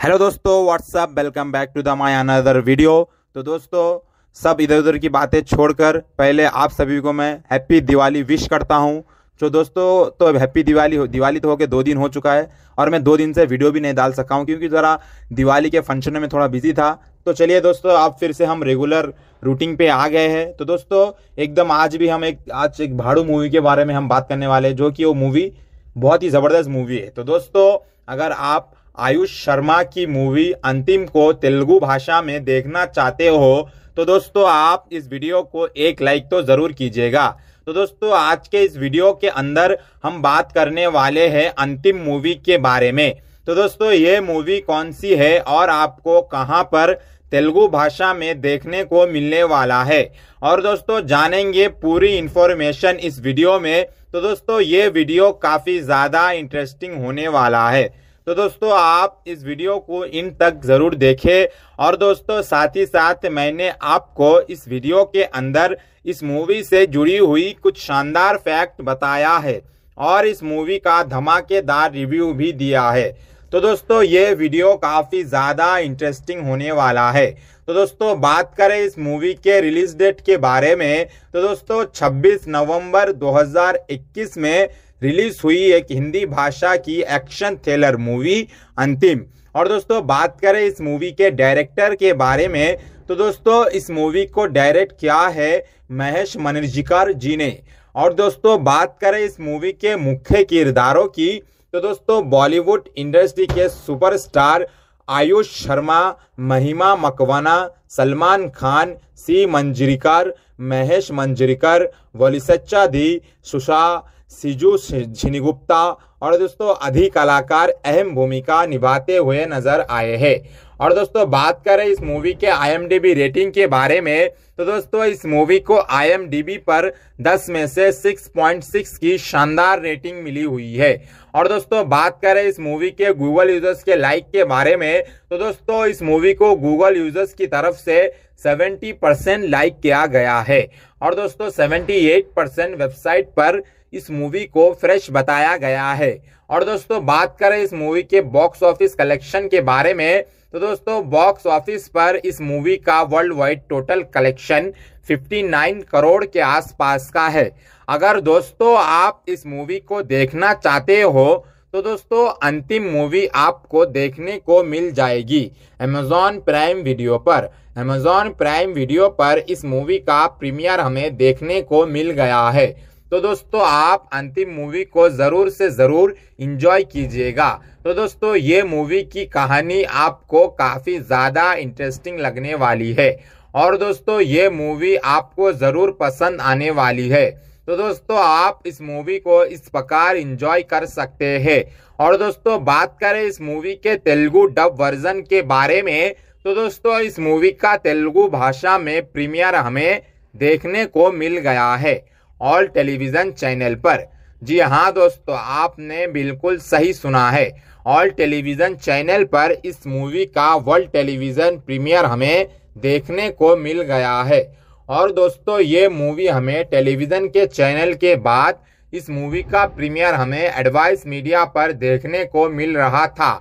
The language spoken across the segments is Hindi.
हेलो दोस्तों what's up welcome back to the my another video तो दोस्तों, सब इधर उधर की बातें छोड़कर पहले आप सभी को मैं हैप्पी दिवाली विश करता हूँ। तो दोस्तों तो अब हैप्पी दिवाली हो दिवाली तो होके दो दिन हो चुका है और मैं दो दिन से वीडियो भी नहीं डाल सका हूँ क्योंकि ज़रा दिवाली के फ़ंक्शन में थोड़ा बिज़ी था। तो चलिए दोस्तों, आप फिर से हम रेगुलर रूटीन पे आ गए हैं। तो दोस्तों, एकदम आज भी हम एक, आज एक भाड़ू मूवी के बारे में हम बात करने वाले हैं, जो कि वो मूवी बहुत ही ज़बरदस्त मूवी है। तो दोस्तों, अगर आप आयुष शर्मा की मूवी अंतिम को तेलुगु भाषा में देखना चाहते हो तो दोस्तों आप इस वीडियो को एक लाइक तो ज़रूर कीजिएगा। तो दोस्तों, आज के इस वीडियो के अंदर हम बात करने वाले हैं अंतिम मूवी के बारे में। तो दोस्तों, ये मूवी कौन सी है और आपको कहाँ पर तेलुगु भाषा में देखने को मिलने वाला है? और दोस्तों, जानेंगे पूरी इंफॉर्मेशन इस वीडियो में। तो दोस्तों, ये वीडियो काफ़ी ज़्यादा इंटरेस्टिंग होने वाला है। तो दोस्तों, आप इस वीडियो को इन तक ज़रूर देखें। और दोस्तों, साथ ही साथ मैंने आपको इस वीडियो के अंदर इस मूवी से जुड़ी हुई कुछ शानदार फैक्ट बताया है और इस मूवी का धमाकेदार रिव्यू भी दिया है। तो दोस्तों, ये वीडियो काफ़ी ज़्यादा इंटरेस्टिंग होने वाला है। तो दोस्तों, बात करें इस मूवी के रिलीज़ डेट के बारे में। तो दोस्तों 26 नवंबर 2021 में रिलीज़ हुई एक हिंदी भाषा की एक्शन थ्रिलर मूवी अंतिम। और दोस्तों, बात करें इस मूवी के डायरेक्टर के बारे में तो दोस्तों, इस मूवी को डायरेक्ट किया है महेश मनर्जिकर जी ने। और दोस्तों, बात करें इस मूवी के मुख्य किरदारों की तो दोस्तों, बॉलीवुड इंडस्ट्री के सुपरस्टार आयुष शर्मा, महिमा मकवाना, सलमान खान, सी मंजरिकर, महेश मंजरिकर वलिसच्चा दी सुषा सिजू झिनीगुप्ता और दोस्तों अधिक कलाकार अहम भूमिका निभाते हुए नज़र आए हैं। और दोस्तों बात करें इस मूवी के आईएमडीबी रेटिंग के बारे में तो दोस्तों इस मूवी को आईएमडीबी पर 10 में से 6.6 की शानदार रेटिंग मिली हुई है। और दोस्तों बात करें इस मूवी के गूगल यूज़र्स के लाइक के बारे में तो दोस्तों इस मूवी को गूगल यूज़र्स की तरफ़ से 70 परसेंट लाइक किया गया है। और दोस्तों 78 परसेंट वेबसाइट पर इस मूवी को फ्रेश बताया गया है। और दोस्तों, बात करें इस मूवी के बॉक्स ऑफ़िस कलेक्शन के बारे में तो दोस्तों बॉक्स ऑफ़िस पर इस मूवी का world wide total collection 59 crore के आसपास का है। अगर दोस्तों, आप इस मूवी को देखना चाहते हो तो दोस्तों, अंतिम मूवी आपको देखने को मिल जाएगी अमेजॉन प्राइम वीडियो पर। अमेजॉन प्राइम वीडियो पर इस मूवी का प्रीमियर हमें देखने को मिल गया है। तो दोस्तों, आप अंतिम मूवी को ज़रूर से ज़रूर इंजॉय कीजिएगा। तो दोस्तों, ये मूवी की कहानी आपको काफ़ी ज़्यादा इंटरेस्टिंग लगने वाली है। और दोस्तों, ये मूवी आपको ज़रूर पसंद आने वाली है। तो दोस्तों, आप इस मूवी को इस प्रकार इंजॉय कर सकते हैं। और दोस्तों, बात करें इस मूवी के तेलुगु डब वर्जन के बारे में तो दोस्तों, इस मूवी का तेलुगु भाषा में प्रीमियर हमें देखने को मिल गया है। ऑल टेलीविज़न चैनल पर। जी हाँ दोस्तों, आपने बिल्कुल सही सुना है। ऑल टेलीविज़न चैनल पर इस मूवी का वर्ल्ड टेलीविज़न प्रीमियर हमें देखने को मिल गया है। और दोस्तों, ये मूवी हमें टेलीविज़न के चैनल के बाद इस मूवी का प्रीमियर हमें एडवाइस मीडिया पर देखने को मिल रहा था।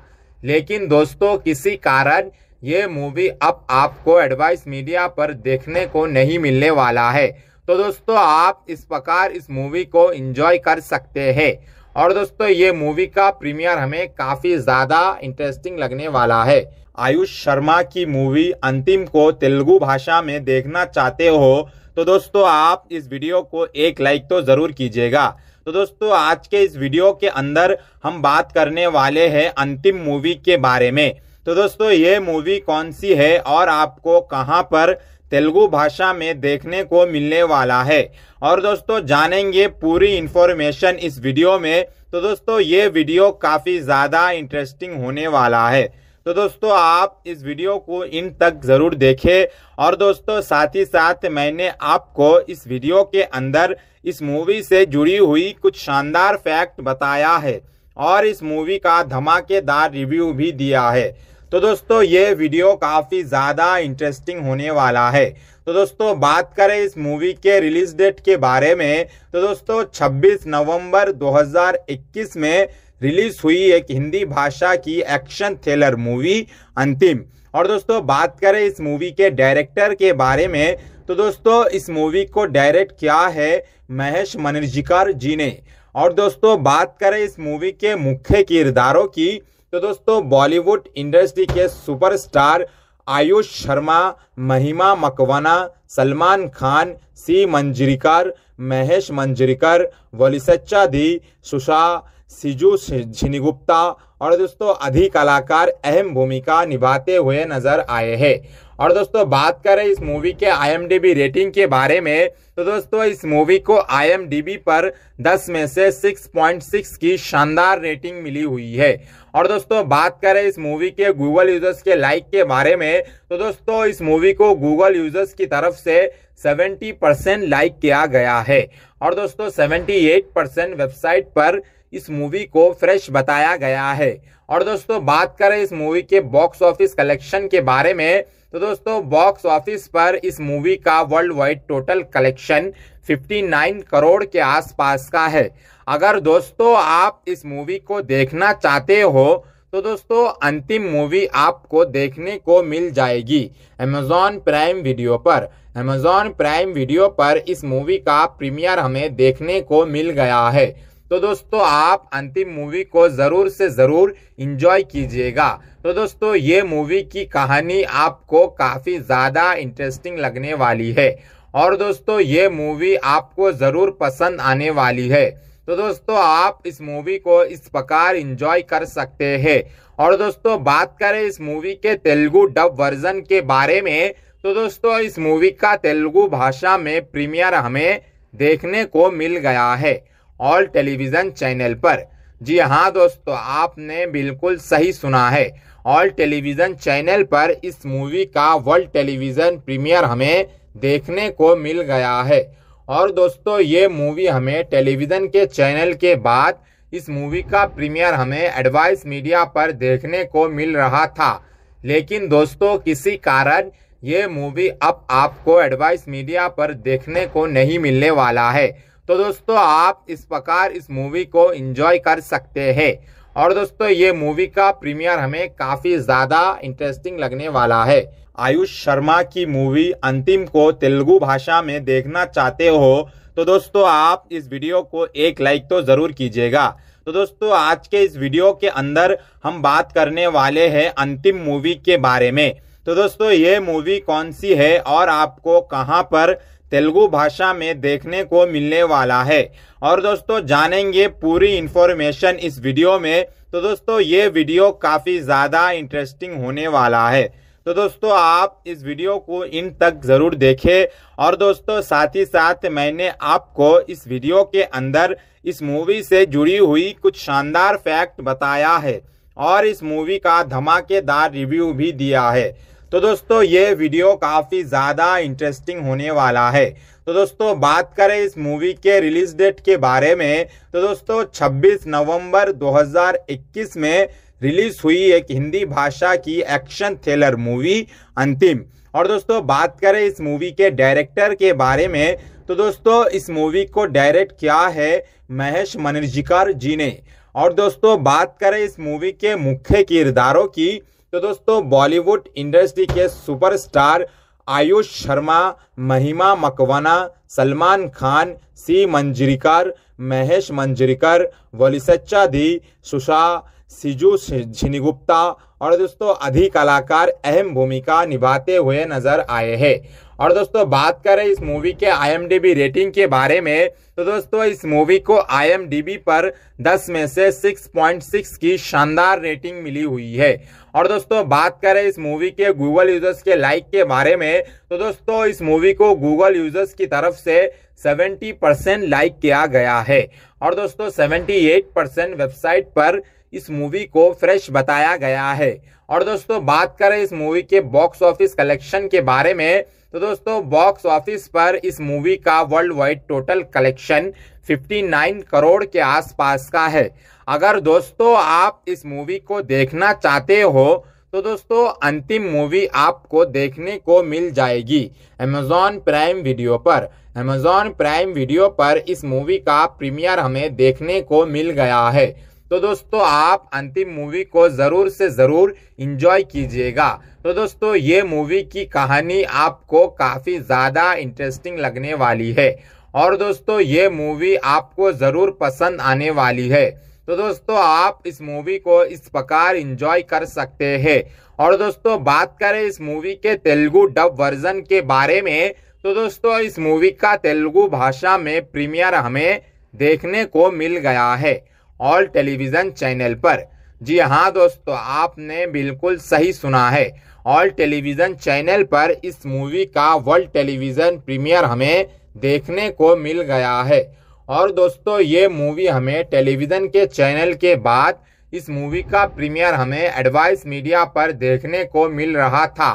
लेकिन दोस्तों, किसी कारण ये मूवी अब आपको एडवाइस मीडिया पर देखने को नहीं मिलने वाला है। तो दोस्तों, आप इस प्रकार इस मूवी को एंजॉय कर सकते हैं। और दोस्तों, ये मूवी का प्रीमियर हमें काफ़ी ज़्यादा इंटरेस्टिंग लगने वाला है। आयुष शर्मा की मूवी अंतिम को तेलुगु भाषा में देखना चाहते हो तो दोस्तों, आप इस वीडियो को एक लाइक तो ज़रूर कीजिएगा। तो दोस्तों, आज के इस वीडियो के अंदर हम बात करने वाले हैं अंतिम मूवी के बारे में। तो दोस्तों, ये मूवी कौन सी है और आपको कहाँ पर तेलुगु भाषा में देखने को मिलने वाला है। और दोस्तों, जानेंगे पूरी इंफॉर्मेशन इस वीडियो में। तो दोस्तों, ये वीडियो काफ़ी ज़्यादा इंटरेस्टिंग होने वाला है। तो दोस्तों, आप इस वीडियो को इन तक ज़रूर देखें। और दोस्तों, साथ ही साथ मैंने आपको इस वीडियो के अंदर इस मूवी से जुड़ी हुई कुछ शानदार फैक्ट बताया है। और इस मूवी का धमाकेदार रिव्यू भी दिया है। तो दोस्तों, ये वीडियो काफ़ी ज़्यादा इंटरेस्टिंग होने वाला है। तो दोस्तों, बात करें इस मूवी के रिलीज़ डेट के बारे में। तो दोस्तों 26 नवंबर 2021 में रिलीज़ हुई एक हिंदी भाषा की एक्शन थ्रिलर मूवी अंतिम। और दोस्तों, बात करें इस मूवी के डायरेक्टर के बारे में तो दोस्तों, इस मूवी को डायरेक्ट किया है महेश मनर्जिकर जी ने। और दोस्तों, बात करें इस मूवी के मुख्य किरदारों की तो दोस्तों, बॉलीवुड इंडस्ट्री के सुपरस्टार आयुष शर्मा, महिमा मकवाना, सलमान खान, सी मंजरीकर, महेश मंजरीकर वलिसच्चा दी सुषा सिजू झिनीगुप्ता और दोस्तों, अधिक कलाकार अहम भूमिका निभाते हुए नज़र आए हैं। और दोस्तों, बात करें इस मूवी के आईएमडीबी रेटिंग के बारे में तो दोस्तों, इस मूवी को आईएमडीबी पर 10 में से 6.6 की शानदार रेटिंग मिली हुई है। और दोस्तों, बात करें इस मूवी के गूगल यूज़र्स के लाइक के बारे में तो दोस्तों, इस मूवी को गूगल यूज़र्स की तरफ़ से 70 परसेंट लाइक किया गया है। और दोस्तों 78 परसेंट वेबसाइट पर इस मूवी को फ्रेश बताया गया है। और दोस्तों, बात करें इस मूवी के बॉक्स ऑफ़िस कलेक्शन के बारे में तो दोस्तों बॉक्स ऑफ़िस पर इस मूवी का world wide total collection 59 crore के आसपास का है। अगर दोस्तों, आप इस मूवी को देखना चाहते हो तो दोस्तों, अंतिम मूवी आपको देखने को मिल जाएगी अमेजॉन प्राइम वीडियो पर। अमेजॉन प्राइम वीडियो पर इस मूवी का प्रीमियर हमें देखने को मिल गया है। तो दोस्तों, आप अंतिम मूवी को ज़रूर से ज़रूर इंजॉय कीजिएगा। तो दोस्तों, ये मूवी की कहानी आपको काफ़ी ज़्यादा इंटरेस्टिंग लगने वाली है। और दोस्तों, ये मूवी आपको ज़रूर पसंद आने वाली है। तो दोस्तों, आप इस मूवी को इस प्रकार इंजॉय कर सकते हैं। और दोस्तों, बात करें इस मूवी के तेलुगु डब वर्जन के बारे में तो दोस्तों, इस मूवी का तेलुगु भाषा में प्रीमियर हमें देखने को मिल गया है। ऑल टेलीविज़न चैनल पर। जी हाँ दोस्तों, आपने बिल्कुल सही सुना है। ऑल टेलीविज़न चैनल पर इस मूवी का वर्ल्ड टेलीविज़न प्रीमियर हमें देखने को मिल गया है। और दोस्तों, ये मूवी हमें टेलीविज़न के चैनल के बाद इस मूवी का प्रीमियर हमें एडवाइस मीडिया पर देखने को मिल रहा था। लेकिन दोस्तों, किसी कारण ये मूवी अब आपको एडवाइस मीडिया पर देखने को नहीं मिलने वाला है। तो दोस्तों, आप इस प्रकार इस मूवी को एंजॉय कर सकते हैं। और दोस्तों, ये मूवी का प्रीमियर हमें काफ़ी ज़्यादा इंटरेस्टिंग लगने वाला है। आयुष शर्मा की मूवी अंतिम को तेलुगु भाषा में देखना चाहते हो तो दोस्तों, आप इस वीडियो को एक लाइक तो ज़रूर कीजिएगा। तो दोस्तों, आज के इस वीडियो के अंदर हम बात करने वाले हैं अंतिम मूवी के बारे में। तो दोस्तों, ये मूवी कौन सी है और आपको कहाँ पर तेलुगु भाषा में देखने को मिलने वाला है। और दोस्तों, जानेंगे पूरी इंफॉर्मेशन इस वीडियो में। तो दोस्तों, ये वीडियो काफ़ी ज़्यादा इंटरेस्टिंग होने वाला है। तो दोस्तों, आप इस वीडियो को इन तक ज़रूर देखें। और दोस्तों, साथ ही साथ मैंने आपको इस वीडियो के अंदर इस मूवी से जुड़ी हुई कुछ शानदार फैक्ट बताया है। और इस मूवी का धमाकेदार रिव्यू भी दिया है। तो दोस्तों, ये वीडियो काफ़ी ज़्यादा इंटरेस्टिंग होने वाला है। तो दोस्तों, बात करें इस मूवी के रिलीज़ डेट के बारे में। तो दोस्तों 26 नवंबर 2021 में रिलीज़ हुई एक हिंदी भाषा की एक्शन थ्रिलर मूवी अंतिम। और दोस्तों, बात करें इस मूवी के डायरेक्टर के बारे में। तो दोस्तों, इस मूवी को डायरेक्ट किया है महेश मनर्जिकर जी ने। और दोस्तों, बात करें इस मूवी के मुख्य किरदारों की। तो दोस्तों, बॉलीवुड इंडस्ट्री के सुपरस्टार आयुष शर्मा, महिमा मकवाना, सलमान खान, सी मंजरीकर, महेश मंजरीकर वलिसच्चा दी सुषा सिजू झिनीगुप्ता और दोस्तों, अधिक कलाकार अहम भूमिका निभाते हुए नज़र आए हैं। और दोस्तों, बात करें इस मूवी के आईएमडीबी रेटिंग के बारे में तो दोस्तों, इस मूवी को आईएमडीबी पर 10 में से 6.6 की शानदार रेटिंग मिली हुई है। और दोस्तों, बात करें इस मूवी के गूगल यूज़र्स के लाइक के बारे में तो दोस्तों, इस मूवी को गूगल यूज़र्स की तरफ़ से 70 परसेंट लाइक किया गया है। और दोस्तों 78 परसेंट वेबसाइट पर इस मूवी को फ्रेश बताया गया है। और दोस्तों, बात करें इस मूवी के बॉक्स ऑफ़िस कलेक्शन के बारे में तो दोस्तों, बॉक्स ऑफ़िस पर इस मूवी का world wide total collection 59 crore के आसपास का है। अगर दोस्तों, आप इस मूवी को देखना चाहते हो तो दोस्तों, अंतिम मूवी आपको देखने को मिल जाएगी अमेजॉन प्राइम वीडियो पर। अमेजॉन प्राइम वीडियो पर इस मूवी का प्रीमियर हमें देखने को मिल गया है। तो दोस्तों, आप अंतिम मूवी को ज़रूर से ज़रूर इंजॉय कीजिएगा। तो दोस्तों, ये मूवी की कहानी आपको काफ़ी ज़्यादा इंटरेस्टिंग लगने वाली है। और दोस्तों, ये मूवी आपको ज़रूर पसंद आने वाली है। तो दोस्तों, आप इस मूवी को इस प्रकार इंजॉय कर सकते हैं। और दोस्तों, बात करें इस मूवी के तेलुगु डब वर्जन के बारे में तो दोस्तों, इस मूवी का तेलुगु भाषा में प्रीमियर हमें देखने को मिल गया है। ऑल टेलीविज़न चैनल पर। जी हाँ दोस्तों, आपने बिल्कुल सही सुना है। ऑल टेलीविज़न चैनल पर इस मूवी का वर्ल्ड टेलीविज़न प्रीमियर हमें देखने को मिल गया है। और दोस्तों, ये मूवी हमें टेलीविज़न के चैनल के बाद इस मूवी का प्रीमियर हमें एडवाइस मीडिया पर देखने को मिल रहा था।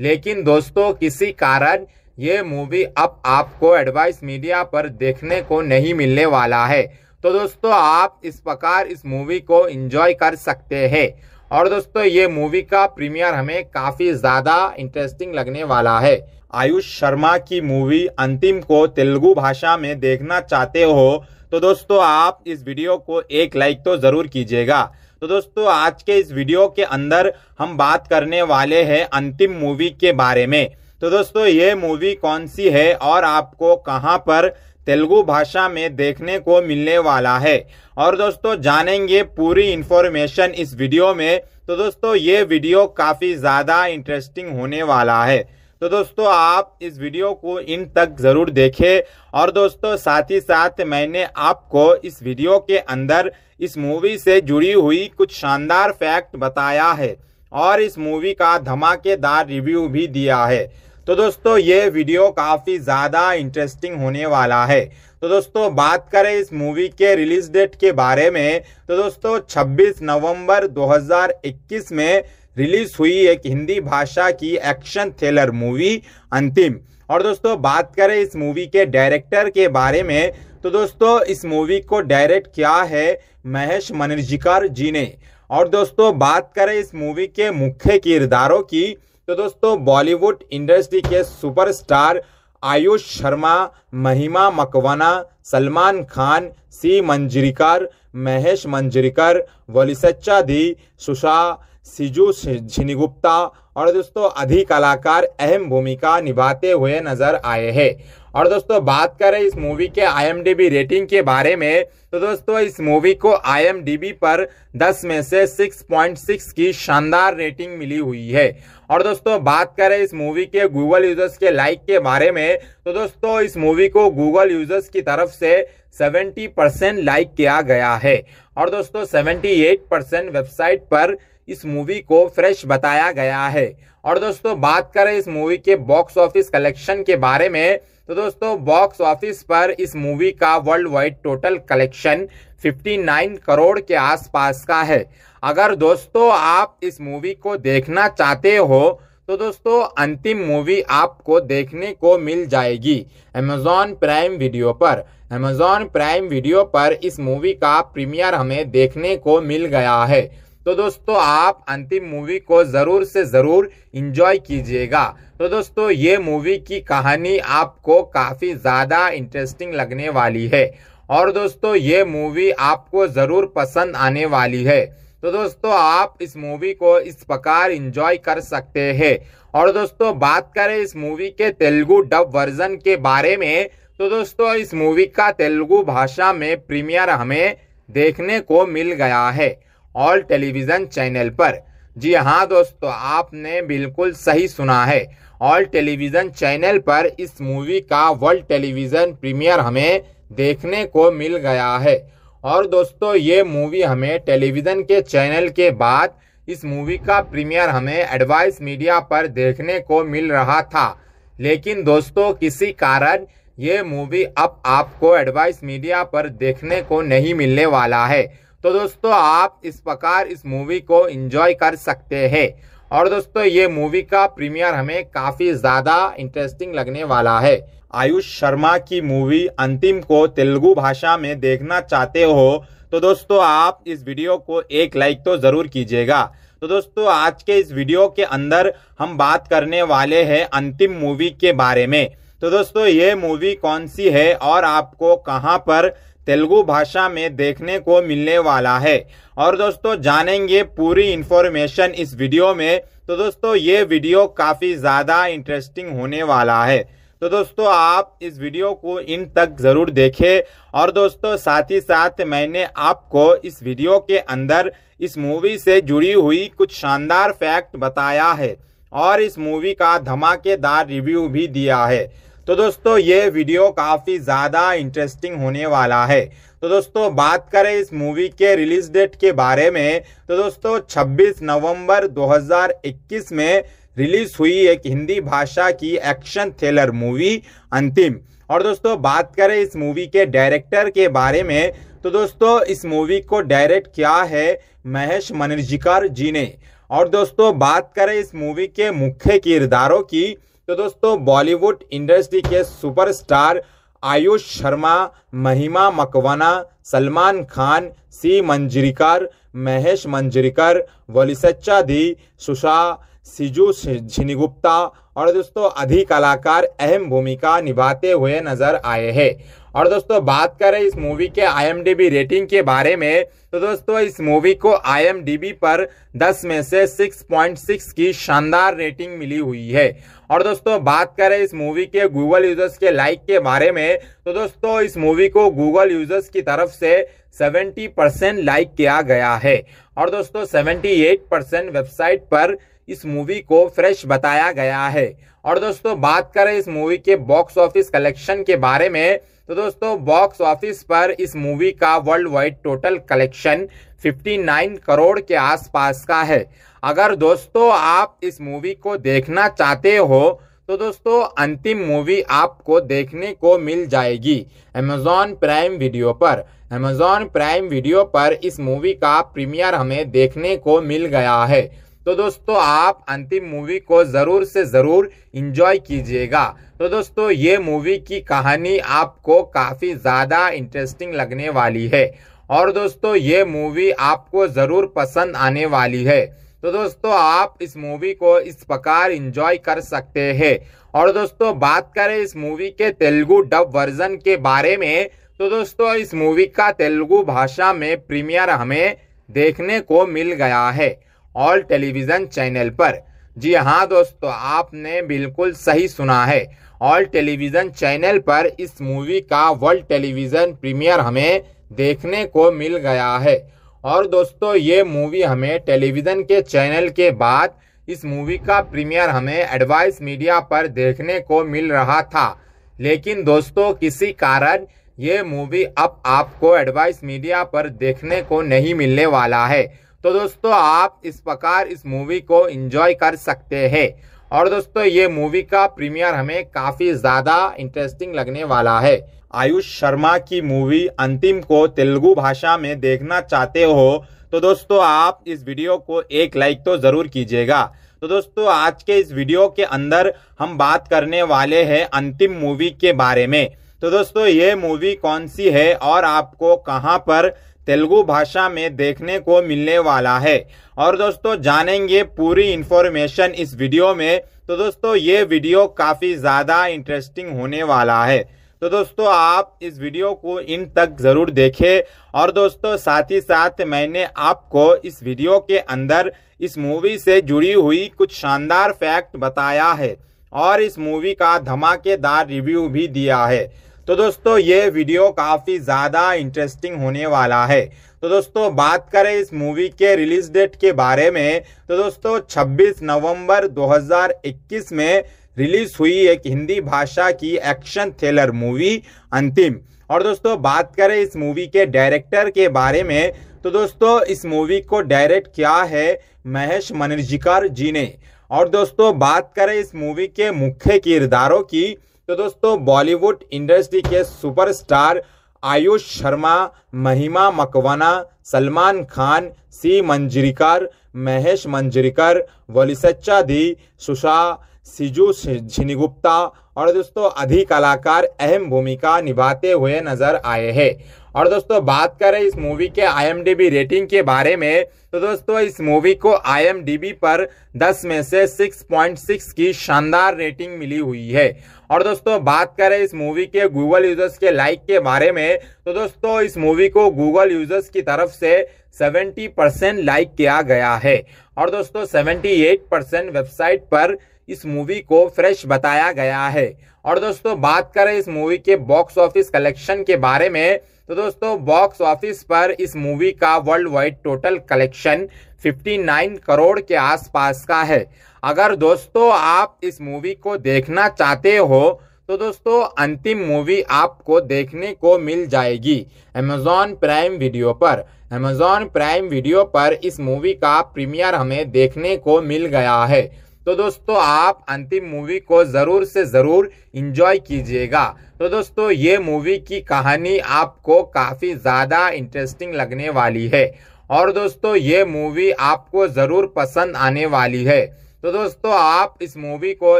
लेकिन दोस्तों, किसी कारण ये मूवी अब आपको एडवाइस मीडिया पर देखने को नहीं मिलने वाला है। तो दोस्तों, आप इस प्रकार इस मूवी को एंजॉय कर सकते हैं। और दोस्तों, ये मूवी का प्रीमियर हमें काफ़ी ज़्यादा इंटरेस्टिंग लगने वाला है। आयुष शर्मा की मूवी अंतिम को तेलुगु भाषा में देखना चाहते हो तो दोस्तों, आप इस वीडियो को एक लाइक तो ज़रूर कीजिएगा। तो दोस्तों, आज के इस वीडियो के अंदर हम बात करने वाले हैं अंतिम मूवी के बारे में। तो दोस्तों, ये मूवी कौन सी है और आपको कहाँ पर तेलुगु भाषा में देखने को मिलने वाला है। और दोस्तों, जानेंगे पूरी इंफॉर्मेशन इस वीडियो में। तो दोस्तों, ये वीडियो काफ़ी ज़्यादा इंटरेस्टिंग होने वाला है। तो दोस्तों, आप इस वीडियो को इन तक ज़रूर देखें। और दोस्तों, साथ ही साथ मैंने आपको इस वीडियो के अंदर इस मूवी से जुड़ी हुई कुछ शानदार फैक्ट बताया है। और इस मूवी का धमाकेदार रिव्यू भी दिया है। तो दोस्तों, ये वीडियो काफ़ी ज़्यादा इंटरेस्टिंग होने वाला है। तो दोस्तों, बात करें इस मूवी के रिलीज़ डेट के बारे में। तो दोस्तों 26 नवंबर 2021 में रिलीज़ हुई एक हिंदी भाषा की एक्शन थ्रिलर मूवी अंतिम। और दोस्तों, बात करें इस मूवी के डायरेक्टर के बारे में। तो दोस्तों, इस मूवी को डायरेक्ट किया है महेश मनर्जिकर जी ने। और दोस्तों, बात करें इस मूवी के मुख्य किरदारों की। तो दोस्तों, बॉलीवुड इंडस्ट्री के सुपरस्टार आयुष शर्मा, महिमा मकवाना, सलमान खान, सी मंजरीकर, महेश मंजरीकर वलिसच्चा दी सुषा सिजू झिनीगुप्ता और दोस्तों अधिक कलाकार अहम भूमिका निभाते हुए नज़र आए हैं। और दोस्तों बात करें इस मूवी के आईएमडीबी रेटिंग के बारे में तो दोस्तों इस मूवी को आईएमडीबी पर 10 में से 6.6 की शानदार रेटिंग मिली हुई है। और दोस्तों बात करें इस मूवी के गूगल यूज़र्स के लाइक के बारे में तो दोस्तों इस मूवी को गूगल यूज़र्स की तरफ़ से 70 परसेंट लाइक किया गया है। और दोस्तों 78 परसेंट वेबसाइट पर इस मूवी को फ्रेश बताया गया है। और दोस्तों, बात करें इस मूवी के बॉक्स ऑफ़िस कलेक्शन के बारे में तो दोस्तों, बॉक्स ऑफ़िस पर इस मूवी का world wide total collection 59 crore के आसपास का है। अगर दोस्तों, आप इस मूवी को देखना चाहते हो तो दोस्तों, अंतिम मूवी आपको देखने को मिल जाएगी अमेजॉन प्राइम वीडियो पर। अमेजॉन प्राइम वीडियो पर इस मूवी का प्रीमियर हमें देखने को मिल गया है। तो दोस्तों, आप अंतिम मूवी को ज़रूर से ज़रूर इंजॉय कीजिएगा। तो दोस्तों, ये मूवी की कहानी आपको काफ़ी ज़्यादा इंटरेस्टिंग लगने वाली है। और दोस्तों, ये मूवी आपको ज़रूर पसंद आने वाली है। तो दोस्तों, आप इस मूवी को इस प्रकार इंजॉय कर सकते हैं। और दोस्तों, बात करें इस मूवी के तेलुगु डब वर्जन के बारे में तो दोस्तों, इस मूवी का तेलुगु भाषा में प्रीमियर हमें देखने को मिल गया है। ऑल टेलीविज़न चैनल पर। जी हाँ दोस्तों, आपने बिल्कुल सही सुना है। ऑल टेलीविज़न चैनल पर इस मूवी का वर्ल्ड टेलीविज़न प्रीमियर हमें देखने को मिल गया है। और दोस्तों, ये मूवी हमें टेलीविज़न के चैनल के बाद इस मूवी का प्रीमियर हमें एडवाइस मीडिया पर देखने को मिल रहा था। लेकिन दोस्तों, किसी कारण ये मूवी अब आपको एडवाइस मीडिया पर देखने को नहीं मिलने वाला है। तो दोस्तों, आप इस प्रकार इस मूवी को एंजॉय कर सकते हैं। और दोस्तों, ये मूवी का प्रीमियर हमें काफ़ी ज़्यादा इंटरेस्टिंग लगने वाला है। आयुष शर्मा की मूवी अंतिम को तेलुगु भाषा में देखना चाहते हो तो दोस्तों, आप इस वीडियो को एक लाइक तो ज़रूर कीजिएगा। तो दोस्तों, आज के इस वीडियो के अंदर हम बात करने वाले हैं अंतिम मूवी के बारे में। तो दोस्तों, ये मूवी कौन सी है और आपको कहाँ पर तेलुगु भाषा में देखने को मिलने वाला है। और दोस्तों, जानेंगे पूरी इंफॉर्मेशन इस वीडियो में। तो दोस्तों, ये वीडियो काफ़ी ज़्यादा इंटरेस्टिंग होने वाला है। तो दोस्तों, आप इस वीडियो को इन तक ज़रूर देखें। और दोस्तों, साथ ही साथ मैंने आपको इस वीडियो के अंदर इस मूवी से जुड़ी हुई कुछ शानदार फैक्ट बताया है। और इस मूवी का धमाकेदार रिव्यू भी दिया है। तो दोस्तों, ये वीडियो काफ़ी ज़्यादा इंटरेस्टिंग होने वाला है। तो दोस्तों, बात करें इस मूवी के रिलीज़ डेट के बारे में। तो दोस्तों 26 नवंबर 2021 में रिलीज़ हुई एक हिंदी भाषा की एक्शन थ्रिलर मूवी अंतिम। और दोस्तों, बात करें इस मूवी के डायरेक्टर के बारे में। तो दोस्तों, इस मूवी को डायरेक्ट किया है महेश मनर्जिकर जी ने। और दोस्तों, बात करें इस मूवी के मुख्य किरदारों की। तो दोस्तों, बॉलीवुड इंडस्ट्री के सुपरस्टार आयुष शर्मा, महिमा मकवाना, सलमान खान, सी मंजरीकर, महेश मंजरीकर वलिसच्चा दी सुषा सिजू झिनीगुप्ता और दोस्तों, अधिक कलाकार अहम भूमिका निभाते हुए नज़र आए हैं। और दोस्तों, बात करें इस मूवी के आईएमडीबी रेटिंग के बारे में तो दोस्तों, इस मूवी को आईएमडीबी पर 10 में से 6.6 की शानदार रेटिंग मिली हुई है। और दोस्तों, बात करें इस मूवी के गूगल यूज़र्स के लाइक के बारे में तो दोस्तों, इस मूवी को गूगल यूज़र्स की तरफ़ से 70 परसेंट लाइक किया गया है। और दोस्तों 78 परसेंट वेबसाइट पर इस मूवी को फ्रेश बताया गया है। और दोस्तों, बात करें इस मूवी के बॉक्स ऑफ़िस कलेक्शन के बारे में तो दोस्तों बॉक्स ऑफ़िस पर इस मूवी का world wide total collection 59 crore के आसपास का है। अगर दोस्तों, आप इस मूवी को देखना चाहते हो तो दोस्तों, अंतिम मूवी आपको देखने को मिल जाएगी अमेजॉन प्राइम वीडियो पर। अमेजॉन प्राइम वीडियो पर इस मूवी का प्रीमियर हमें देखने को मिल गया है। तो दोस्तों, आप अंतिम मूवी को ज़रूर से ज़रूर इंजॉय कीजिएगा। तो दोस्तों, ये मूवी की कहानी आपको काफ़ी ज़्यादा इंटरेस्टिंग लगने वाली है। और दोस्तों, ये मूवी आपको ज़रूर पसंद आने वाली है। तो दोस्तों, आप इस मूवी को इस प्रकार इंजॉय कर सकते हैं। और दोस्तों, बात करें इस मूवी के तेलुगु डब वर्जन के बारे में तो दोस्तों, इस मूवी का तेलुगु भाषा में प्रीमियर हमें देखने को मिल गया है ऑल टेलीविज़न चैनल पर। जी हाँ दोस्तों, आपने बिल्कुल सही सुना है। ऑल टेलीविज़न चैनल पर इस मूवी का वर्ल्ड टेलीविज़न प्रीमियर हमें देखने को मिल गया है। और दोस्तों, ये मूवी हमें टेलीविज़न के चैनल के बाद इस मूवी का प्रीमियर हमें एडवाइस मीडिया पर देखने को मिल रहा था। लेकिन दोस्तों, किसी कारण ये मूवी अब आपको एडवाइस मीडिया पर देखने को नहीं मिलने वाला है। तो दोस्तों, आप इस प्रकार इस मूवी को एंजॉय कर सकते हैं। और दोस्तों, ये मूवी का प्रीमियर हमें काफ़ी ज़्यादा इंटरेस्टिंग लगने वाला है। आयुष शर्मा की मूवी अंतिम को तेलुगु भाषा में देखना चाहते हो तो दोस्तों, आप इस वीडियो को एक लाइक तो ज़रूर कीजिएगा। तो दोस्तों, आज के इस वीडियो के अंदर हम बात करने वाले हैं अंतिम मूवी के बारे में। तो दोस्तों, ये मूवी कौन सी है और आपको कहाँ पर तेलुगु भाषा में देखने को मिलने वाला है। और दोस्तों, जानेंगे पूरी इंफॉर्मेशन इस वीडियो में। तो दोस्तों, ये वीडियो काफ़ी ज़्यादा इंटरेस्टिंग होने वाला है। तो दोस्तों, आप इस वीडियो को इन तक ज़रूर देखें। और दोस्तों, साथ ही साथ मैंने आपको इस वीडियो के अंदर इस मूवी से जुड़ी हुई कुछ शानदार फैक्ट बताया है। और इस मूवी का धमाकेदार रिव्यू भी दिया है। तो दोस्तों, ये वीडियो काफ़ी ज़्यादा इंटरेस्टिंग होने वाला है। तो दोस्तों, बात करें इस मूवी के रिलीज़ डेट के बारे में। तो दोस्तों 26 नवंबर 2021 में रिलीज़ हुई एक हिंदी भाषा की एक्शन थ्रिलर मूवी अंतिम। और दोस्तों, बात करें इस मूवी के डायरेक्टर के बारे में तो दोस्तों, इस मूवी को डायरेक्ट किया है महेश मनर्जिकर जी ने। और दोस्तों, बात करें इस मूवी के मुख्य किरदारों की तो दोस्तों, बॉलीवुड इंडस्ट्री के सुपरस्टार आयुष शर्मा, महिमा मकवाना, सलमान खान, सी मंजरीकर, महेश मंजरीकर वलिसच्चा दी सुषा सिजू झिनीगुप्ता और दोस्तों, अधिक कलाकार अहम भूमिका निभाते हुए नज़र आए हैं। और दोस्तों, बात करें इस मूवी के आईएमडीबी रेटिंग के बारे में तो दोस्तों, इस मूवी को आईएमडीबी पर 10 में से 6.6 की शानदार रेटिंग मिली हुई है। और दोस्तों, बात करें इस मूवी के गूगल यूज़र्स के लाइक के बारे में तो दोस्तों, इस मूवी को गूगल यूज़र्स की तरफ़ से 70 परसेंट लाइक किया गया है। और दोस्तों 78 परसेंट वेबसाइट पर इस मूवी को फ्रेश बताया गया है। और दोस्तों, बात करें इस मूवी के बॉक्स ऑफ़िस कलेक्शन के बारे में तो दोस्तों बॉक्स ऑफ़िस पर इस मूवी का world wide total collection 59 crore के आसपास का है। अगर दोस्तों आप इस मूवी को देखना चाहते हो तो दोस्तों अंतिम मूवी आपको देखने को मिल जाएगी अमेजॉन प्राइम वीडियो पर। अमेजॉन प्राइम वीडियो पर इस मूवी का प्रीमियर हमें देखने को मिल गया है। तो दोस्तों आप अंतिम मूवी को ज़रूर से ज़रूर इंजॉय कीजिएगा। तो दोस्तों ये मूवी की कहानी आपको काफ़ी ज़्यादा इंटरेस्टिंग लगने वाली है। और दोस्तों ये मूवी आपको ज़रूर पसंद आने वाली है। तो दोस्तों, आप इस मूवी को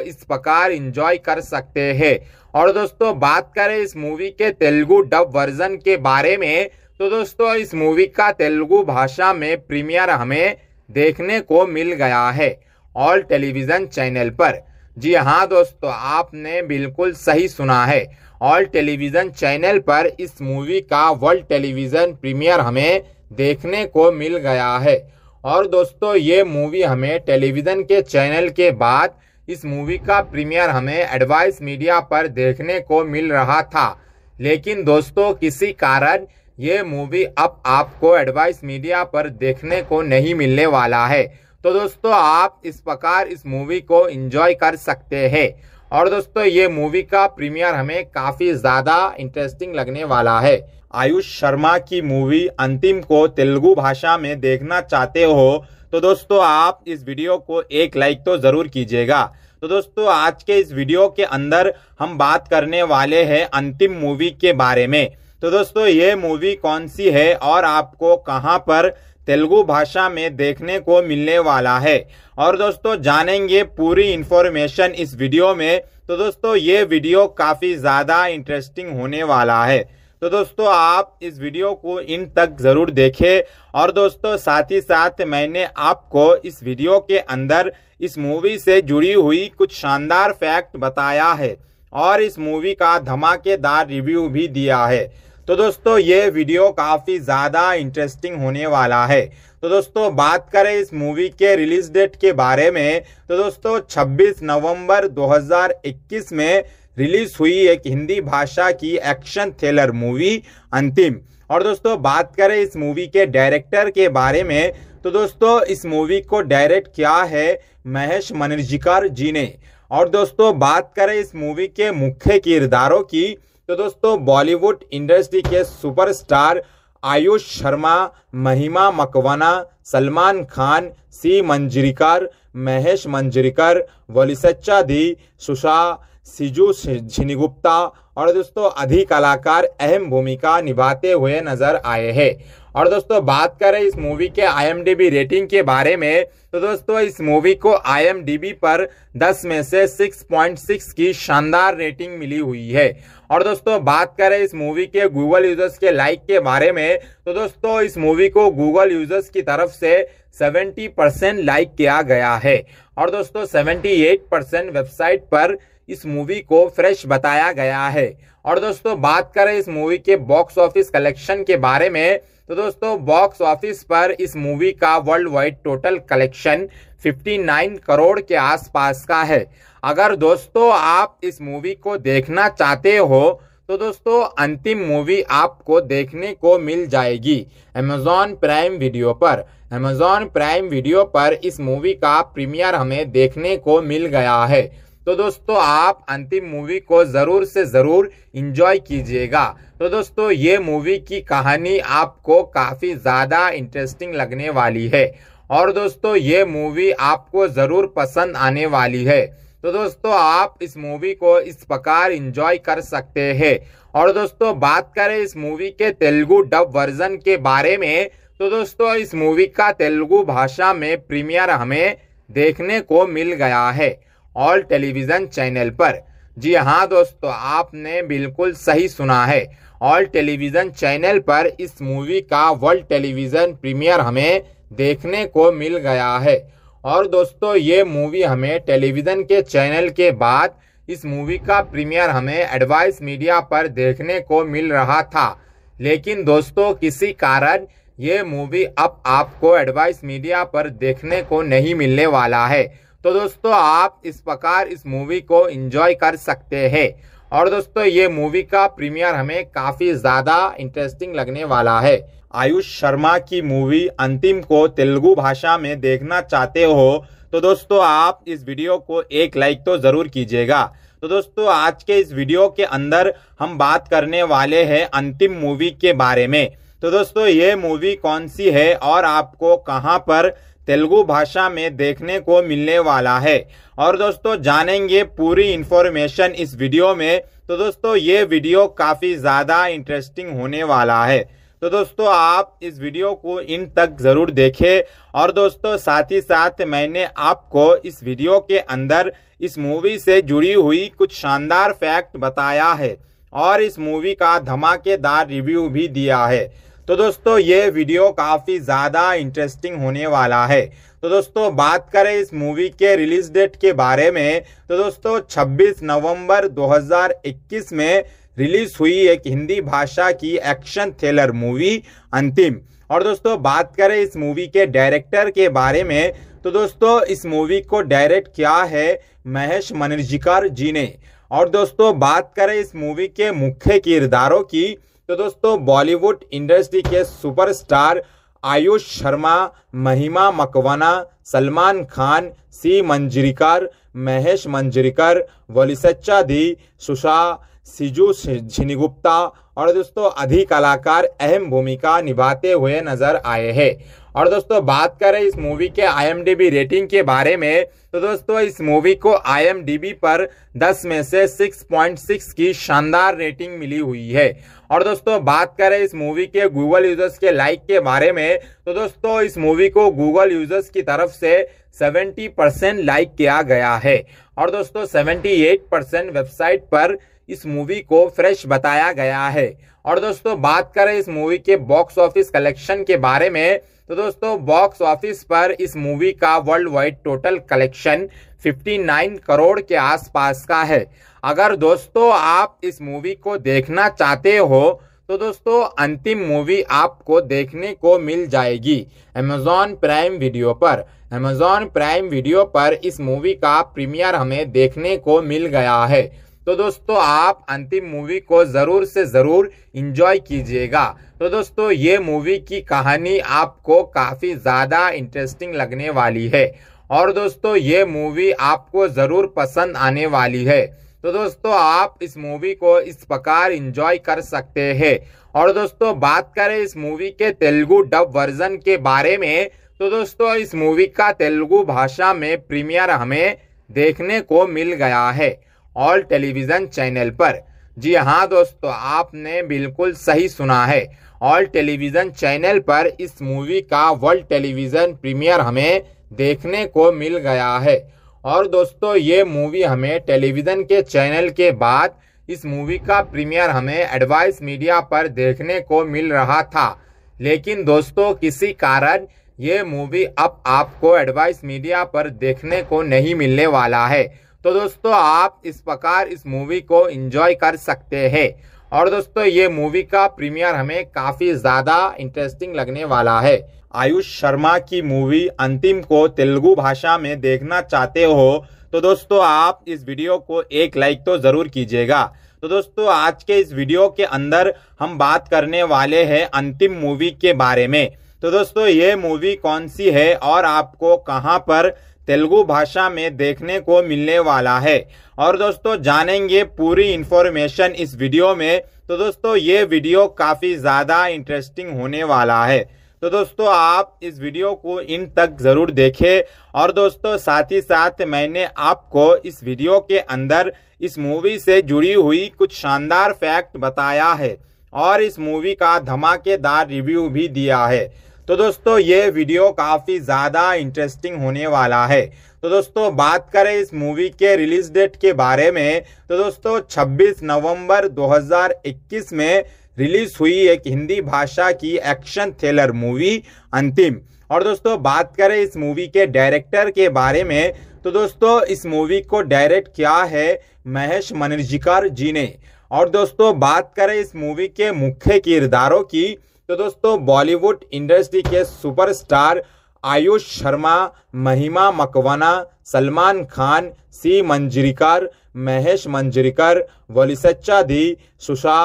इस प्रकार इंजॉय कर सकते हैं। और दोस्तों, बात करें इस मूवी के तेलुगु डब वर्जन के बारे में तो दोस्तों, इस मूवी का तेलुगु भाषा में प्रीमियर हमें देखने को मिल गया है ऑल टेलीविज़न चैनल पर। जी हाँ दोस्तों, आपने बिल्कुल सही सुना है। ऑल टेलीविज़न चैनल पर इस मूवी का वर्ल्ड टेलीविज़न प्रीमियर हमें देखने को मिल गया है। और दोस्तों, ये मूवी हमें टेलीविज़न के चैनल के बाद इस मूवी का प्रीमियर हमें एडवाइस मीडिया पर देखने को मिल रहा था। लेकिन दोस्तों, किसी कारण ये मूवी अब आपको एडवाइस मीडिया पर देखने को नहीं मिलने वाला है। तो दोस्तों, आप इस प्रकार इस मूवी को एंजॉय कर सकते हैं। और दोस्तों, ये मूवी का प्रीमियर हमें काफ़ी ज़्यादा इंटरेस्टिंग लगने वाला है। आयुष शर्मा की मूवी अंतिम को तेलुगु भाषा में देखना चाहते हो तो दोस्तों, आप इस वीडियो को एक लाइक तो ज़रूर कीजिएगा। तो दोस्तों, आज के इस वीडियो के अंदर हम बात करने वाले हैं अंतिम मूवी के बारे में। तो दोस्तों, ये मूवी कौन सी है और आपको कहाँ पर तेलुगु भाषा में देखने को मिलने वाला है। और दोस्तों, जानेंगे पूरी इंफॉर्मेशन इस वीडियो में। तो दोस्तों, ये वीडियो काफ़ी ज़्यादा इंटरेस्टिंग होने वाला है। तो दोस्तों, आप इस वीडियो को इन तक ज़रूर देखें। और दोस्तों, साथ ही साथ मैंने आपको इस वीडियो के अंदर इस मूवी से जुड़ी हुई कुछ शानदार फैक्ट बताया है। और इस मूवी का धमाकेदार रिव्यू भी दिया है। तो दोस्तों, ये वीडियो काफ़ी ज़्यादा इंटरेस्टिंग होने वाला है। तो दोस्तों, बात करें इस मूवी के रिलीज़ डेट के बारे में। तो दोस्तों 26 नवंबर 2021 में रिलीज़ हुई एक हिंदी भाषा की एक्शन थ्रिलर मूवी अंतिम। और दोस्तों, बात करें इस मूवी के डायरेक्टर के बारे में। तो दोस्तों, इस मूवी को डायरेक्ट किया है महेश मनर्जिकर जी ने। और दोस्तों, बात करें इस मूवी के मुख्य किरदारों की। तो दोस्तों, बॉलीवुड इंडस्ट्री के सुपरस्टार आयुष शर्मा, महिमा मकवाना, सलमान खान, सी मंजरीकर, महेश मंजरीकर, वलिसच्चा दी सुषा सिजू झिनीगुप्ता और दोस्तों अधिक कलाकार अहम भूमिका निभाते हुए नज़र आए हैं। और दोस्तों बात करें इस मूवी के आईएमडीबी रेटिंग के बारे में तो दोस्तों इस मूवी को आईएमडीबी पर 10 में से 6.6 की शानदार रेटिंग मिली हुई है। और दोस्तों बात करें इस मूवी के गूगल यूज़र्स के लाइक के बारे में तो दोस्तों इस मूवी को गूगल यूज़र्स की तरफ़ से 70 परसेंट लाइक किया गया है। और दोस्तों 78 परसेंट वेबसाइट पर इस मूवी को फ्रेश बताया गया है। और दोस्तों, बात करें इस मूवी के बॉक्स ऑफ़िस कलेक्शन के बारे में तो दोस्तों, बॉक्स ऑफ़िस पर इस मूवी का world wide total collection 59 crore के आसपास का है। अगर दोस्तों, आप इस मूवी को देखना चाहते हो तो दोस्तों, अंतिम मूवी आपको देखने को मिल जाएगी अमेजॉन प्राइम वीडियो पर। अमेजॉन प्राइम वीडियो पर इस मूवी का प्रीमियर हमें देखने को मिल गया है। तो दोस्तों, आप अंतिम मूवी को ज़रूर से ज़रूर इंजॉय कीजिएगा। तो दोस्तों, ये मूवी की कहानी आपको काफ़ी ज़्यादा इंटरेस्टिंग लगने वाली है। और दोस्तों, ये मूवी आपको ज़रूर पसंद आने वाली है। तो दोस्तों, आप इस मूवी को इस प्रकार इंजॉय कर सकते हैं। और दोस्तों, बात करें इस मूवी के तेलुगु डब वर्जन के बारे में तो दोस्तों, इस मूवी का तेलुगु भाषा में प्रीमियर हमें देखने को मिल गया है। ऑल टेलीविज़न चैनल पर। जी हाँ दोस्तों, आपने बिल्कुल सही सुना है। ऑल टेलीविज़न चैनल पर इस मूवी का वर्ल्ड टेलीविज़न प्रीमियर हमें देखने को मिल गया है। और दोस्तों, ये मूवी हमें टेलीविज़न के चैनल के बाद इस मूवी का प्रीमियर हमें एडवाइस मीडिया पर देखने को मिल रहा था। लेकिन दोस्तों, किसी कारण ये मूवी अब आपको एडवाइस मीडिया पर देखने को नहीं मिलने वाला है। तो दोस्तों, आप इस प्रकार इस मूवी को एंजॉय कर सकते हैं। और दोस्तों, ये मूवी का प्रीमियर हमें काफ़ी ज़्यादा इंटरेस्टिंग लगने वाला है। आयुष शर्मा की मूवी अंतिम को तेलुगु भाषा में देखना चाहते हो तो दोस्तों, आप इस वीडियो को एक लाइक तो ज़रूर कीजिएगा। तो दोस्तों, आज के इस वीडियो के अंदर हम बात करने वाले हैं अंतिम मूवी के बारे में। तो दोस्तों, ये मूवी कौन सी है और आपको कहाँ पर तेलुगु भाषा में देखने को मिलने वाला है। और दोस्तों, जानेंगे पूरी इंफॉर्मेशन इस वीडियो में। तो दोस्तों, ये वीडियो काफ़ी ज़्यादा इंटरेस्टिंग होने वाला है। तो दोस्तों, आप इस वीडियो को इन तक ज़रूर देखें। और दोस्तों, साथ ही साथ मैंने आपको इस वीडियो के अंदर इस मूवी से जुड़ी हुई कुछ शानदार फैक्ट बताया है। और इस मूवी का धमाकेदार रिव्यू भी दिया है। तो दोस्तों, ये वीडियो काफ़ी ज़्यादा इंटरेस्टिंग होने वाला है। तो दोस्तों, बात करें इस मूवी के रिलीज़ डेट के बारे में। तो दोस्तों 26 नवंबर 2021 में रिलीज़ हुई एक हिंदी भाषा की एक्शन थ्रिलर मूवी अंतिम। और दोस्तों, बात करें इस मूवी के डायरेक्टर के बारे में तो दोस्तों, इस मूवी को डायरेक्ट किया है महेश मनर्जिकर जी ने। और दोस्तों, बात करें इस मूवी के मुख्य किरदारों की तो दोस्तों, बॉलीवुड इंडस्ट्री के सुपरस्टार आयुष शर्मा, महिमा मकवाना, सलमान खान, सी मंजरीकर, महेश मंजरीकर वलिसच्चा दी सुषा सिजू झिनीगुप्ता और दोस्तों, अधिक कलाकार अहम भूमिका निभाते हुए नज़र आए हैं। और दोस्तों, बात करें इस मूवी के आईएमडीबी रेटिंग के बारे में तो दोस्तों, इस मूवी को आईएमडीबी पर 10 में से 6.6 की शानदार रेटिंग मिली हुई है। और दोस्तों, बात करें इस मूवी के गूगल यूज़र्स के लाइक के बारे में तो दोस्तों, इस मूवी को गूगल यूज़र्स की तरफ़ से 70 परसेंट लाइक किया गया है। और दोस्तों 78 परसेंट वेबसाइट पर इस मूवी को फ्रेश बताया गया है। और दोस्तों, बात करें इस मूवी के बॉक्स ऑफ़िस कलेक्शन के बारे में तो दोस्तों बॉक्स ऑफ़िस पर इस मूवी का world wide total collection 59 crore के आसपास का है। अगर दोस्तों, आप इस मूवी को देखना चाहते हो तो दोस्तों, अंतिम मूवी आपको देखने को मिल जाएगी अमेजॉन प्राइम वीडियो पर। अमेजॉन प्राइम वीडियो पर इस मूवी का प्रीमियर हमें देखने को मिल गया है। तो दोस्तों, आप अंतिम मूवी को ज़रूर से ज़रूर इंजॉय कीजिएगा। तो दोस्तों, ये मूवी की कहानी आपको काफ़ी ज़्यादा इंटरेस्टिंग लगने वाली है। और दोस्तों, ये मूवी आपको ज़रूर पसंद आने वाली है। तो दोस्तों, आप इस मूवी को इस प्रकार इंजॉय कर सकते हैं। और दोस्तों, बात करें इस मूवी के तेलुगु डब वर्जन के बारे में तो दोस्तों, इस मूवी का तेलुगु भाषा में प्रीमियर हमें देखने को मिल गया है ऑल टेलीविज़न चैनल पर। जी हाँ दोस्तों, आपने बिल्कुल सही सुना है। ऑल टेलीविज़न चैनल पर इस मूवी का वर्ल्ड टेलीविज़न प्रीमियर हमें देखने को मिल गया है। और दोस्तों, ये मूवी हमें टेलीविज़न के चैनल के बाद इस मूवी का प्रीमियर हमें एडवाइस मीडिया पर देखने को मिल रहा था। लेकिन दोस्तों, किसी कारण ये मूवी अब आपको एडवाइस मीडिया पर देखने को नहीं मिलने वाला है। तो दोस्तों, आप इस प्रकार इस मूवी को एंजॉय कर सकते हैं। और दोस्तों, ये मूवी का प्रीमियर हमें काफ़ी ज़्यादा इंटरेस्टिंग लगने वाला है। आयुष शर्मा की मूवी अंतिम को तेलुगु भाषा में देखना चाहते हो तो दोस्तों, आप इस वीडियो को एक लाइक तो ज़रूर कीजिएगा। तो दोस्तों, आज के इस वीडियो के अंदर हम बात करने वाले हैं अंतिम मूवी के बारे में। तो दोस्तों, ये मूवी कौन सी है और आपको कहाँ पर तेलुगु भाषा में देखने को मिलने वाला है। और दोस्तों, जानेंगे पूरी इंफॉर्मेशन इस वीडियो में। तो दोस्तों, ये वीडियो काफ़ी ज़्यादा इंटरेस्टिंग होने वाला है। तो दोस्तों, आप इस वीडियो को इन तक ज़रूर देखें। और दोस्तों, साथ ही साथ मैंने आपको इस वीडियो के अंदर इस मूवी से जुड़ी हुई कुछ शानदार फैक्ट बताया है। और इस मूवी का धमाकेदार रिव्यू भी दिया है। तो दोस्तों, ये वीडियो काफ़ी ज़्यादा इंटरेस्टिंग होने वाला है। तो दोस्तों, बात करें इस मूवी के रिलीज़ डेट के बारे में। तो दोस्तों 26 नवंबर 2021 में रिलीज़ हुई एक हिंदी भाषा की एक्शन थ्रिलर मूवी अंतिम। और दोस्तों, बात करें इस मूवी के डायरेक्टर के बारे में तो दोस्तों, इस मूवी को डायरेक्ट किया है महेश मनर्जिकर जी ने। और दोस्तों, बात करें इस मूवी के मुख्य किरदारों की तो दोस्तों, बॉलीवुड इंडस्ट्री के सुपरस्टार आयुष शर्मा, महिमा मकवाना, सलमान खान, सी मंजरीकर, महेश मंजरीकर वलिसच्चा दी सुषा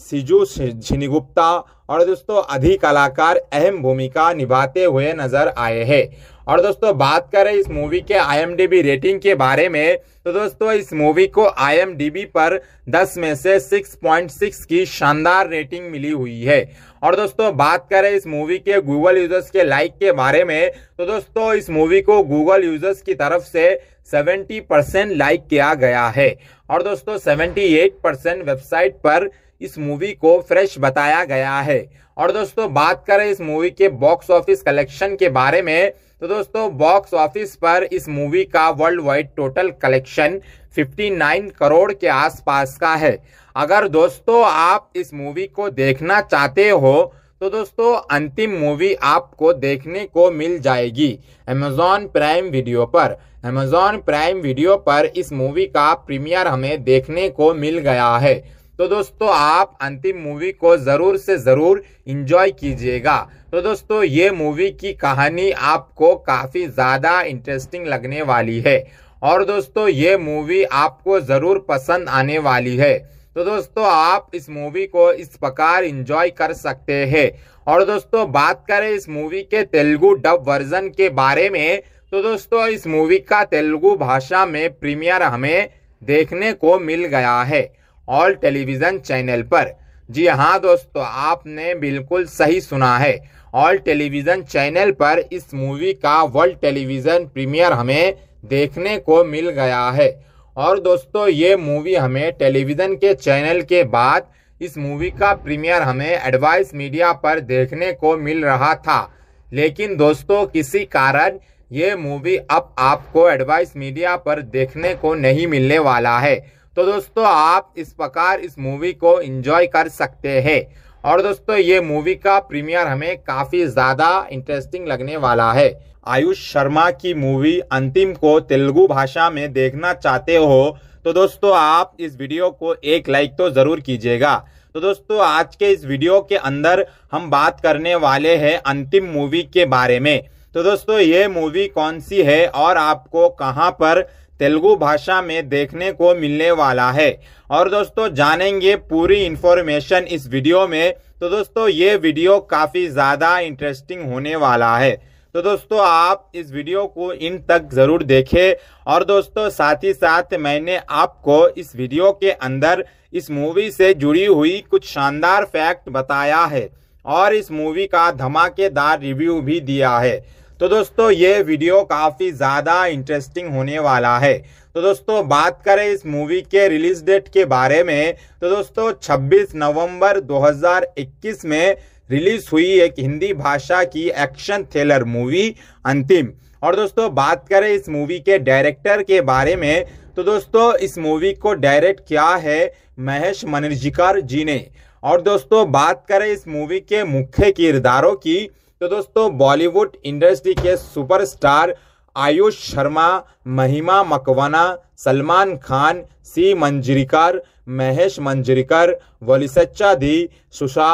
सिजू झिनीगुप्ता और दोस्तों अधिक कलाकार अहम भूमिका निभाते हुए नज़र आए हैं। और दोस्तों, बात करें इस मूवी के आईएमडीबी रेटिंग के बारे में तो दोस्तों, इस मूवी को आईएमडीबी पर 10 में से 6.6 की शानदार रेटिंग मिली हुई है। और दोस्तों, बात करें इस मूवी के गूगल यूज़र्स के लाइक के बारे में तो दोस्तों, इस मूवी को गूगल यूज़र्स की तरफ़ से 70 परसेंट लाइक किया गया है। और दोस्तों 78 परसेंट वेबसाइट पर इस मूवी को फ्रेश बताया गया है। और दोस्तों, बात करें इस मूवी के बॉक्स ऑफ़िस कलेक्शन के बारे में तो दोस्तों बॉक्स ऑफ़िस पर इस मूवी का world wide total collection 59 crore के आसपास का है। अगर दोस्तों आप इस मूवी को देखना चाहते हो तो दोस्तों अंतिम मूवी आपको देखने को मिल जाएगी अमेजॉन प्राइम वीडियो पर। अमेजॉन प्राइम वीडियो पर इस मूवी का प्रीमियर हमें देखने को मिल गया है। तो दोस्तों आप अंतिम मूवी को ज़रूर से ज़रूर इंजॉय कीजिएगा। तो दोस्तों ये मूवी की कहानी आपको काफ़ी ज़्यादा इंटरेस्टिंग लगने वाली है। और दोस्तों ये मूवी आपको ज़रूर पसंद आने वाली है। तो दोस्तों, आप इस मूवी को इस प्रकार इंजॉय कर सकते हैं। और दोस्तों, बात करें इस मूवी के तेलुगु डब वर्जन के बारे में तो दोस्तों, इस मूवी का तेलुगु भाषा में प्रीमियर हमें देखने को मिल गया है ऑल टेलीविज़न चैनल पर। जी हाँ दोस्तों, आपने बिल्कुल सही सुना है। ऑल टेलीविज़न चैनल पर इस मूवी का वर्ल्ड टेलीविज़न प्रीमियर हमें देखने को मिल गया है। और दोस्तों, ये मूवी हमें टेलीविज़न के चैनल के बाद इस मूवी का प्रीमियर हमें एडवाइस मीडिया पर देखने को मिल रहा था। लेकिन दोस्तों, किसी कारण ये मूवी अब आपको एडवाइस मीडिया पर देखने को नहीं मिलने वाला है। तो दोस्तों, आप इस प्रकार इस मूवी को एंजॉय कर सकते हैं। और दोस्तों, ये मूवी का प्रीमियर हमें काफ़ी ज़्यादा इंटरेस्टिंग लगने वाला है। आयुष शर्मा की मूवी अंतिम को तेलुगु भाषा में देखना चाहते हो तो दोस्तों आप इस वीडियो को एक लाइक तो ज़रूर कीजिएगा। तो दोस्तों, आज के इस वीडियो के अंदर हम बात करने वाले हैं अंतिम मूवी के बारे में। तो दोस्तों, ये मूवी कौन सी है और आपको कहाँ पर तेलुगु भाषा में देखने को मिलने वाला है? और दोस्तों, जानेंगे पूरी इंफॉर्मेशन इस वीडियो में। तो दोस्तों, ये वीडियो काफ़ी ज़्यादा इंटरेस्टिंग होने वाला है। तो दोस्तों, आप इस वीडियो को इन तक ज़रूर देखें। और दोस्तों, साथ ही साथ मैंने आपको इस वीडियो के अंदर इस मूवी से जुड़ी हुई कुछ शानदार फैक्ट बताया है और इस मूवी का धमाकेदार रिव्यू भी दिया है। तो दोस्तों, ये वीडियो काफ़ी ज़्यादा इंटरेस्टिंग होने वाला है। तो दोस्तों, बात करें इस मूवी के रिलीज़ डेट के बारे में। तो दोस्तों 26 नवंबर 2021 में रिलीज़ हुई एक हिंदी भाषा की एक्शन थ्रिलर मूवी अंतिम। और दोस्तों, बात करें इस मूवी के डायरेक्टर के बारे में तो दोस्तों, इस मूवी को डायरेक्ट किया है महेश मनर्जिकर जी ने। और दोस्तों, बात करें इस मूवी के मुख्य किरदारों की तो दोस्तों, बॉलीवुड इंडस्ट्री के सुपरस्टार आयुष शर्मा, महिमा मकवाना, सलमान खान, सी मंजरीकर, महेश मंजरीकर वलिसच्चा दी सुषा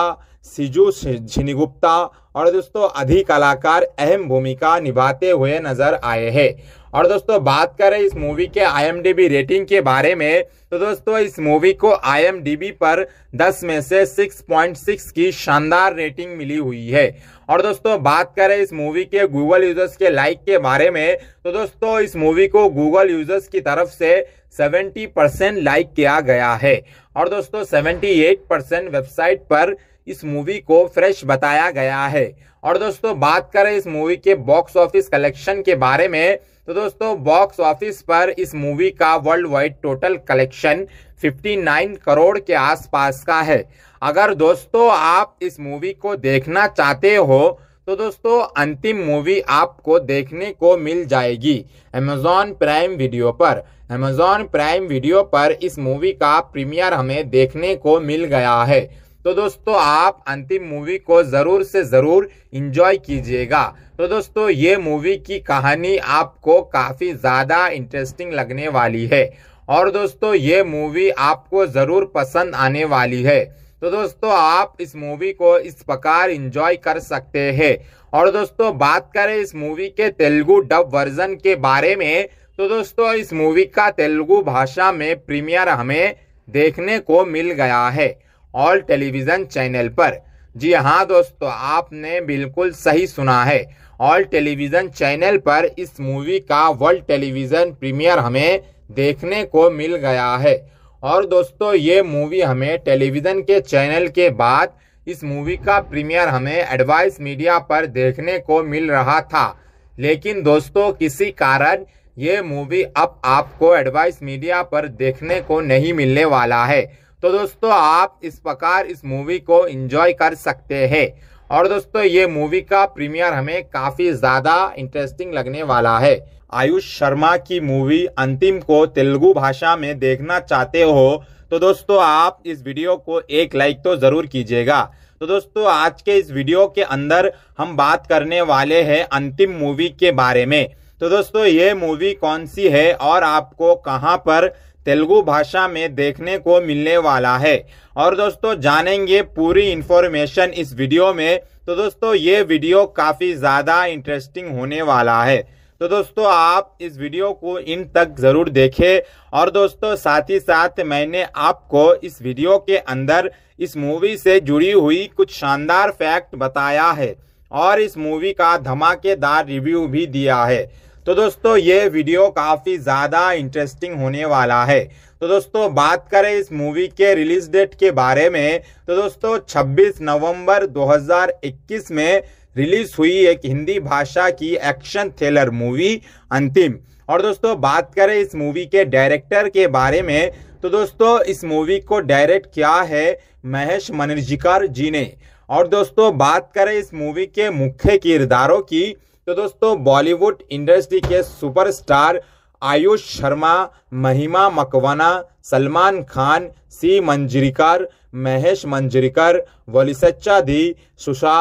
सिजू झिनीगुप्ता और दोस्तों अधिक कलाकार अहम भूमिका निभाते हुए नज़र आए हैं। और दोस्तों बात करें इस मूवी के आईएमडीबी रेटिंग के बारे में तो दोस्तों इस मूवी को आईएमडीबी पर 10 में से 6.6 की शानदार रेटिंग मिली हुई है। और दोस्तों बात करें इस मूवी के गूगल यूज़र्स के लाइक के बारे में तो दोस्तों इस मूवी को गूगल यूज़र्स की तरफ़ से 70 परसेंट लाइक किया गया है। और दोस्तों 78 परसेंट वेबसाइट पर इस मूवी को फ्रेश बताया गया है। और दोस्तों, बात करें इस मूवी के बॉक्स ऑफ़िस कलेक्शन के बारे में तो दोस्तों, बॉक्स ऑफ़िस पर इस मूवी का world wide total collection 59 crore के आसपास का है। अगर दोस्तों, आप इस मूवी को देखना चाहते हो तो दोस्तों, अंतिम मूवी आपको देखने को मिल जाएगी अमेजॉन प्राइम वीडियो पर। अमेजॉन प्राइम वीडियो पर इस मूवी का प्रीमियर हमें देखने को मिल गया है। तो दोस्तों, आप अंतिम मूवी को ज़रूर से ज़रूर इंजॉय कीजिएगा। तो दोस्तों, ये मूवी की कहानी आपको काफ़ी ज़्यादा इंटरेस्टिंग लगने वाली है। और दोस्तों, ये मूवी आपको ज़रूर पसंद आने वाली है। तो दोस्तों, आप इस मूवी को इस प्रकार इंजॉय कर सकते हैं। और दोस्तों, बात करें इस मूवी के तेलुगु डब वर्जन के बारे में तो दोस्तों, इस मूवी का तेलुगु भाषा में प्रीमियर हमें देखने को मिल गया है। ऑल टेलीविज़न चैनल पर। जी हाँ दोस्तों, आपने बिल्कुल सही सुना है। ऑल टेलीविज़न चैनल पर इस मूवी का वर्ल्ड टेलीविज़न प्रीमियर हमें देखने को मिल गया है। और दोस्तों, ये मूवी हमें टेलीविज़न के चैनल के बाद इस मूवी का प्रीमियर हमें एडवाइस मीडिया पर देखने को मिल रहा था। लेकिन दोस्तों, किसी कारण ये मूवी अब आपको एडवाइस मीडिया पर देखने को नहीं मिलने वाला है। तो दोस्तों, आप इस प्रकार इस मूवी को एंजॉय कर सकते हैं। और दोस्तों, ये मूवी का प्रीमियर हमें काफ़ी ज़्यादा इंटरेस्टिंग लगने वाला है। आयुष शर्मा की मूवी अंतिम को तेलुगु भाषा में देखना चाहते हो तो दोस्तों, आप इस वीडियो को एक लाइक तो ज़रूर कीजिएगा। तो दोस्तों, आज के इस वीडियो के अंदर हम बात करने वाले हैं अंतिम मूवी के बारे में। तो दोस्तों, ये मूवी कौन सी है और आपको कहाँ पर तेलुगु भाषा में देखने को मिलने वाला है। और दोस्तों, जानेंगे पूरी इंफॉर्मेशन इस वीडियो में। तो दोस्तों, ये वीडियो काफ़ी ज़्यादा इंटरेस्टिंग होने वाला है। तो दोस्तों, आप इस वीडियो को इन तक ज़रूर देखें। और दोस्तों, साथ ही साथ मैंने आपको इस वीडियो के अंदर इस मूवी से जुड़ी हुई कुछ शानदार फैक्ट बताया है। और इस मूवी का धमाकेदार रिव्यू भी दिया है। तो दोस्तों, ये वीडियो काफ़ी ज़्यादा इंटरेस्टिंग होने वाला है। तो दोस्तों, बात करें इस मूवी के रिलीज़ डेट के बारे में। तो दोस्तों 26 नवंबर 2021 में रिलीज़ हुई एक हिंदी भाषा की एक्शन थ्रिलर मूवी अंतिम। और दोस्तों, बात करें इस मूवी के डायरेक्टर के बारे में तो दोस्तों, इस मूवी को डायरेक्ट किया है महेश मनर्जिकर जी ने। और दोस्तों, बात करें इस मूवी के मुख्य किरदारों की तो दोस्तों, बॉलीवुड इंडस्ट्री के सुपरस्टार आयुष शर्मा, महिमा मकवाना, सलमान खान, सी मंजरीकर, महेश मंजरिकर वलिसच्चा दी सुषा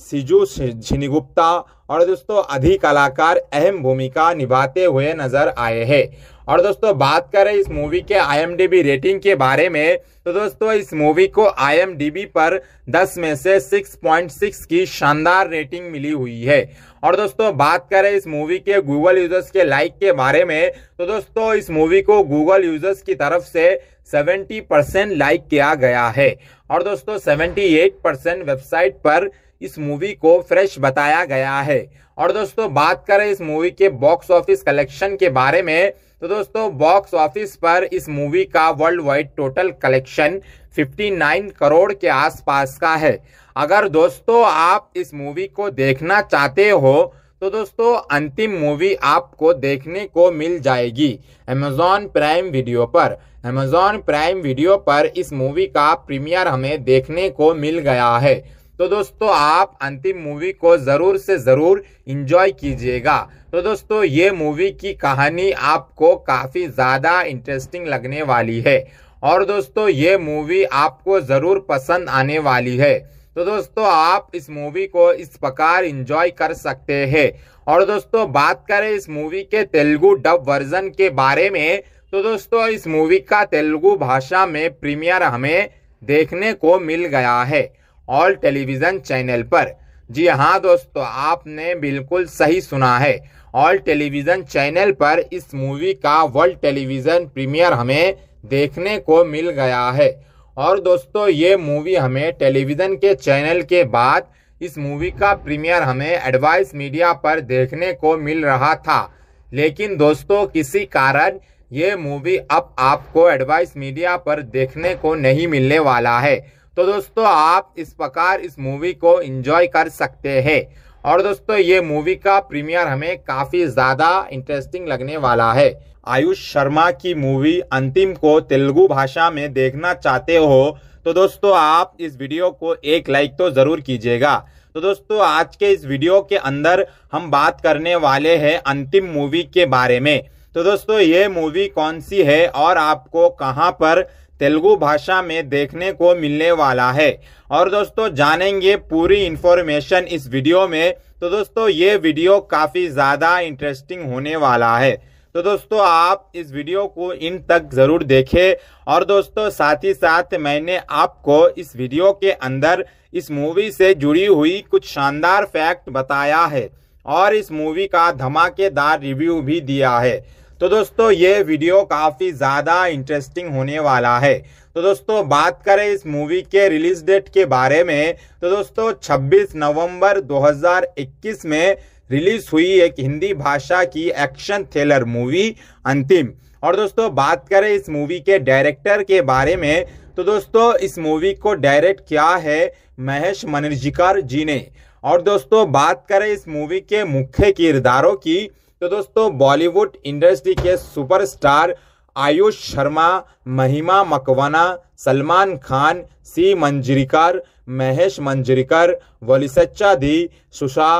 सिजू झिनीगुप्ता और दोस्तों अधिक कलाकार अहम भूमिका निभाते हुए नज़र आए हैं। और दोस्तों, बात करें इस मूवी के आईएमडीबी रेटिंग के बारे में तो दोस्तों, इस मूवी को आईएमडीबी पर 10 में से 6.6 की शानदार रेटिंग मिली हुई है। और दोस्तों, बात करें इस मूवी के गूगल यूज़र्स के लाइक के बारे में तो दोस्तों, इस मूवी को गूगल यूज़र्स की तरफ़ से 70 परसेंट लाइक किया गया है। और दोस्तों 78 परसेंट वेबसाइट पर इस मूवी को फ्रेश बताया गया है। और दोस्तों, बात करें इस मूवी के बॉक्स ऑफ़िस कलेक्शन के बारे में तो दोस्तों बॉक्स ऑफ़िस पर इस मूवी का world wide total collection 59 crore के आसपास का है। अगर दोस्तों, आप इस मूवी को देखना चाहते हो तो दोस्तों, अंतिम मूवी आपको देखने को मिल जाएगी अमेजॉन प्राइम वीडियो पर। अमेजॉन प्राइम वीडियो पर इस मूवी का प्रीमियर हमें देखने को मिल गया है। तो दोस्तों, आप अंतिम मूवी को ज़रूर से ज़रूर इंजॉय कीजिएगा। तो दोस्तों, ये मूवी की कहानी आपको काफ़ी ज़्यादा इंटरेस्टिंग लगने वाली है। और दोस्तों, ये मूवी आपको ज़रूर पसंद आने वाली है। तो दोस्तों, आप इस मूवी को इस प्रकार इंजॉय कर सकते हैं। और दोस्तों, बात करें इस मूवी के तेलुगु डब वर्जन के बारे में तो दोस्तों, इस मूवी का तेलुगु भाषा में प्रीमियर हमें देखने को मिल गया है। ऑल टेलीविज़न चैनल पर। जी हाँ दोस्तों, आपने बिल्कुल सही सुना है। ऑल टेलीविज़न चैनल पर इस मूवी का वर्ल्ड टेलीविज़न प्रीमियर हमें देखने को मिल गया है। और दोस्तों, ये मूवी हमें टेलीविज़न के चैनल के बाद इस मूवी का प्रीमियर हमें एडवाइस मीडिया पर देखने को मिल रहा था। लेकिन दोस्तों, किसी कारण ये मूवी अब आपको एडवाइस मीडिया पर देखने को नहीं मिलने वाला है। तो दोस्तों, आप इस प्रकार इस मूवी को एंजॉय कर सकते हैं। और दोस्तों, ये मूवी का प्रीमियर हमें काफ़ी ज़्यादा इंटरेस्टिंग लगने वाला है। आयुष शर्मा की मूवी अंतिम को तेलुगु भाषा में देखना चाहते हो तो दोस्तों, आप इस वीडियो को एक लाइक तो ज़रूर कीजिएगा। तो दोस्तों, आज के इस वीडियो के अंदर हम बात करने वाले हैं अंतिम मूवी के बारे में। तो दोस्तों, ये मूवी कौन सी है और आपको कहाँ पर तेलुगु भाषा में देखने को मिलने वाला है। और दोस्तों, जानेंगे पूरी इंफॉर्मेशन इस वीडियो में। तो दोस्तों, ये वीडियो काफ़ी ज़्यादा इंटरेस्टिंग होने वाला है। तो दोस्तों, आप इस वीडियो को इन तक ज़रूर देखें। और दोस्तों, साथ ही साथ मैंने आपको इस वीडियो के अंदर इस मूवी से जुड़ी हुई कुछ शानदार फैक्ट बताया है। और इस मूवी का धमाकेदार रिव्यू भी दिया है। तो दोस्तों, ये वीडियो काफ़ी ज़्यादा इंटरेस्टिंग होने वाला है। तो दोस्तों, बात करें इस मूवी के रिलीज़ डेट के बारे में। तो दोस्तों 26 नवंबर 2021 में रिलीज़ हुई एक हिंदी भाषा की एक्शन थ्रिलर मूवी अंतिम। और दोस्तों, बात करें इस मूवी के डायरेक्टर के बारे में तो दोस्तों, इस मूवी को डायरेक्ट किया है महेश मनर्जिकर जी ने। और दोस्तों, बात करें इस मूवी के मुख्य किरदारों की तो दोस्तों, बॉलीवुड इंडस्ट्री के सुपरस्टार आयुष शर्मा, महिमा मकवाना, सलमान खान, सी मंजरीकर, महेश मंजरीकर वलिसच्चा दी सुषा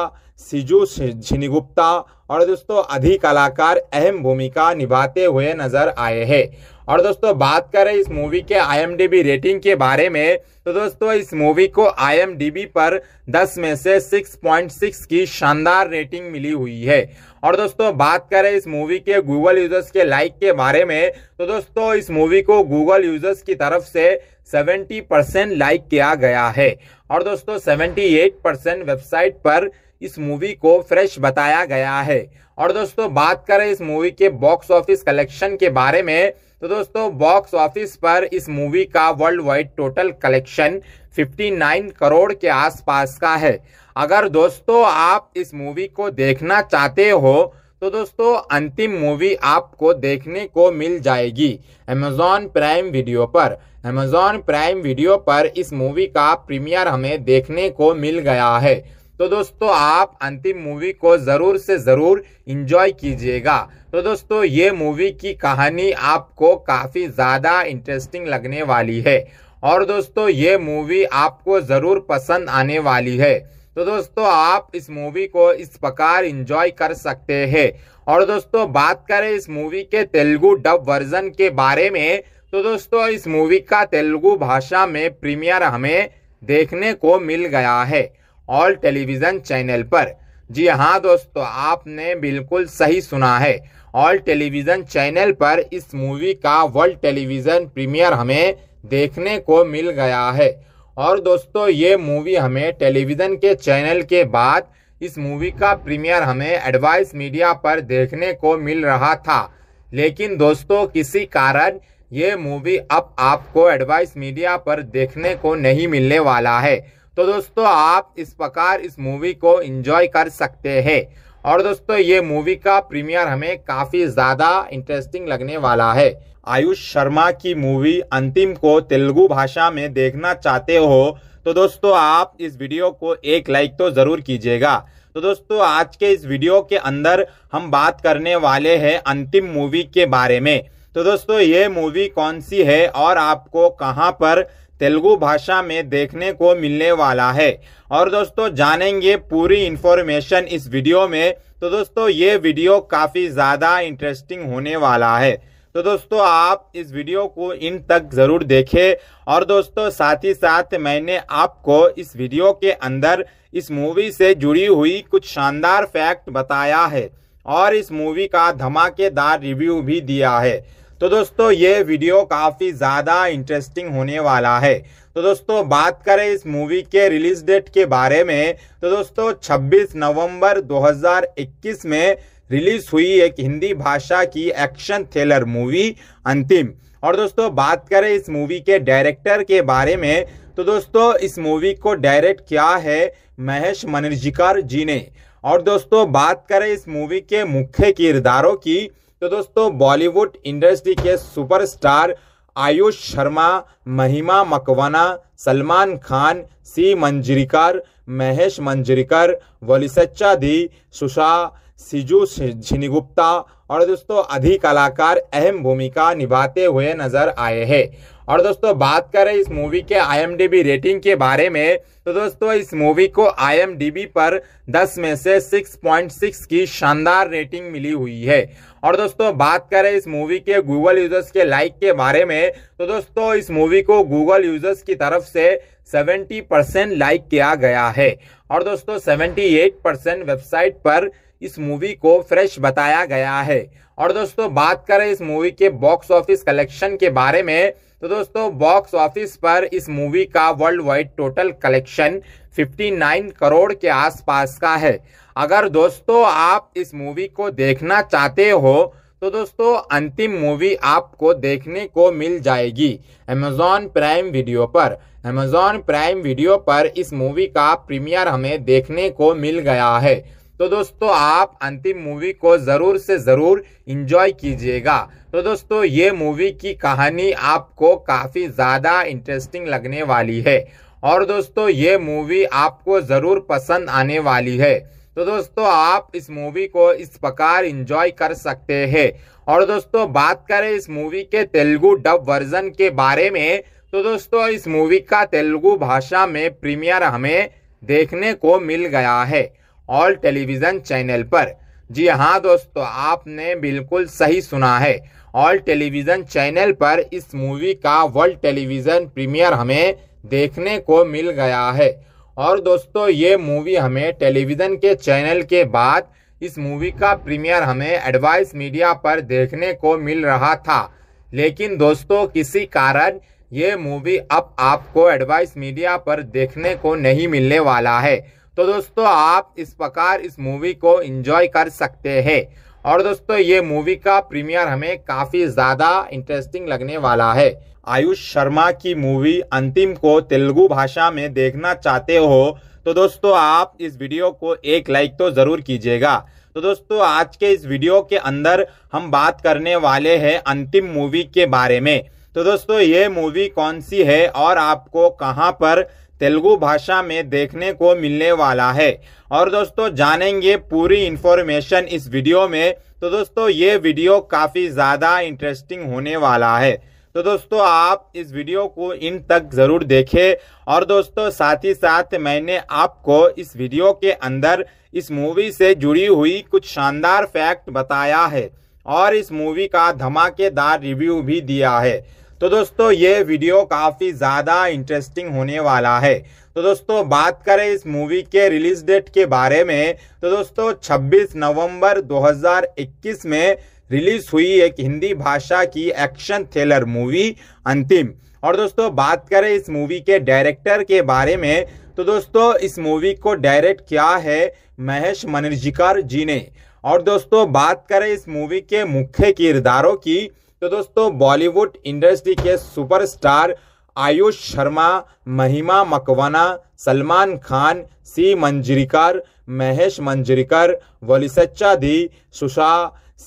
सिजू झिनीगुप्ता और दोस्तों, अधिक कलाकार अहम भूमिका निभाते हुए नज़र आए हैं। और दोस्तों, बात करें इस मूवी के आईएमडीबी रेटिंग के बारे में तो दोस्तों, इस मूवी को आईएमडीबी पर 10 में से 6.6 की शानदार रेटिंग मिली हुई है। और दोस्तों, बात करें इस मूवी के गूगल यूज़र्स के लाइक के बारे में तो दोस्तों, इस मूवी को गूगल यूज़र्स की तरफ़ से 70 परसेंट लाइक किया गया है। और दोस्तों 78 परसेंट वेबसाइट पर इस मूवी को फ्रेश बताया गया है। और दोस्तों, बात करें इस मूवी के बॉक्स ऑफ़िस कलेक्शन के बारे में तो दोस्तों बॉक्स ऑफ़िस पर इस मूवी का world wide total collection 59 crore के आसपास का है। अगर दोस्तों, आप इस मूवी को देखना चाहते हो तो दोस्तों, अंतिम मूवी आपको देखने को मिल जाएगी अमेजॉन प्राइम वीडियो पर। अमेजॉन प्राइम वीडियो पर इस मूवी का प्रीमियर हमें देखने को मिल गया है। तो दोस्तों, आप अंतिम मूवी को ज़रूर से ज़रूर इंजॉय कीजिएगा। तो दोस्तों, ये मूवी की कहानी आपको काफ़ी ज़्यादा इंटरेस्टिंग लगने वाली है। और दोस्तों, ये मूवी आपको ज़रूर पसंद आने वाली है। तो दोस्तों, आप इस मूवी को इस प्रकार इंजॉय कर सकते हैं। और दोस्तों, बात करें इस मूवी के तेलुगु डब वर्जन के बारे में तो दोस्तों, इस मूवी का तेलुगु भाषा में प्रीमियर हमें देखने को मिल गया है। ऑल टेलीविज़न चैनल पर। जी हाँ दोस्तों, आपने बिल्कुल सही सुना है। ऑल टेलीविज़न चैनल पर इस मूवी का वर्ल्ड टेलीविज़न प्रीमियर हमें देखने को मिल गया है। और दोस्तों, ये मूवी हमें टेलीविज़न के चैनल के बाद इस मूवी का प्रीमियर हमें एडवाइस मीडिया पर देखने को मिल रहा था। लेकिन दोस्तों, किसी कारण ये मूवी अब आपको एडवाइस मीडिया पर देखने को नहीं मिलने वाला है। तो दोस्तों, आप इस प्रकार इस मूवी को एंजॉय कर सकते हैं। और दोस्तों, ये मूवी का प्रीमियर हमें काफ़ी ज़्यादा इंटरेस्टिंग लगने वाला है। आयुष शर्मा की मूवी अंतिम को तेलुगु भाषा में देखना चाहते हो तो दोस्तों, आप इस वीडियो को एक लाइक तो ज़रूर कीजिएगा। तो दोस्तों, आज के इस वीडियो के अंदर हम बात करने वाले हैं अंतिम मूवी के बारे में। तो दोस्तों, ये मूवी कौन सी है और आपको कहाँ पर तेलुगु भाषा में देखने को मिलने वाला है। और दोस्तों, जानेंगे पूरी इंफॉर्मेशन इस वीडियो में। तो दोस्तों, ये वीडियो काफ़ी ज़्यादा इंटरेस्टिंग होने वाला है। तो दोस्तों, आप इस वीडियो को इन तक ज़रूर देखें। और दोस्तों, साथ ही साथ मैंने आपको इस वीडियो के अंदर इस मूवी से जुड़ी हुई कुछ शानदार फैक्ट बताया है। और इस मूवी का धमाकेदार रिव्यू भी दिया है। तो दोस्तों, ये वीडियो काफ़ी ज़्यादा इंटरेस्टिंग होने वाला है। तो दोस्तों, बात करें इस मूवी के रिलीज़ डेट के बारे में। तो दोस्तों 26 नवंबर 2021 में रिलीज़ हुई एक हिंदी भाषा की एक्शन थ्रिलर मूवी अंतिम। और दोस्तों, बात करें इस मूवी के डायरेक्टर के बारे में तो दोस्तों, इस मूवी को डायरेक्ट किया है महेश मनर्जिकर जी ने। और दोस्तों, बात करें इस मूवी के मुख्य किरदारों की तो दोस्तों, बॉलीवुड इंडस्ट्री के सुपरस्टार आयुष शर्मा, महिमा मकवाना, सलमान खान, सी मंजरीकर, महेश मंजरीकर वलिसच्चा दी सुषा सिजू झिनीगुप्ता और दोस्तों अधिक कलाकार अहम भूमिका निभाते हुए नज़र आए हैं। और दोस्तों, बात करें इस मूवी के आईएमडीबी रेटिंग के बारे में तो दोस्तों, इस मूवी को आईएमडीबी पर 10 में से 6.6 की शानदार रेटिंग मिली हुई है। और दोस्तों, बात करें इस मूवी के गूगल यूज़र्स के लाइक के बारे में तो दोस्तों, इस मूवी को गूगल यूज़र्स की तरफ़ से 70 परसेंट लाइक किया गया है। और दोस्तों 78 परसेंट वेबसाइट पर इस मूवी को फ्रेश बताया गया है। और दोस्तों, बात करें इस मूवी के बॉक्स ऑफ़िस कलेक्शन के बारे में तो दोस्तों बॉक्स ऑफ़िस पर इस मूवी का world wide total collection 59 crore के आसपास का है। अगर दोस्तों आप इस मूवी को देखना चाहते हो तो दोस्तों अंतिम मूवी आपको देखने को मिल जाएगी अमेजॉन प्राइम वीडियो पर। अमेजॉन प्राइम वीडियो पर इस मूवी का प्रीमियर हमें देखने को मिल गया है। तो दोस्तों आप अंतिम मूवी को ज़रूर से ज़रूर इंजॉय कीजिएगा। तो दोस्तों ये मूवी की कहानी आपको काफ़ी ज़्यादा इंटरेस्टिंग लगने वाली है। और दोस्तों ये मूवी आपको ज़रूर पसंद आने वाली है। तो दोस्तों, आप इस मूवी को इस प्रकार इंजॉय कर सकते हैं। और दोस्तों, बात करें इस मूवी के तेलुगु डब वर्जन के बारे में तो दोस्तों, इस मूवी का तेलुगु भाषा में प्रीमियर हमें देखने को मिल गया है ऑल टेलीविज़न चैनल पर। जी हाँ दोस्तों, आपने बिल्कुल सही सुना है। ऑल टेलीविज़न चैनल पर इस मूवी का वर्ल्ड टेलीविज़न प्रीमियर हमें देखने को मिल गया है। और दोस्तों, ये मूवी हमें टेलीविज़न के चैनल के बाद इस मूवी का प्रीमियर हमें एडवाइस मीडिया पर देखने को मिल रहा था। लेकिन दोस्तों, किसी कारण ये मूवी अब आपको एडवाइस मीडिया पर देखने को नहीं मिलने वाला है। तो दोस्तों, आप इस प्रकार इस मूवी को एंजॉय कर सकते हैं। और दोस्तों, ये मूवी का प्रीमियर हमें काफ़ी ज़्यादा इंटरेस्टिंग लगने वाला है। आयुष शर्मा की मूवी अंतिम को तेलुगु भाषा में देखना चाहते हो तो दोस्तों आप इस वीडियो को एक लाइक तो ज़रूर कीजिएगा। तो दोस्तों, आज के इस वीडियो के अंदर हम बात करने वाले हैं अंतिम मूवी के बारे में। तो दोस्तों, ये मूवी कौन सी है और आपको कहाँ पर तेलुगु भाषा में देखने को मिलने वाला है? और दोस्तों, जानेंगे पूरी इंफॉर्मेशन इस वीडियो में। तो दोस्तों, ये वीडियो काफ़ी ज़्यादा इंटरेस्टिंग होने वाला है। तो दोस्तों, आप इस वीडियो को इन तक ज़रूर देखें। और दोस्तों, साथ ही साथ मैंने आपको इस वीडियो के अंदर इस मूवी से जुड़ी हुई कुछ शानदार फैक्ट बताया है और इस मूवी का धमाकेदार रिव्यू भी दिया है। तो दोस्तों, ये वीडियो काफ़ी ज़्यादा इंटरेस्टिंग होने वाला है। तो दोस्तों, बात करें इस मूवी के रिलीज़ डेट के बारे में। तो दोस्तों 26 नवंबर 2021 में रिलीज़ हुई एक हिंदी भाषा की एक्शन थ्रिलर मूवी अंतिम। और दोस्तों, बात करें इस मूवी के डायरेक्टर के बारे में तो दोस्तों, इस मूवी को डायरेक्ट किया है महेश मनर्जिकर जी ने। और दोस्तों, बात करें इस मूवी के मुख्य किरदारों की तो दोस्तों, बॉलीवुड इंडस्ट्री के सुपरस्टार आयुष शर्मा, महिमा मकवाना, सलमान खान, सी मंजरीकर, महेश मंजरीकर वलिसच्चा दी सुषा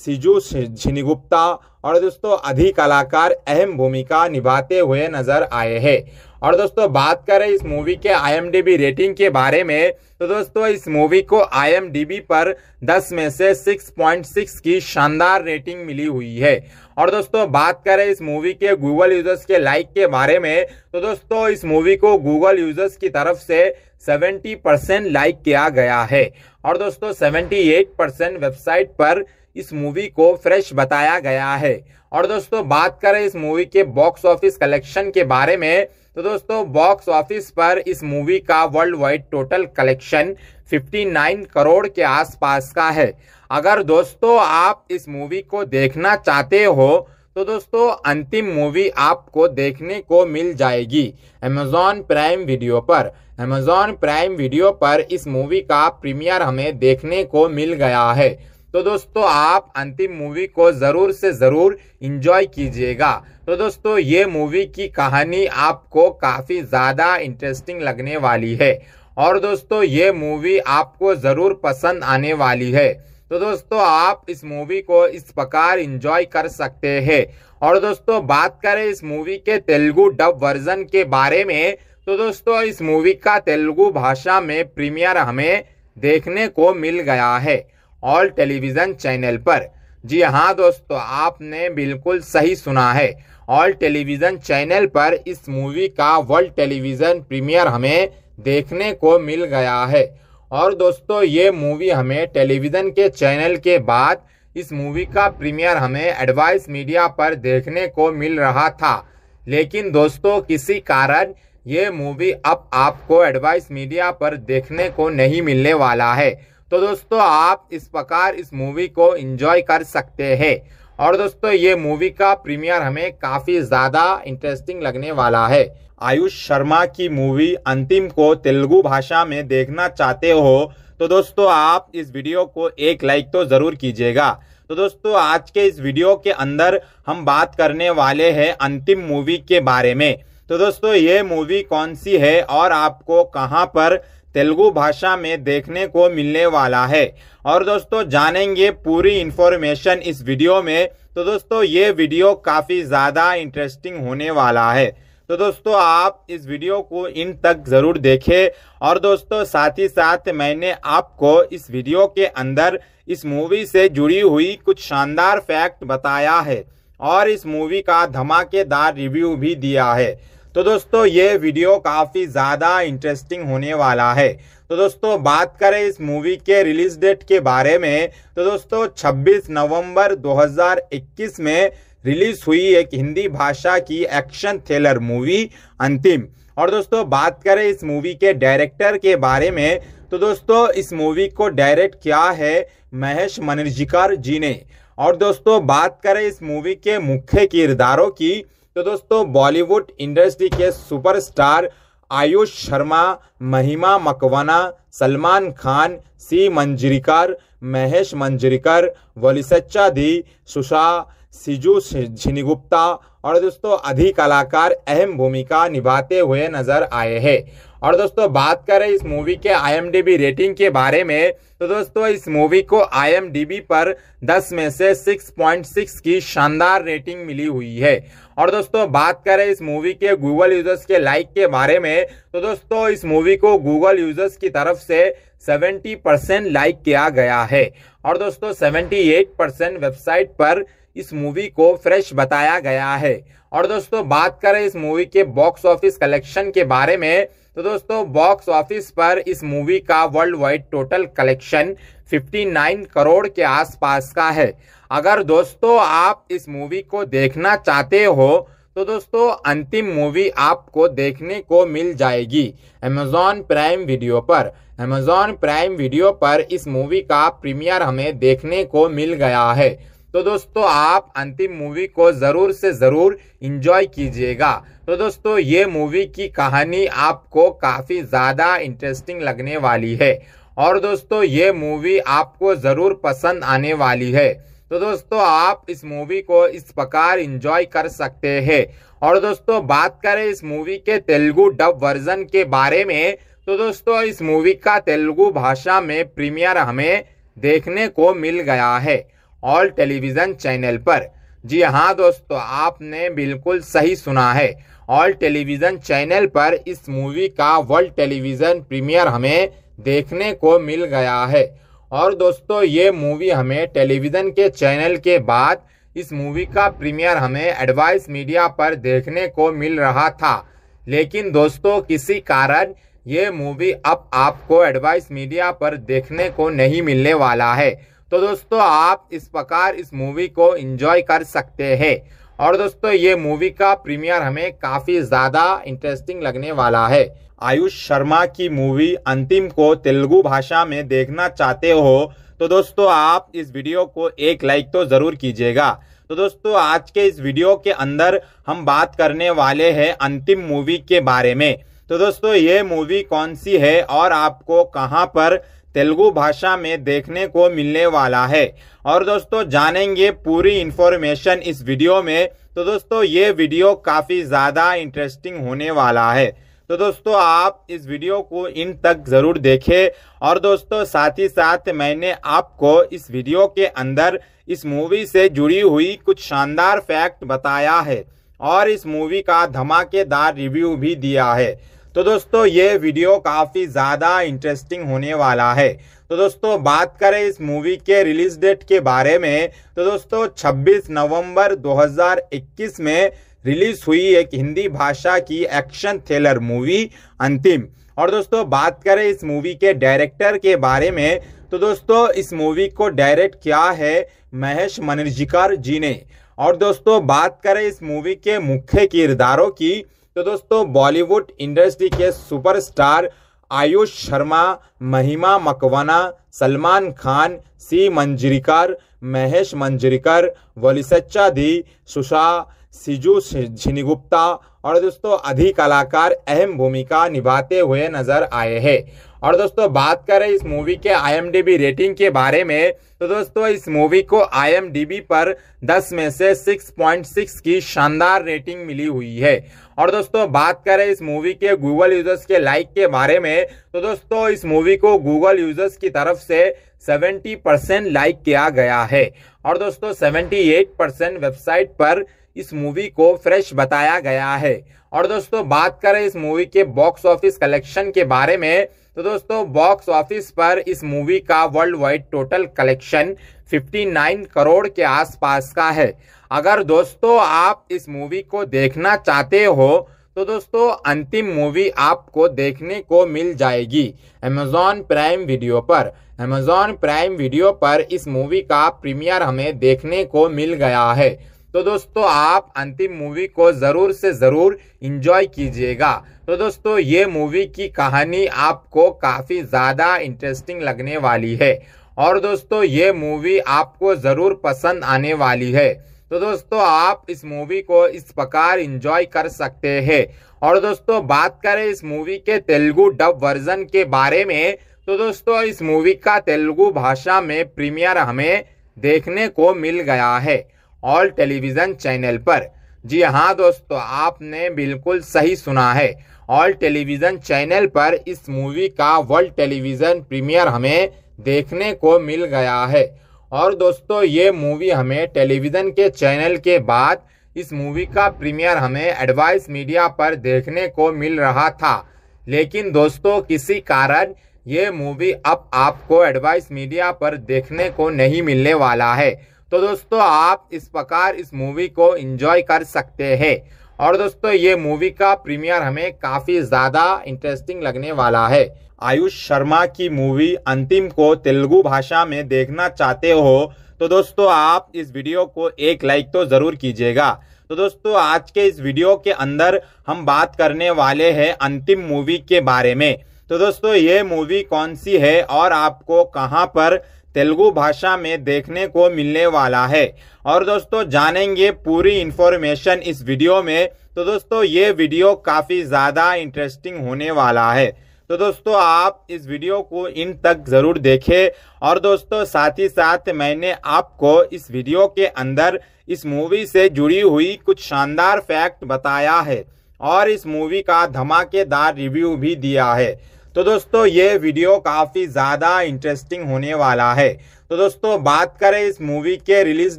सिजू झिनीगुप्ता और दोस्तों अधिक कलाकार अहम भूमिका निभाते हुए नज़र आए हैं। और दोस्तों बात करें इस मूवी के आईएमडीबी रेटिंग के बारे में तो दोस्तों इस मूवी को आईएमडीबी पर 10 में से 6.6 की शानदार रेटिंग मिली हुई है। और दोस्तों बात करें इस मूवी के गूगल यूज़र्स के लाइक के बारे में तो दोस्तों इस मूवी को गूगल यूज़र्स की तरफ़ से 70 परसेंट लाइक किया गया है। और दोस्तों 78 परसेंट वेबसाइट पर इस मूवी को फ्रेश बताया गया है। और दोस्तों, बात करें इस मूवी के बॉक्स ऑफ़िस कलेक्शन के बारे में तो दोस्तों, बॉक्स ऑफ़िस पर इस मूवी का world wide total collection 59 crore के आसपास का है। अगर दोस्तों, आप इस मूवी को देखना चाहते हो तो दोस्तों, अंतिम मूवी आपको देखने को मिल जाएगी अमेजॉन प्राइम वीडियो पर। अमेजॉन प्राइम वीडियो पर इस मूवी का प्रीमियर हमें देखने को मिल गया है। तो दोस्तों, आप अंतिम मूवी को ज़रूर से ज़रूर इंजॉय कीजिएगा। तो दोस्तों, ये मूवी की कहानी आपको काफ़ी ज़्यादा इंटरेस्टिंग लगने वाली है। और दोस्तों, ये मूवी आपको ज़रूर पसंद आने वाली है। तो दोस्तों, आप इस मूवी को इस प्रकार इंजॉय कर सकते हैं। और दोस्तों, बात करें इस मूवी के तेलुगु डब वर्जन के बारे में तो दोस्तों, इस मूवी का तेलुगु भाषा में प्रीमियर हमें देखने को मिल गया है। ऑल टेलीविज़न चैनल पर। जी हाँ दोस्तों, आपने बिल्कुल सही सुना है। ऑल टेलीविज़न चैनल पर इस मूवी का वर्ल्ड टेलीविज़न प्रीमियर हमें देखने को मिल गया है। और दोस्तों, ये मूवी हमें टेलीविज़न के चैनल के बाद इस मूवी का प्रीमियर हमें एडवाइस मीडिया पर देखने को मिल रहा था। लेकिन दोस्तों, किसी कारण ये मूवी अब आपको एडवाइस मीडिया पर देखने को नहीं मिलने वाला है। तो दोस्तों, आप इस प्रकार इस मूवी को एंजॉय कर सकते हैं। और दोस्तों, ये मूवी का प्रीमियर हमें काफ़ी ज़्यादा इंटरेस्टिंग लगने वाला है। आयुष शर्मा की मूवी अंतिम को तेलुगु भाषा में देखना चाहते हो तो दोस्तों, आप इस वीडियो को एक लाइक तो ज़रूर कीजिएगा। तो दोस्तों, आज के इस वीडियो के अंदर हम बात करने वाले हैं अंतिम मूवी के बारे में। तो दोस्तों, ये मूवी कौन सी है और आपको कहाँ पर तेलुगु भाषा में देखने को मिलने वाला है। और दोस्तों, जानेंगे पूरी इंफॉर्मेशन इस वीडियो में। तो दोस्तों, ये वीडियो काफ़ी ज़्यादा इंटरेस्टिंग होने वाला है। तो दोस्तों, आप इस वीडियो को इन तक ज़रूर देखें। और दोस्तों, साथ ही साथ मैंने आपको इस वीडियो के अंदर इस मूवी से जुड़ी हुई कुछ शानदार फैक्ट बताया है। और इस मूवी का धमाकेदार रिव्यू भी दिया है। तो दोस्तों, ये वीडियो काफ़ी ज़्यादा इंटरेस्टिंग होने वाला है। तो दोस्तों, बात करें इस मूवी के रिलीज़ डेट के बारे में। तो दोस्तों 26 नवंबर 2021 में रिलीज़ हुई एक हिंदी भाषा की एक्शन थ्रिलर मूवी अंतिम। और दोस्तों, बात करें इस मूवी के डायरेक्टर के बारे में तो दोस्तों, इस मूवी को डायरेक्ट किया है महेश मनर्जिकर जी ने। और दोस्तों, बात करें इस मूवी के मुख्य किरदारों की तो दोस्तों, बॉलीवुड इंडस्ट्री के सुपरस्टार आयुष शर्मा, महिमा मकवाना, सलमान खान, सी मंजरीकर, महेश मंजरीकर वलिसच्चा दी सुषा सिजू झिनीगुप्ता और दोस्तों अधिक कलाकार अहम भूमिका निभाते हुए नज़र आए हैं। और दोस्तों, बात करें इस मूवी के आईएमडीबी रेटिंग के बारे में तो दोस्तों, इस मूवी को आईएमडीबी पर 10 में से 6.6 की शानदार रेटिंग मिली हुई है। और दोस्तों, बात करें इस मूवी के गूगल यूज़र्स के लाइक के बारे में तो दोस्तों, इस मूवी को गूगल यूज़र्स की तरफ़ से 70 परसेंट लाइक किया गया है। और दोस्तों 78 परसेंट वेबसाइट पर इस मूवी को फ्रेश बताया गया है। और दोस्तों, बात करें इस मूवी के बॉक्स ऑफ़िस कलेक्शन के बारे में तो दोस्तों बॉक्स ऑफ़िस पर इस मूवी का world wide total collection 59 crore के आसपास का है। अगर दोस्तों आप इस मूवी को देखना चाहते हो तो दोस्तों अंतिम मूवी आपको देखने को मिल जाएगी अमेजॉन प्राइम वीडियो पर। अमेजॉन प्राइम वीडियो पर इस मूवी का प्रीमियर हमें देखने को मिल गया है। तो दोस्तों आप अंतिम मूवी को ज़रूर से ज़रूर इंजॉय कीजिएगा। तो दोस्तों ये मूवी की कहानी आपको काफ़ी ज़्यादा इंटरेस्टिंग लगने वाली है। और दोस्तों ये मूवी आपको ज़रूर पसंद आने वाली है। तो दोस्तों, आप इस मूवी को इस प्रकार इंजॉय कर सकते हैं। और दोस्तों, बात करें इस मूवी के तेलुगु डब वर्जन के बारे में तो दोस्तों, इस मूवी का तेलुगु भाषा में प्रीमियर हमें देखने को मिल गया है ऑल टेलीविज़न चैनल पर। जी हाँ दोस्तों, आपने बिल्कुल सही सुना है। ऑल टेलीविज़न चैनल पर इस मूवी का वर्ल्ड टेलीविज़न प्रीमियर हमें देखने को मिल गया है। और दोस्तों, ये मूवी हमें टेलीविज़न के चैनल के बाद इस मूवी का प्रीमियर हमें एडवाइस मीडिया पर देखने को मिल रहा था। लेकिन दोस्तों, किसी कारण ये मूवी अब आपको एडवाइस मीडिया पर देखने को नहीं मिलने वाला है। तो दोस्तों, आप इस प्रकार इस मूवी को एंजॉय कर सकते हैं। और दोस्तों, ये मूवी का प्रीमियर हमें काफ़ी ज़्यादा इंटरेस्टिंग लगने वाला है। आयुष शर्मा की मूवी अंतिम को तेलुगु भाषा में देखना चाहते हो तो दोस्तों, आप इस वीडियो को एक लाइक तो ज़रूर कीजिएगा। तो दोस्तों, आज के इस वीडियो के अंदर हम बात करने वाले हैं अंतिम मूवी के बारे में। तो दोस्तों, ये मूवी कौन सी है और आपको कहाँ पर तेलुगु भाषा में देखने को मिलने वाला है। और दोस्तों, जानेंगे पूरी इंफॉर्मेशन इस वीडियो में। तो दोस्तों, ये वीडियो काफ़ी ज़्यादा इंटरेस्टिंग होने वाला है। तो दोस्तों, आप इस वीडियो को इन तक ज़रूर देखें। और दोस्तों, साथ ही साथ मैंने आपको इस वीडियो के अंदर इस मूवी से जुड़ी हुई कुछ शानदार फैक्ट बताया है। और इस मूवी का धमाकेदार रिव्यू भी दिया है। तो दोस्तों, ये वीडियो काफ़ी ज़्यादा इंटरेस्टिंग होने वाला है। तो दोस्तों, बात करें इस मूवी के रिलीज़ डेट के बारे में। तो दोस्तों 26 नवंबर 2021 में रिलीज़ हुई एक हिंदी भाषा की एक्शन थ्रिलर मूवी अंतिम। और दोस्तों, बात करें इस मूवी के डायरेक्टर के बारे में तो दोस्तों, इस मूवी को डायरेक्ट किया है महेश मनर्जिकर जी ने। और दोस्तों, बात करें इस मूवी के मुख्य किरदारों की तो दोस्तों, बॉलीवुड इंडस्ट्री के सुपरस्टार आयुष शर्मा, महिमा मकवाना, सलमान खान, सी मंजरीकर, महेश मंजरीकर वलिसच्चा दी सुषा सिजू झिनीगुप्ता और दोस्तों अधिक कलाकार अहम भूमिका निभाते हुए नज़र आए हैं। और दोस्तों, बात करें इस मूवी के आईएमडीबी रेटिंग के बारे में तो दोस्तों, इस मूवी को आईएमडीबी पर 10 में से 6.6 की शानदार रेटिंग मिली हुई है। और दोस्तों, बात करें इस मूवी के गूगल यूज़र्स के लाइक के बारे में तो दोस्तों, इस मूवी को गूगल यूज़र्स की तरफ़ से 70 परसेंट लाइक किया गया है। और दोस्तों 78 परसेंट वेबसाइट पर इस मूवी को फ्रेश बताया गया है। और दोस्तों, बात करें इस मूवी के बॉक्स ऑफ़िस कलेक्शन के बारे में तो दोस्तों बॉक्स ऑफ़िस पर इस मूवी का world wide total collection 59 crore के आसपास का है। अगर दोस्तों आप इस मूवी को देखना चाहते हो तो दोस्तों अंतिम मूवी आपको देखने को मिल जाएगी अमेजॉन प्राइम वीडियो पर। अमेजॉन प्राइम वीडियो पर इस मूवी का प्रीमियर हमें देखने को मिल गया है। तो दोस्तों आप अंतिम मूवी को ज़रूर से ज़रूर इंजॉय कीजिएगा। तो दोस्तों ये मूवी की कहानी आपको काफ़ी ज़्यादा इंटरेस्टिंग लगने वाली है। और दोस्तों ये मूवी आपको ज़रूर पसंद आने वाली है। तो दोस्तों, आप इस मूवी को इस प्रकार इंजॉय कर सकते हैं। और दोस्तों, बात करें इस मूवी के तेलुगु डब वर्जन के बारे में तो दोस्तों, इस मूवी का तेलुगु भाषा में प्रीमियर हमें देखने को मिल गया है ऑल टेलीविज़न चैनल पर। जी हाँ दोस्तों, आपने बिल्कुल सही सुना है। ऑल टेलीविज़न चैनल पर इस मूवी का वर्ल्ड टेलीविज़न प्रीमियर हमें देखने को मिल गया है। और दोस्तों, ये मूवी हमें टेलीविज़न के चैनल के बाद इस मूवी का प्रीमियर हमें एडवाइस मीडिया पर देखने को मिल रहा था। लेकिन दोस्तों, किसी कारण ये मूवी अब आपको एडवाइस मीडिया पर देखने को नहीं मिलने वाला है। तो दोस्तों, आप इस प्रकार इस मूवी को एंजॉय कर सकते हैं। और दोस्तों, ये मूवी का प्रीमियर हमें काफ़ी ज़्यादा इंटरेस्टिंग लगने वाला है। आयुष शर्मा की मूवी अंतिम को तेलुगु भाषा में देखना चाहते हो तो दोस्तों, आप इस वीडियो को एक लाइक तो ज़रूर कीजिएगा। तो दोस्तों, आज के इस वीडियो के अंदर हम बात करने वाले हैं अंतिम मूवी के बारे में। तो दोस्तों, ये मूवी कौन सी है और आपको कहाँ पर तेलुगु भाषा में देखने को मिलने वाला है। और दोस्तों, जानेंगे पूरी इंफॉर्मेशन इस वीडियो में। तो दोस्तों, ये वीडियो काफ़ी ज़्यादा इंटरेस्टिंग होने वाला है। तो दोस्तों, आप इस वीडियो को इन तक ज़रूर देखें। और दोस्तों, साथ ही साथ मैंने आपको इस वीडियो के अंदर इस मूवी से जुड़ी हुई कुछ शानदार फैक्ट बताया है। और इस मूवी का धमाकेदार रिव्यू भी दिया है। तो दोस्तों, ये वीडियो काफ़ी ज़्यादा इंटरेस्टिंग होने वाला है। तो दोस्तों, बात करें इस मूवी के रिलीज़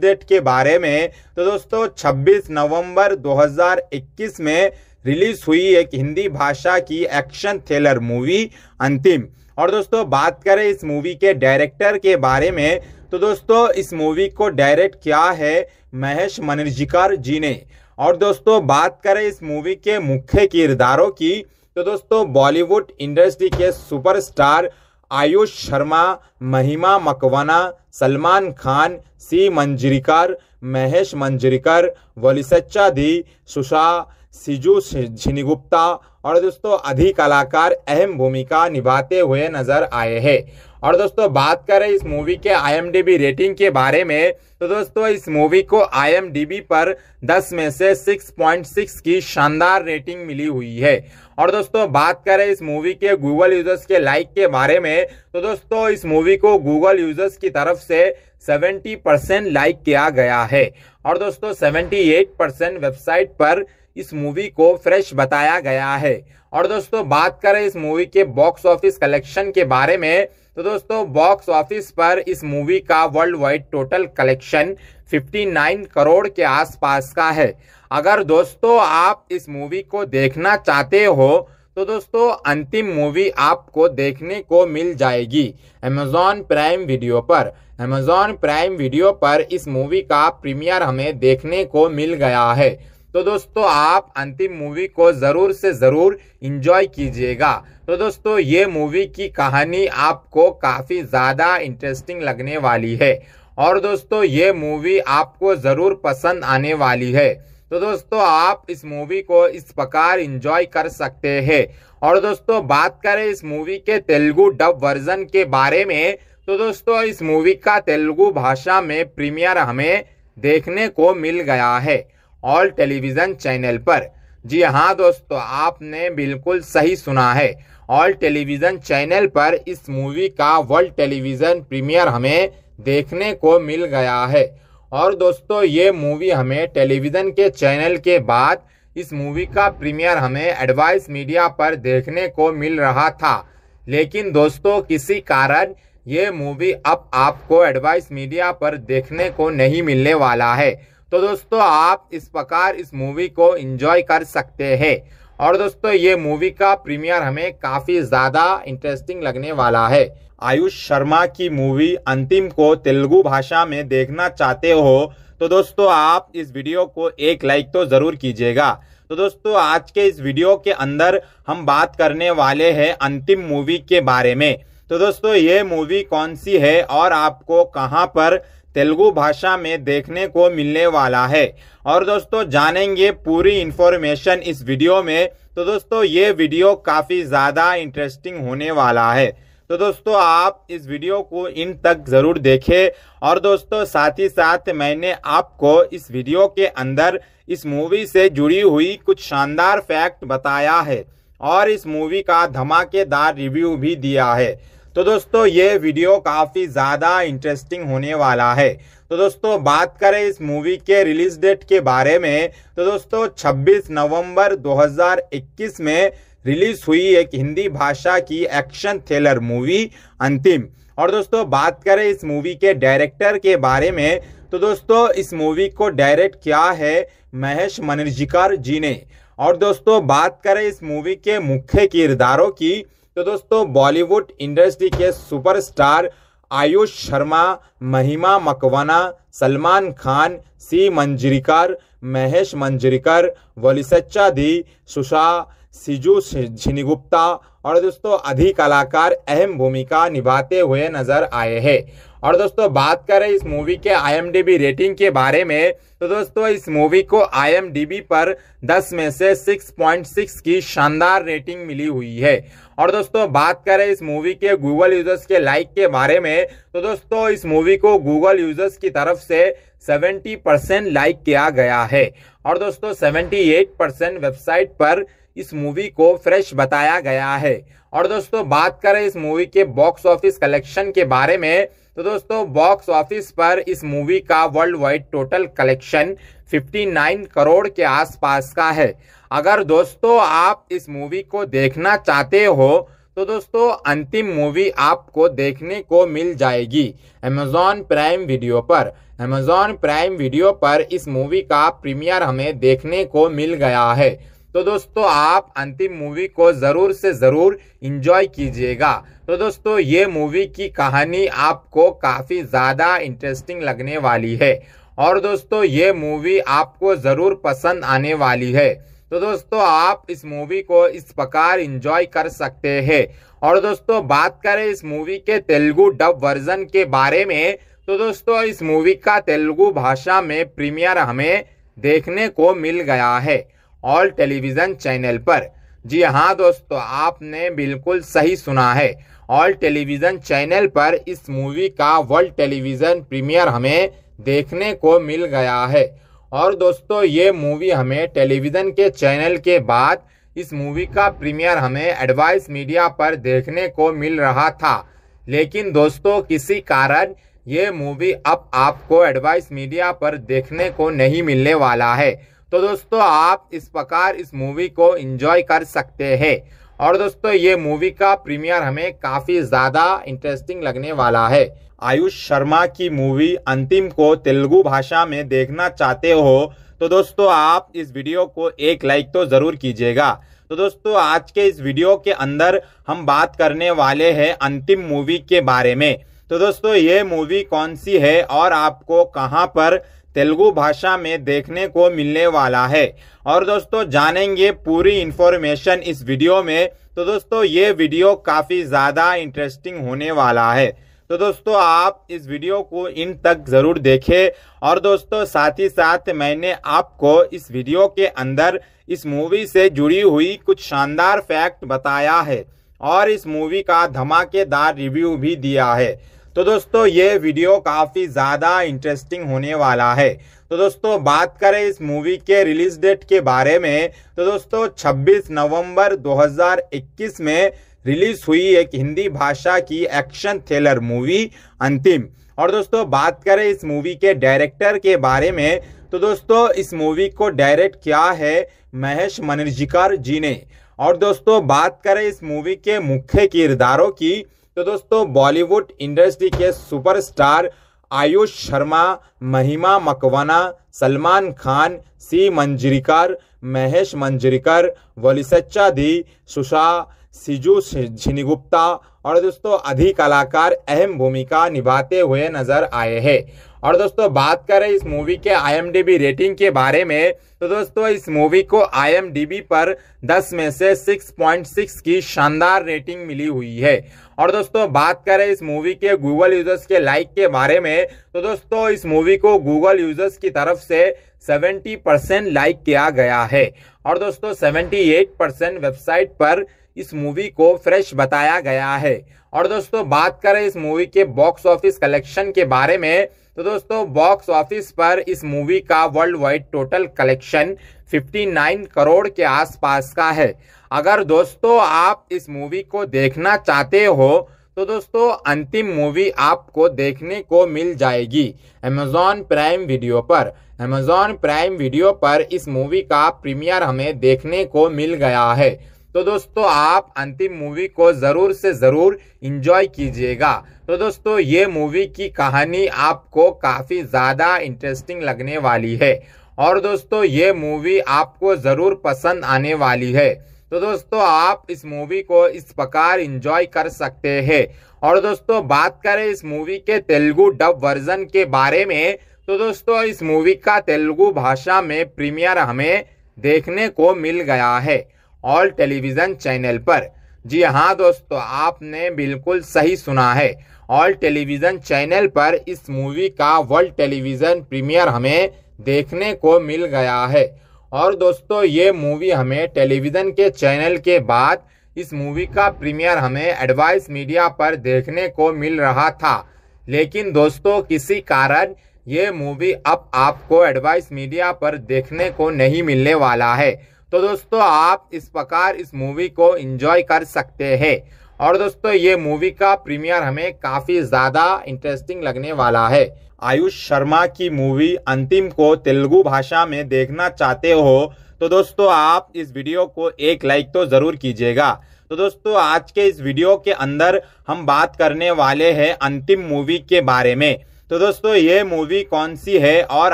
डेट के बारे में। तो दोस्तों 26 नवंबर 2021 में रिलीज़ हुई एक हिंदी भाषा की एक्शन थ्रिलर मूवी अंतिम। और दोस्तों, बात करें इस मूवी के डायरेक्टर के बारे में तो दोस्तों, इस मूवी को डायरेक्ट किया है महेश मनर्जिकर जी ने। और दोस्तों, बात करें इस मूवी के मुख्य किरदारों की तो दोस्तों, बॉलीवुड इंडस्ट्री के सुपरस्टार आयुष शर्मा, महिमा मकवाना, सलमान खान, सी मंजरीकर, महेश मंजरीकर, वलिसच्चा दी सुषा सिजू झिनीगुप्ता और दोस्तों अधिक कलाकार अहम भूमिका निभाते हुए नज़र आए हैं। और दोस्तों, बात करें इस मूवी के आईएमडीबी रेटिंग के बारे में तो दोस्तों, इस मूवी को आईएमडीबी पर 10 में से 6.6 की शानदार रेटिंग मिली हुई है। और दोस्तों, बात करें इस मूवी के गूगल यूज़र्स के लाइक के बारे में तो दोस्तों, इस मूवी को गूगल यूज़र्स की तरफ़ से 70 परसेंट लाइक किया गया है। और दोस्तों 78 परसेंट वेबसाइट पर इस मूवी को फ्रेश बताया गया है। और दोस्तों, बात करें इस मूवी के बॉक्स ऑफ़िस कलेक्शन के बारे में तो दोस्तों, बॉक्स ऑफ़िस पर इस मूवी का world wide total collection 59 crore के आसपास का है। अगर दोस्तों, आप इस मूवी को देखना चाहते हो तो दोस्तों, अंतिम मूवी आपको देखने को मिल जाएगी अमेजॉन प्राइम वीडियो पर। अमेजॉन प्राइम वीडियो पर इस मूवी का प्रीमियर हमें देखने को मिल गया है। तो दोस्तों, आप अंतिम मूवी को ज़रूर से ज़रूर इंजॉय कीजिएगा। तो दोस्तों, ये मूवी की कहानी आपको काफ़ी ज़्यादा इंटरेस्टिंग लगने वाली है। और दोस्तों, ये मूवी आपको ज़रूर पसंद आने वाली है। तो दोस्तों, आप इस मूवी को इस प्रकार इंजॉय कर सकते हैं। और दोस्तों, बात करें इस मूवी के तेलुगु डब वर्जन के बारे में तो दोस्तों, इस मूवी का तेलुगु भाषा में प्रीमियर हमें देखने को मिल गया है। ऑल टेलीविज़न चैनल पर। जी हाँ दोस्तों, आपने बिल्कुल सही सुना है। ऑल टेलीविज़न चैनल पर इस मूवी का वर्ल्ड टेलीविज़न प्रीमियर हमें देखने को मिल गया है। और दोस्तों, ये मूवी हमें टेलीविज़न के चैनल के बाद इस मूवी का प्रीमियर हमें एडवाइस मीडिया पर देखने को मिल रहा था। लेकिन दोस्तों, किसी कारण ये मूवी अब आपको एडवाइस मीडिया पर देखने को नहीं मिलने वाला है। तो दोस्तों, आप इस प्रकार इस मूवी को एंजॉय कर सकते हैं। और दोस्तों, ये मूवी का प्रीमियर हमें काफ़ी ज़्यादा इंटरेस्टिंग लगने वाला है। आयुष शर्मा की मूवी अंतिम को तेलुगु भाषा में देखना चाहते हो तो दोस्तों, आप इस वीडियो को एक लाइक तो ज़रूर कीजिएगा। तो दोस्तों, आज के इस वीडियो के अंदर हम बात करने वाले हैं अंतिम मूवी के बारे में। तो दोस्तों, ये मूवी कौन सी है और आपको कहाँ पर तेलुगु भाषा में देखने को मिलने वाला है। और दोस्तों, जानेंगे पूरी इंफॉर्मेशन इस वीडियो में। तो दोस्तों, ये वीडियो काफ़ी ज़्यादा इंटरेस्टिंग होने वाला है। तो दोस्तों, आप इस वीडियो को इन तक ज़रूर देखें। और दोस्तों, साथ ही साथ मैंने आपको इस वीडियो के अंदर इस मूवी से जुड़ी हुई कुछ शानदार फैक्ट बताया है। और इस मूवी का धमाकेदार रिव्यू भी दिया है। तो दोस्तों, ये वीडियो काफ़ी ज़्यादा इंटरेस्टिंग होने वाला है। तो दोस्तों, बात करें इस मूवी के रिलीज़ डेट के बारे में। तो दोस्तों 26 नवंबर 2021 में रिलीज़ हुई एक हिंदी भाषा की एक्शन थ्रिलर मूवी अंतिम। और दोस्तों, बात करें इस मूवी के डायरेक्टर के बारे में तो दोस्तों, इस मूवी को डायरेक्ट किया है महेश मनर्जिकर जी ने। और दोस्तों, बात करें इस मूवी के मुख्य किरदारों की तो दोस्तों, बॉलीवुड इंडस्ट्री के सुपरस्टार आयुष शर्मा, महिमा मकवाना, सलमान खान, सी मंजरीकर, महेश मंजरीकर, वलिसच्चा दी सुषा सिजू झिनीगुप्ता और दोस्तों, अधिक कलाकार अहम भूमिका निभाते हुए नज़र आए हैं। और दोस्तों, बात करें इस मूवी के आईएमडीबी रेटिंग के बारे में तो दोस्तों, इस मूवी को आईएमडीबी पर 10 में से 6.6 की शानदार रेटिंग मिली हुई है। और दोस्तों, बात करें इस मूवी के गूगल यूज़र्स के लाइक के बारे में तो दोस्तों, इस मूवी को गूगल यूज़र्स की तरफ़ से 70 परसेंट लाइक किया गया है। और दोस्तों 78 परसेंट वेबसाइट पर इस मूवी को फ्रेश बताया गया है। और दोस्तों, बात करें इस मूवी के बॉक्स ऑफ़िस कलेक्शन के बारे में तो दोस्तों बॉक्स ऑफ़िस पर इस मूवी का world wide total collection 59 crore के आसपास का है। अगर दोस्तों, आप इस मूवी को देखना चाहते हो तो दोस्तों, अंतिम मूवी आपको देखने को मिल जाएगी अमेजॉन प्राइम वीडियो पर। अमेजॉन प्राइम वीडियो पर इस मूवी का प्रीमियर हमें देखने को मिल गया है। तो दोस्तों, आप अंतिम मूवी को ज़रूर से ज़रूर इंजॉय कीजिएगा। तो दोस्तों, ये मूवी की कहानी आपको काफ़ी ज़्यादा इंटरेस्टिंग लगने वाली है। और दोस्तों, ये मूवी आपको ज़रूर पसंद आने वाली है। तो दोस्तों, आप इस मूवी को इस प्रकार इंजॉय कर सकते हैं। और दोस्तों, बात करें इस मूवी के तेलुगु डब वर्जन के बारे में तो दोस्तों, इस मूवी का तेलुगु भाषा में प्रीमियर हमें देखने को मिल गया है ऑल टेलीविज़न चैनल पर। जी हाँ दोस्तों, आपने बिल्कुल सही सुना है। ऑल टेलीविज़न चैनल पर इस मूवी का वर्ल्ड टेलीविज़न प्रीमियर हमें देखने को मिल गया है। और दोस्तों, ये मूवी हमें टेलीविज़न के चैनल के बाद इस मूवी का प्रीमियर हमें एडवाइस मीडिया पर देखने को मिल रहा था। लेकिन दोस्तों, किसी कारण ये मूवी अब आपको एडवाइस मीडिया पर देखने को नहीं मिलने वाला है। तो दोस्तों, आप इस प्रकार इस मूवी को एंजॉय कर सकते हैं। और दोस्तों, ये मूवी का प्रीमियर हमें काफ़ी ज़्यादा इंटरेस्टिंग लगने वाला है। आयुष शर्मा की मूवी अंतिम को तेलुगु भाषा में देखना चाहते हो तो दोस्तों, आप इस वीडियो को एक लाइक तो ज़रूर कीजिएगा। तो दोस्तों, आज के इस वीडियो के अंदर हम बात करने वाले हैं अंतिम मूवी के बारे में। तो दोस्तों, ये मूवी कौन सी है और आपको कहाँ पर तेलुगु भाषा में देखने को मिलने वाला है। और दोस्तों, जानेंगे पूरी इंफॉर्मेशन इस वीडियो में। तो दोस्तों, ये वीडियो काफ़ी ज़्यादा इंटरेस्टिंग होने वाला है। तो दोस्तों, आप इस वीडियो को इन तक ज़रूर देखें। और दोस्तों, साथ ही साथ मैंने आपको इस वीडियो के अंदर इस मूवी से जुड़ी हुई कुछ शानदार फैक्ट बताया है। और इस मूवी का धमाकेदार रिव्यू भी दिया है। तो दोस्तों, ये वीडियो काफ़ी ज़्यादा इंटरेस्टिंग होने वाला है। तो दोस्तों, बात करें इस मूवी के रिलीज़ डेट के बारे में। तो दोस्तों 26 नवंबर 2021 में रिलीज़ हुई एक हिंदी भाषा की एक्शन थ्रिलर मूवी अंतिम। और दोस्तों, बात करें इस मूवी के डायरेक्टर के बारे में तो दोस्तों, इस मूवी को डायरेक्ट किया है महेश मनर्जिकर जी ने। और दोस्तों, बात करें इस मूवी के मुख्य किरदारों की तो दोस्तों, बॉलीवुड इंडस्ट्री के सुपरस्टार आयुष शर्मा, महिमा मकवाना, सलमान खान, सी मंजरीकर, महेश मंजरीकर वलिसच्चा दी सुषा सिजू झिनीगुप्ता और दोस्तों अधिक कलाकार अहम भूमिका निभाते हुए नज़र आए हैं। और दोस्तों, बात करें इस मूवी के आईएमडीबी रेटिंग के बारे में तो दोस्तों, इस मूवी को आईएमडीबी पर 10 में से 6.6 की शानदार रेटिंग मिली हुई है। और दोस्तों, बात करें इस मूवी के गूगल यूज़र्स के लाइक के बारे में तो दोस्तों, इस मूवी को गूगल यूज़र्स की तरफ़ से 70 परसेंट लाइक किया गया है। और दोस्तों 78 परसेंट वेबसाइट पर इस मूवी को फ्रेश बताया गया है। और दोस्तों, बात करें इस मूवी के बॉक्स ऑफ़िस कलेक्शन के बारे में तो दोस्तों बॉक्स ऑफ़िस पर इस मूवी का world wide total collection 59 crore के आसपास का है। अगर दोस्तों आप इस मूवी को देखना चाहते हो तो दोस्तों अंतिम मूवी आपको देखने को मिल जाएगी अमेजॉन प्राइम वीडियो पर। अमेजॉन प्राइम वीडियो पर इस मूवी का प्रीमियर हमें देखने को मिल गया है। तो दोस्तों आप अंतिम मूवी को ज़रूर से ज़रूर इंजॉय कीजिएगा। तो दोस्तों ये मूवी की कहानी आपको काफ़ी ज़्यादा इंटरेस्टिंग लगने वाली है। और दोस्तों ये मूवी आपको ज़रूर पसंद आने वाली है। तो दोस्तों, आप इस मूवी को इस प्रकार इंजॉय कर सकते हैं। और दोस्तों, बात करें इस मूवी के तेलुगु डब वर्जन के बारे में तो दोस्तों, इस मूवी का तेलुगु भाषा में प्रीमियर हमें देखने को मिल गया है ऑल टेलीविज़न चैनल पर। जी हाँ दोस्तों, आपने बिल्कुल सही सुना है। ऑल टेलीविज़न चैनल पर इस मूवी का वर्ल्ड टेलीविज़न प्रीमियर हमें देखने को मिल गया है। और दोस्तों, ये मूवी हमें टेलीविज़न के चैनल के बाद इस मूवी का प्रीमियर हमें एडवाइस मीडिया पर देखने को मिल रहा था। लेकिन दोस्तों, किसी कारण ये मूवी अब आपको एडवाइस मीडिया पर देखने को नहीं मिलने वाला है। तो दोस्तों, आप इस प्रकार इस मूवी को एंजॉय कर सकते हैं। और दोस्तों, ये मूवी का प्रीमियर हमें काफ़ी ज़्यादा इंटरेस्टिंग लगने वाला है। आयुष शर्मा की मूवी अंतिम को तेलुगु भाषा में देखना चाहते हो तो दोस्तों, आप इस वीडियो को एक लाइक तो ज़रूर कीजिएगा। तो दोस्तों, आज के इस वीडियो के अंदर हम बात करने वाले हैं अंतिम मूवी के बारे में। तो दोस्तों, ये मूवी कौन सी है और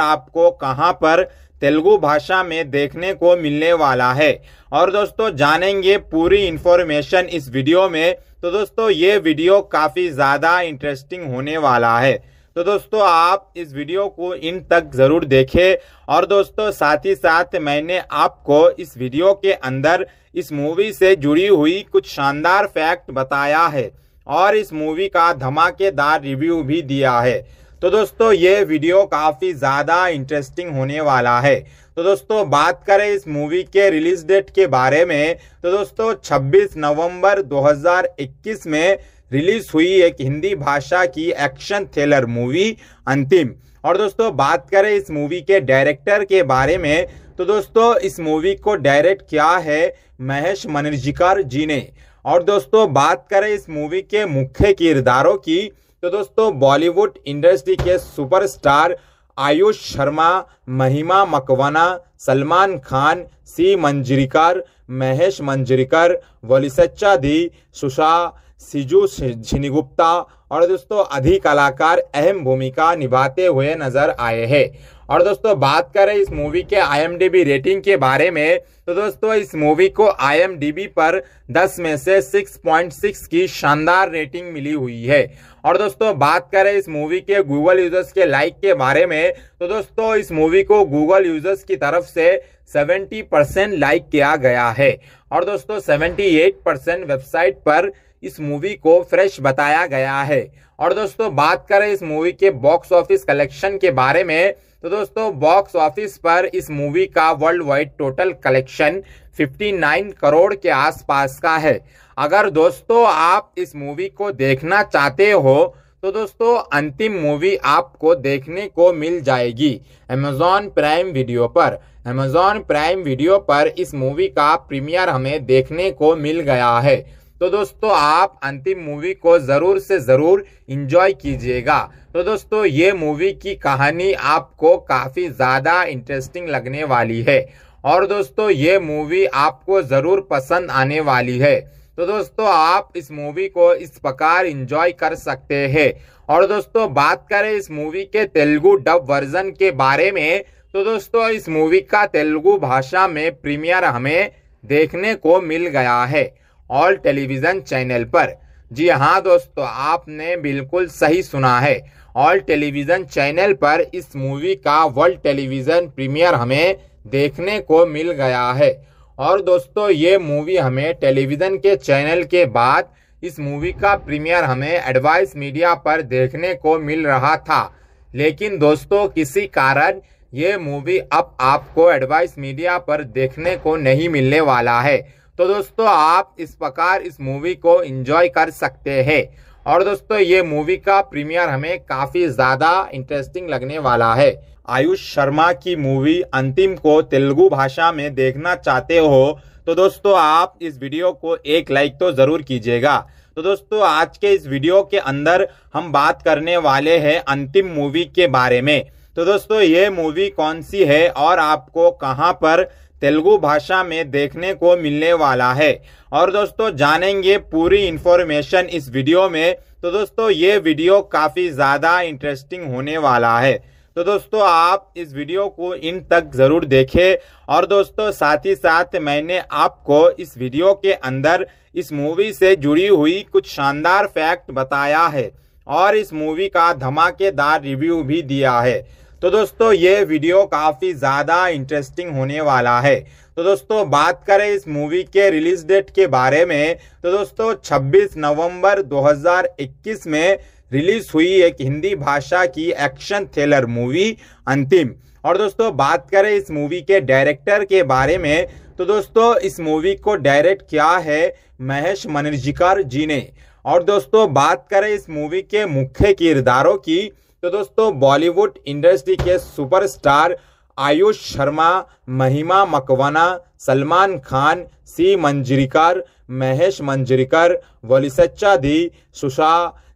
आपको कहाँ पर तेलुगु भाषा में देखने को मिलने वाला है। और दोस्तों, जानेंगे पूरी इंफॉर्मेशन इस वीडियो में। तो दोस्तों, ये वीडियो काफ़ी ज़्यादा इंटरेस्टिंग होने वाला है। तो दोस्तों, आप इस वीडियो को इन तक ज़रूर देखें। और दोस्तों, साथ ही साथ मैंने आपको इस वीडियो के अंदर इस मूवी से जुड़ी हुई कुछ शानदार फैक्ट बताया है। और इस मूवी का धमाकेदार रिव्यू भी दिया है। तो दोस्तों, ये वीडियो काफ़ी ज़्यादा इंटरेस्टिंग होने वाला है। तो दोस्तों, बात करें इस मूवी के रिलीज़ डेट के बारे में। तो दोस्तों 26 नवंबर 2021 में रिलीज़ हुई एक हिंदी भाषा की एक्शन थ्रिलर मूवी अंतिम। और दोस्तों, बात करें इस मूवी के डायरेक्टर के बारे में तो दोस्तों, इस मूवी को डायरेक्ट किया है महेश मनर्जिकर जी ने। और दोस्तों, बात करें इस मूवी के मुख्य किरदारों की तो दोस्तों, बॉलीवुड इंडस्ट्री के सुपरस्टार आयुष शर्मा, महिमा मकवाना, सलमान खान, सी मंजरीकर, महेश मंजरीकर, वलिसच्चा दी सुषा सिजू झिनीगुप्ता और दोस्तों अधिक कलाकार अहम भूमिका निभाते हुए नज़र आए हैं। और दोस्तों बात करें इस मूवी के आईएमडीबी रेटिंग के बारे में तो दोस्तों, इस मूवी को आईएमडीबी पर 10 में से 6.6 की शानदार रेटिंग मिली हुई है। और दोस्तों, बात करें इस मूवी के गूगल यूज़र्स के लाइक के बारे में तो दोस्तों, इस मूवी को गूगल यूज़र्स की तरफ़ से 70 परसेंट लाइक किया गया है। और दोस्तों 78 परसेंट वेबसाइट पर इस मूवी को फ्रेश बताया गया है। और दोस्तों, बात करें इस मूवी के बॉक्स ऑफ़िस कलेक्शन के बारे में तो दोस्तों, बॉक्स ऑफ़िस पर इस मूवी का world wide total collection 59 crore के आसपास का है। अगर दोस्तों, आप इस मूवी को देखना चाहते हो तो दोस्तों, अंतिम मूवी आपको देखने को मिल जाएगी अमेजॉन प्राइम वीडियो पर। अमेजॉन प्राइम वीडियो पर इस मूवी का प्रीमियर हमें देखने को मिल गया है। तो दोस्तों, आप अंतिम मूवी को ज़रूर से ज़रूर इंजॉय कीजिएगा। तो दोस्तों, ये मूवी की कहानी आपको काफ़ी ज़्यादा इंटरेस्टिंग लगने वाली है। और दोस्तों, ये मूवी आपको ज़रूर पसंद आने वाली है। तो दोस्तों, आप इस मूवी को इस प्रकार इंजॉय कर सकते हैं। और दोस्तों, बात करें इस मूवी के तेलुगु डब वर्जन के बारे में तो दोस्तों, इस मूवी का तेलुगु भाषा में प्रीमियर हमें देखने को मिल गया है। ऑल टेलीविज़न चैनल पर। जी हाँ दोस्तों, आपने बिल्कुल सही सुना है। ऑल टेलीविज़न चैनल पर इस मूवी का वर्ल्ड टेलीविज़न प्रीमियर हमें देखने को मिल गया है। और दोस्तों, ये मूवी हमें टेलीविज़न के चैनल के बाद इस मूवी का प्रीमियर हमें एडवाइस मीडिया पर देखने को मिल रहा था। लेकिन दोस्तों, किसी कारण ये मूवी अब आपको एडवाइस मीडिया पर देखने को नहीं मिलने वाला है। तो दोस्तों, आप इस प्रकार इस मूवी को एंजॉय कर सकते हैं। और दोस्तों, ये मूवी का प्रीमियर हमें काफ़ी ज़्यादा इंटरेस्टिंग लगने वाला है। आयुष शर्मा की मूवी अंतिम को तेलुगु भाषा में देखना चाहते हो तो दोस्तों, आप इस वीडियो को एक लाइक तो ज़रूर कीजिएगा। तो दोस्तों, आज के इस वीडियो के अंदर हम बात करने वाले हैं अंतिम मूवी के बारे में। तो दोस्तों, ये मूवी कौन सी है और आपको कहाँ पर तेलुगु भाषा में देखने को मिलने वाला है। और दोस्तों, जानेंगे पूरी इंफॉर्मेशन इस वीडियो में। तो दोस्तों, ये वीडियो काफ़ी ज़्यादा इंटरेस्टिंग होने वाला है। तो दोस्तों, आप इस वीडियो को इन तक ज़रूर देखें। और दोस्तों, साथ ही साथ मैंने आपको इस वीडियो के अंदर इस मूवी से जुड़ी हुई कुछ शानदार फैक्ट बताया है। और इस मूवी का धमाकेदार रिव्यू भी दिया है। तो दोस्तों, ये वीडियो काफ़ी ज़्यादा इंटरेस्टिंग होने वाला है। तो दोस्तों, बात करें इस मूवी के रिलीज़ डेट के बारे में। तो दोस्तों 26 नवंबर 2021 में रिलीज़ हुई एक हिंदी भाषा की एक्शन थ्रिलर मूवी अंतिम। और दोस्तों, बात करें इस मूवी के डायरेक्टर के बारे में तो दोस्तों, इस मूवी को डायरेक्ट किया है महेश मनर्जिकर जी ने। और दोस्तों, बात करें इस मूवी के मुख्य किरदारों की तो दोस्तों, बॉलीवुड इंडस्ट्री के सुपरस्टार आयुष शर्मा, महिमा मकवाना, सलमान खान, सी मंजरीकर, महेश मंजरीकर वलिसच्चा दी सुषा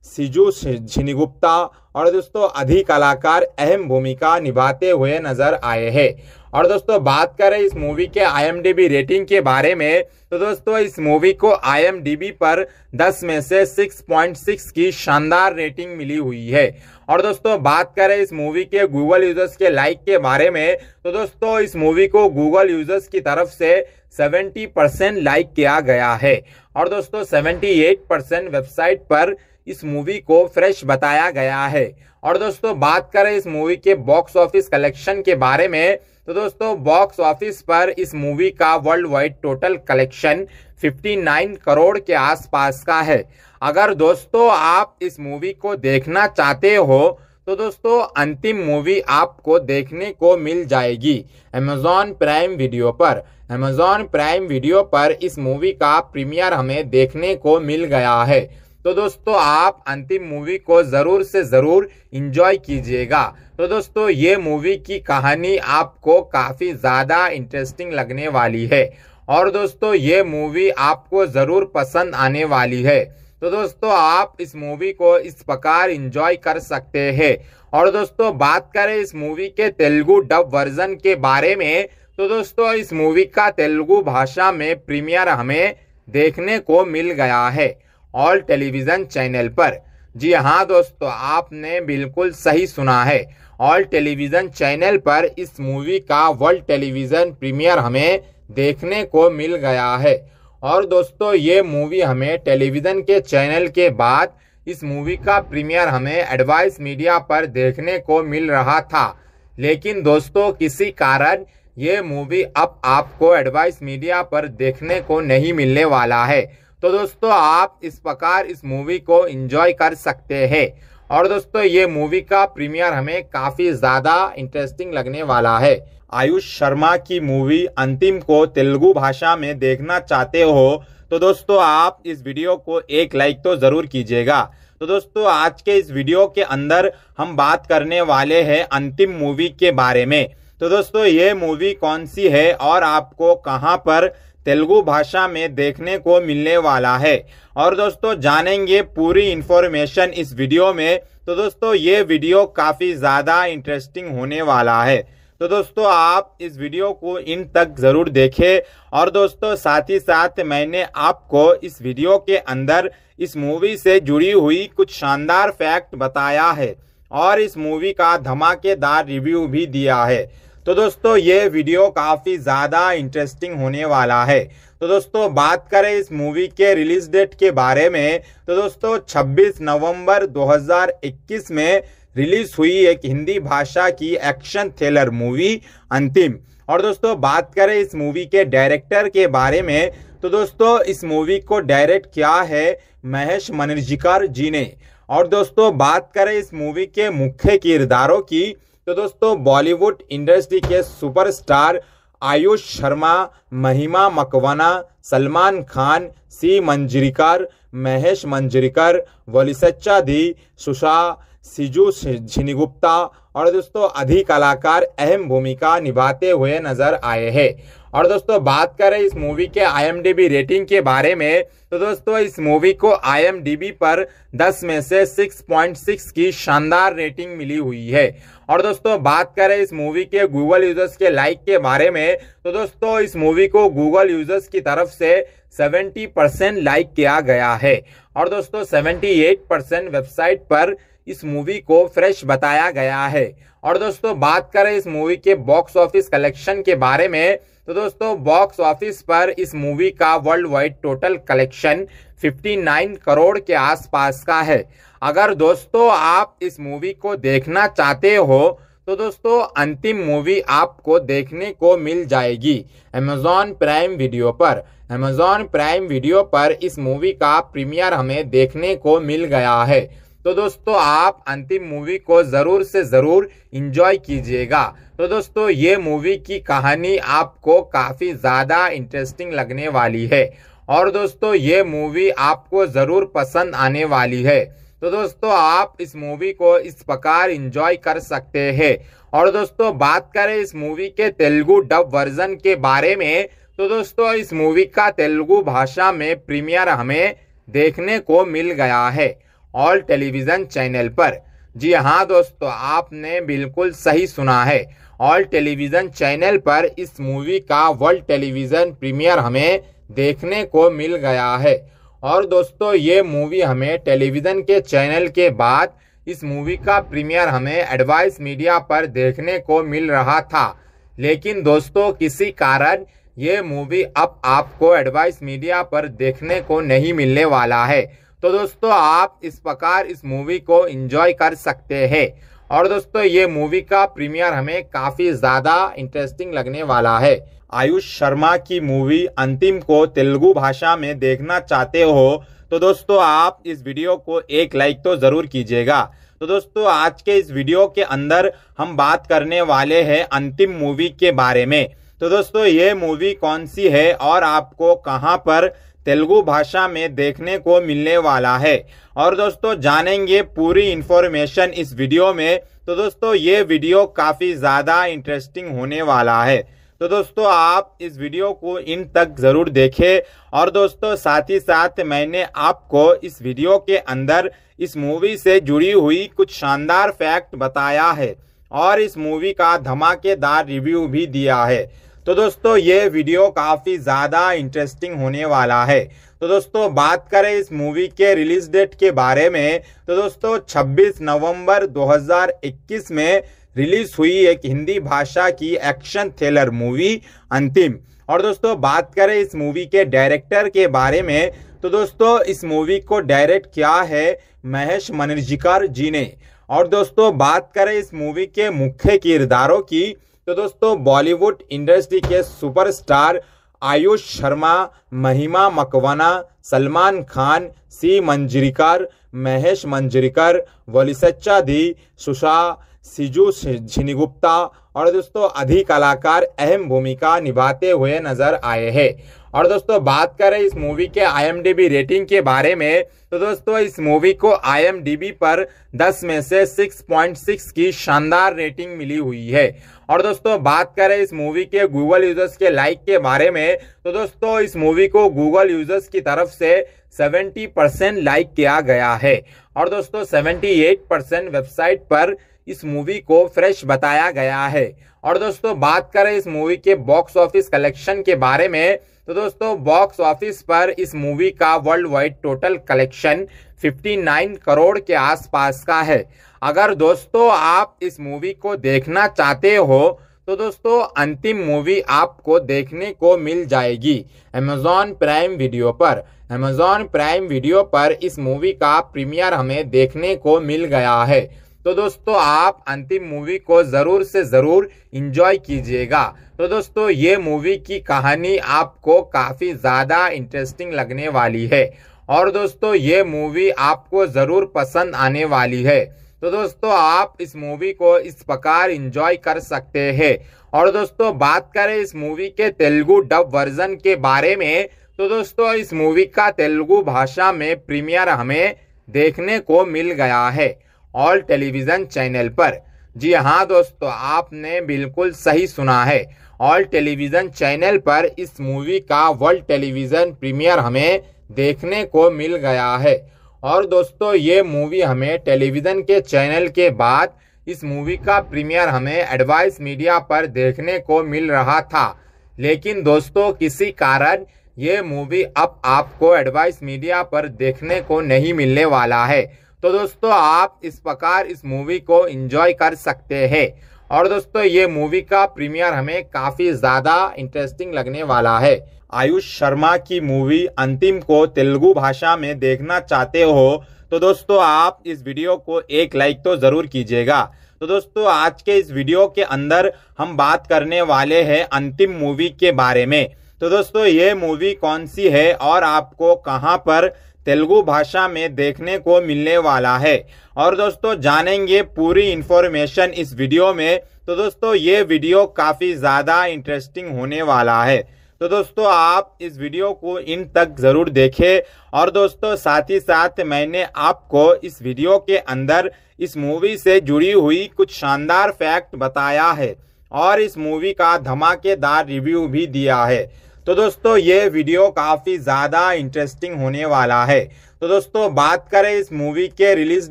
सिजू झिनीगुप्ता और दोस्तों अधिक कलाकार अहम भूमिका निभाते हुए नज़र आए हैं। और दोस्तों, बात करें इस मूवी के आईएमडीबी रेटिंग के बारे में तो दोस्तों, इस मूवी को आईएमडीबी पर 10 में से 6.6 की शानदार रेटिंग मिली हुई है। और दोस्तों, बात करें इस मूवी के गूगल यूज़र्स के लाइक के बारे में तो दोस्तों, इस मूवी को गूगल यूज़र्स की तरफ़ से 70 परसेंट लाइक किया गया है। और दोस्तों 78 परसेंट वेबसाइट पर इस मूवी को फ्रेश बताया गया है। और दोस्तों, बात करें इस मूवी के बॉक्स ऑफ़िस कलेक्शन के बारे में तो दोस्तों बॉक्स ऑफ़िस पर इस मूवी का world wide total collection 59 crore के आसपास का है। अगर दोस्तों आप इस मूवी को देखना चाहते हो तो दोस्तों अंतिम मूवी आपको देखने को मिल जाएगी अमेजॉन प्राइम वीडियो पर। अमेजॉन प्राइम वीडियो पर इस मूवी का प्रीमियर हमें देखने को मिल गया है। तो दोस्तों, आप अंतिम मूवी को ज़रूर से ज़रूर इंजॉय कीजिएगा। तो दोस्तों, ये मूवी की कहानी आपको काफ़ी ज़्यादा इंटरेस्टिंग लगने वाली है। और दोस्तों, ये मूवी आपको ज़रूर पसंद आने वाली है। तो दोस्तों, आप इस मूवी को इस प्रकार इंजॉय कर सकते हैं। और दोस्तों, बात करें इस मूवी के तेलुगु डब वर्जन के बारे में तो दोस्तों, इस मूवी का तेलुगु भाषा में प्रीमियर हमें देखने को मिल गया है ऑल टेलीविज़न चैनल पर। जी हाँ दोस्तों, आपने बिल्कुल सही सुना है। ऑल टेलीविज़न चैनल पर इस मूवी का वर्ल्ड टेलीविज़न प्रीमियर हमें देखने को मिल गया है। और दोस्तों, ये मूवी हमें टेलीविज़न के चैनल के बाद इस मूवी का प्रीमियर हमें एडवाइस मीडिया पर देखने को मिल रहा था। लेकिन दोस्तों, किसी कारण ये मूवी अब आपको एडवाइस मीडिया पर देखने को नहीं मिलने वाला है। तो दोस्तों, आप इस प्रकार इस मूवी को एंजॉय कर सकते हैं। और दोस्तों, ये मूवी का प्रीमियर हमें काफ़ी ज़्यादा इंटरेस्टिंग लगने वाला है। आयुष शर्मा की मूवी अंतिम को तेलुगु भाषा में देखना चाहते हो तो दोस्तों, आप इस वीडियो को एक लाइक तो ज़रूर कीजिएगा। तो दोस्तों, आज के इस वीडियो के अंदर हम बात करने वाले हैं अंतिम मूवी के बारे में। तो दोस्तों, ये मूवी कौन सी है और आपको कहाँ पर तेलुगु भाषा में देखने को मिलने वाला है। और दोस्तों, जानेंगे पूरी इंफॉर्मेशन इस वीडियो में। तो दोस्तों, ये वीडियो काफ़ी ज़्यादा इंटरेस्टिंग होने वाला है। तो दोस्तों, आप इस वीडियो को इन तक ज़रूर देखें। और दोस्तों, साथ ही साथ मैंने आपको इस वीडियो के अंदर इस मूवी से जुड़ी हुई कुछ शानदार फैक्ट बताया है। और इस मूवी का धमाकेदार रिव्यू भी दिया है। तो दोस्तों, ये वीडियो काफ़ी ज़्यादा इंटरेस्टिंग होने वाला है। तो दोस्तों, बात करें इस मूवी के रिलीज़ डेट के बारे में। तो दोस्तों 26 नवंबर 2021 में रिलीज़ हुई एक हिंदी भाषा की एक्शन थ्रिलर मूवी अंतिम। और दोस्तों, बात करें इस मूवी के डायरेक्टर के बारे में तो दोस्तों, इस मूवी को डायरेक्ट किया है महेश मनर्जिकर जी ने। और दोस्तों, बात करें इस मूवी के मुख्य किरदारों की तो दोस्तों, बॉलीवुड इंडस्ट्री के सुपरस्टार आयुष शर्मा, महिमा मकवाना, सलमान खान, सी मंजरीकर, महेश मंजरीकर वलिसच्चा दी सुषा सिजू झिनीगुप्ता और दोस्तों, अधिक कलाकार अहम भूमिका निभाते हुए नज़र आए हैं। और दोस्तों, बात करें इस मूवी के आईएमडीबी रेटिंग के बारे में तो दोस्तों, इस मूवी को आईएमडीबी पर 10 में से 6.6 की शानदार रेटिंग मिली हुई है। और दोस्तों, बात करें इस मूवी के गूगल यूज़र्स के लाइक के बारे में तो दोस्तों, इस मूवी को गूगल यूज़र्स की तरफ़ से 70 परसेंट लाइक किया गया है। और दोस्तों 78 परसेंट वेबसाइट पर इस मूवी को फ्रेश बताया गया है। और दोस्तों, बात करें इस मूवी के बॉक्स ऑफ़िस कलेक्शन के बारे में तो दोस्तों बॉक्स ऑफ़िस पर इस मूवी का world wide total collection 59 crore के आसपास का है। अगर दोस्तों, आप इस मूवी को देखना चाहते हो तो दोस्तों, अंतिम मूवी आपको देखने को मिल जाएगी अमेजॉन प्राइम वीडियो पर। अमेजॉन प्राइम वीडियो पर इस मूवी का प्रीमियर हमें देखने को मिल गया है। तो दोस्तों, आप अंतिम मूवी को ज़रूर से ज़रूर इंजॉय कीजिएगा। तो दोस्तों, ये मूवी की कहानी आपको काफ़ी ज़्यादा इंटरेस्टिंग लगने वाली है। और दोस्तों, ये मूवी आपको ज़रूर पसंद आने वाली है। तो दोस्तों, आप इस मूवी को इस प्रकार इंजॉय कर सकते हैं। और दोस्तों, बात करें इस मूवी के तेलुगु डब वर्जन के बारे में तो दोस्तों, इस मूवी का तेलुगु भाषा में प्रीमियर हमें देखने को मिल गया है। ऑल टेलीविज़न चैनल पर। जी हाँ दोस्तों, आपने बिल्कुल सही सुना है। ऑल टेलीविज़न चैनल पर इस मूवी का वर्ल्ड टेलीविज़न प्रीमियर हमें देखने को मिल गया है। और दोस्तों, ये मूवी हमें टेलीविज़न के चैनल के बाद इस मूवी का प्रीमियर हमें एडवाइस मीडिया पर देखने को मिल रहा था। लेकिन दोस्तों, किसी कारण ये मूवी अब आपको एडवाइस मीडिया पर देखने को नहीं मिलने वाला है। तो दोस्तों, आप इस प्रकार इस मूवी को एंजॉय कर सकते हैं। और दोस्तों, ये मूवी का प्रीमियर हमें काफ़ी ज़्यादा इंटरेस्टिंग लगने वाला है। आयुष शर्मा की मूवी अंतिम को तेलुगु भाषा में देखना चाहते हो तो दोस्तों, आप इस वीडियो को एक लाइक तो ज़रूर कीजिएगा। तो दोस्तों, आज के इस वीडियो के अंदर हम बात करने वाले हैं अंतिम मूवी के बारे में। तो दोस्तों, ये मूवी कौन सी है और आपको कहाँ पर तेलुगु भाषा में देखने को मिलने वाला है। और दोस्तों, जानेंगे पूरी इंफॉर्मेशन इस वीडियो में। तो दोस्तों, ये वीडियो काफ़ी ज़्यादा इंटरेस्टिंग होने वाला है। तो दोस्तों, आप इस वीडियो को इन तक ज़रूर देखें। और दोस्तों, साथ ही साथ मैंने आपको इस वीडियो के अंदर इस मूवी से जुड़ी हुई कुछ शानदार फैक्ट बताया है। और इस मूवी का धमाकेदार रिव्यू भी दिया है। तो दोस्तों, ये वीडियो काफ़ी ज़्यादा इंटरेस्टिंग होने वाला है। तो दोस्तों, बात करें इस मूवी के रिलीज़ डेट के बारे में। तो दोस्तों 26 नवंबर 2021 में रिलीज़ हुई एक हिंदी भाषा की एक्शन थ्रिलर मूवी अंतिम। और दोस्तों, बात करें इस मूवी के डायरेक्टर के बारे में तो दोस्तों, इस मूवी को डायरेक्ट किया है महेश मनर्जिकर जी ने। और दोस्तों, बात करें इस मूवी के मुख्य किरदारों की तो दोस्तों, बॉलीवुड इंडस्ट्री के सुपरस्टार आयुष शर्मा, महिमा मकवाना, सलमान खान, सी मंजरीकर, महेश मंजरीकर, वलिसच्चा दी सुषा सिजू झिनीगुप्ता और दोस्तों अधिक कलाकार अहम भूमिका निभाते हुए नज़र आए हैं। और दोस्तों, बात करें इस मूवी के आईएमडीबी रेटिंग के बारे में तो दोस्तों, इस मूवी को आईएमडीबी पर 10 में से 6.6 की शानदार रेटिंग मिली हुई है। और दोस्तों, बात करें इस मूवी के गूगल यूज़र्स के लाइक के बारे में तो दोस्तों, इस मूवी को गूगल यूज़र्स की तरफ़ से 70 परसेंट लाइक किया गया है। और दोस्तों 78 परसेंट वेबसाइट पर इस मूवी को फ्रेश बताया गया है। और दोस्तों, बात करें इस मूवी के बॉक्स ऑफ़िस कलेक्शन के बारे में तो दोस्तों बॉक्स ऑफ़िस पर इस मूवी का world wide total collection 59 crore के आसपास का है। अगर दोस्तों आप इस मूवी को देखना चाहते हो तो दोस्तों अंतिम मूवी आपको देखने को मिल जाएगी अमेजॉन प्राइम वीडियो पर। अमेजॉन प्राइम वीडियो पर इस मूवी का प्रीमियर हमें देखने को मिल गया है। तो दोस्तों आप अंतिम मूवी को ज़रूर से ज़रूर इंजॉय कीजिएगा। तो दोस्तों ये मूवी की कहानी आपको काफ़ी ज़्यादा इंटरेस्टिंग लगने वाली है। और दोस्तों ये मूवी आपको ज़रूर पसंद आने वाली है। तो दोस्तों, आप इस मूवी को इस प्रकार इंजॉय कर सकते हैं। और दोस्तों, बात करें इस मूवी के तेलुगु डब वर्जन के बारे में तो दोस्तों, इस मूवी का तेलुगु भाषा में प्रीमियर हमें देखने को मिल गया है ऑल टेलीविज़न चैनल पर। जी हाँ दोस्तों, आपने बिल्कुल सही सुना है। ऑल टेलीविज़न चैनल पर इस मूवी का वर्ल्ड टेलीविज़न प्रीमियर हमें देखने को मिल गया है। और दोस्तों, ये मूवी हमें टेलीविज़न के चैनल के बाद इस मूवी का प्रीमियर हमें एडवाइस मीडिया पर देखने को मिल रहा था। लेकिन दोस्तों, किसी कारण ये मूवी अब आपको एडवाइस मीडिया पर देखने को नहीं मिलने वाला है। तो दोस्तों, आप इस प्रकार इस मूवी को एंजॉय कर सकते हैं। और दोस्तों, ये मूवी का प्रीमियर हमें काफ़ी ज़्यादा इंटरेस्टिंग लगने वाला है। आयुष शर्मा की मूवी अंतिम को तेलुगु भाषा में देखना चाहते हो तो दोस्तों आप इस वीडियो को एक लाइक तो ज़रूर कीजिएगा। तो दोस्तों, आज के इस वीडियो के अंदर हम बात करने वाले हैं अंतिम मूवी के बारे में। तो दोस्तों, ये मूवी कौन सी है और आपको कहाँ पर तेलुगु भाषा में देखने को मिलने वाला है? और दोस्तों, जानेंगे पूरी इंफॉर्मेशन इस वीडियो में। तो दोस्तों, ये वीडियो काफ़ी ज़्यादा इंटरेस्टिंग होने वाला है। तो दोस्तों, आप इस वीडियो को इन तक ज़रूर देखें। और दोस्तों, साथ ही साथ मैंने आपको इस वीडियो के अंदर इस मूवी से जुड़ी हुई कुछ शानदार फैक्ट बताया है और इस मूवी का धमाकेदार रिव्यू भी दिया है। तो दोस्तों, ये वीडियो काफ़ी ज़्यादा इंटरेस्टिंग होने वाला है। तो दोस्तों, बात करें इस मूवी के रिलीज़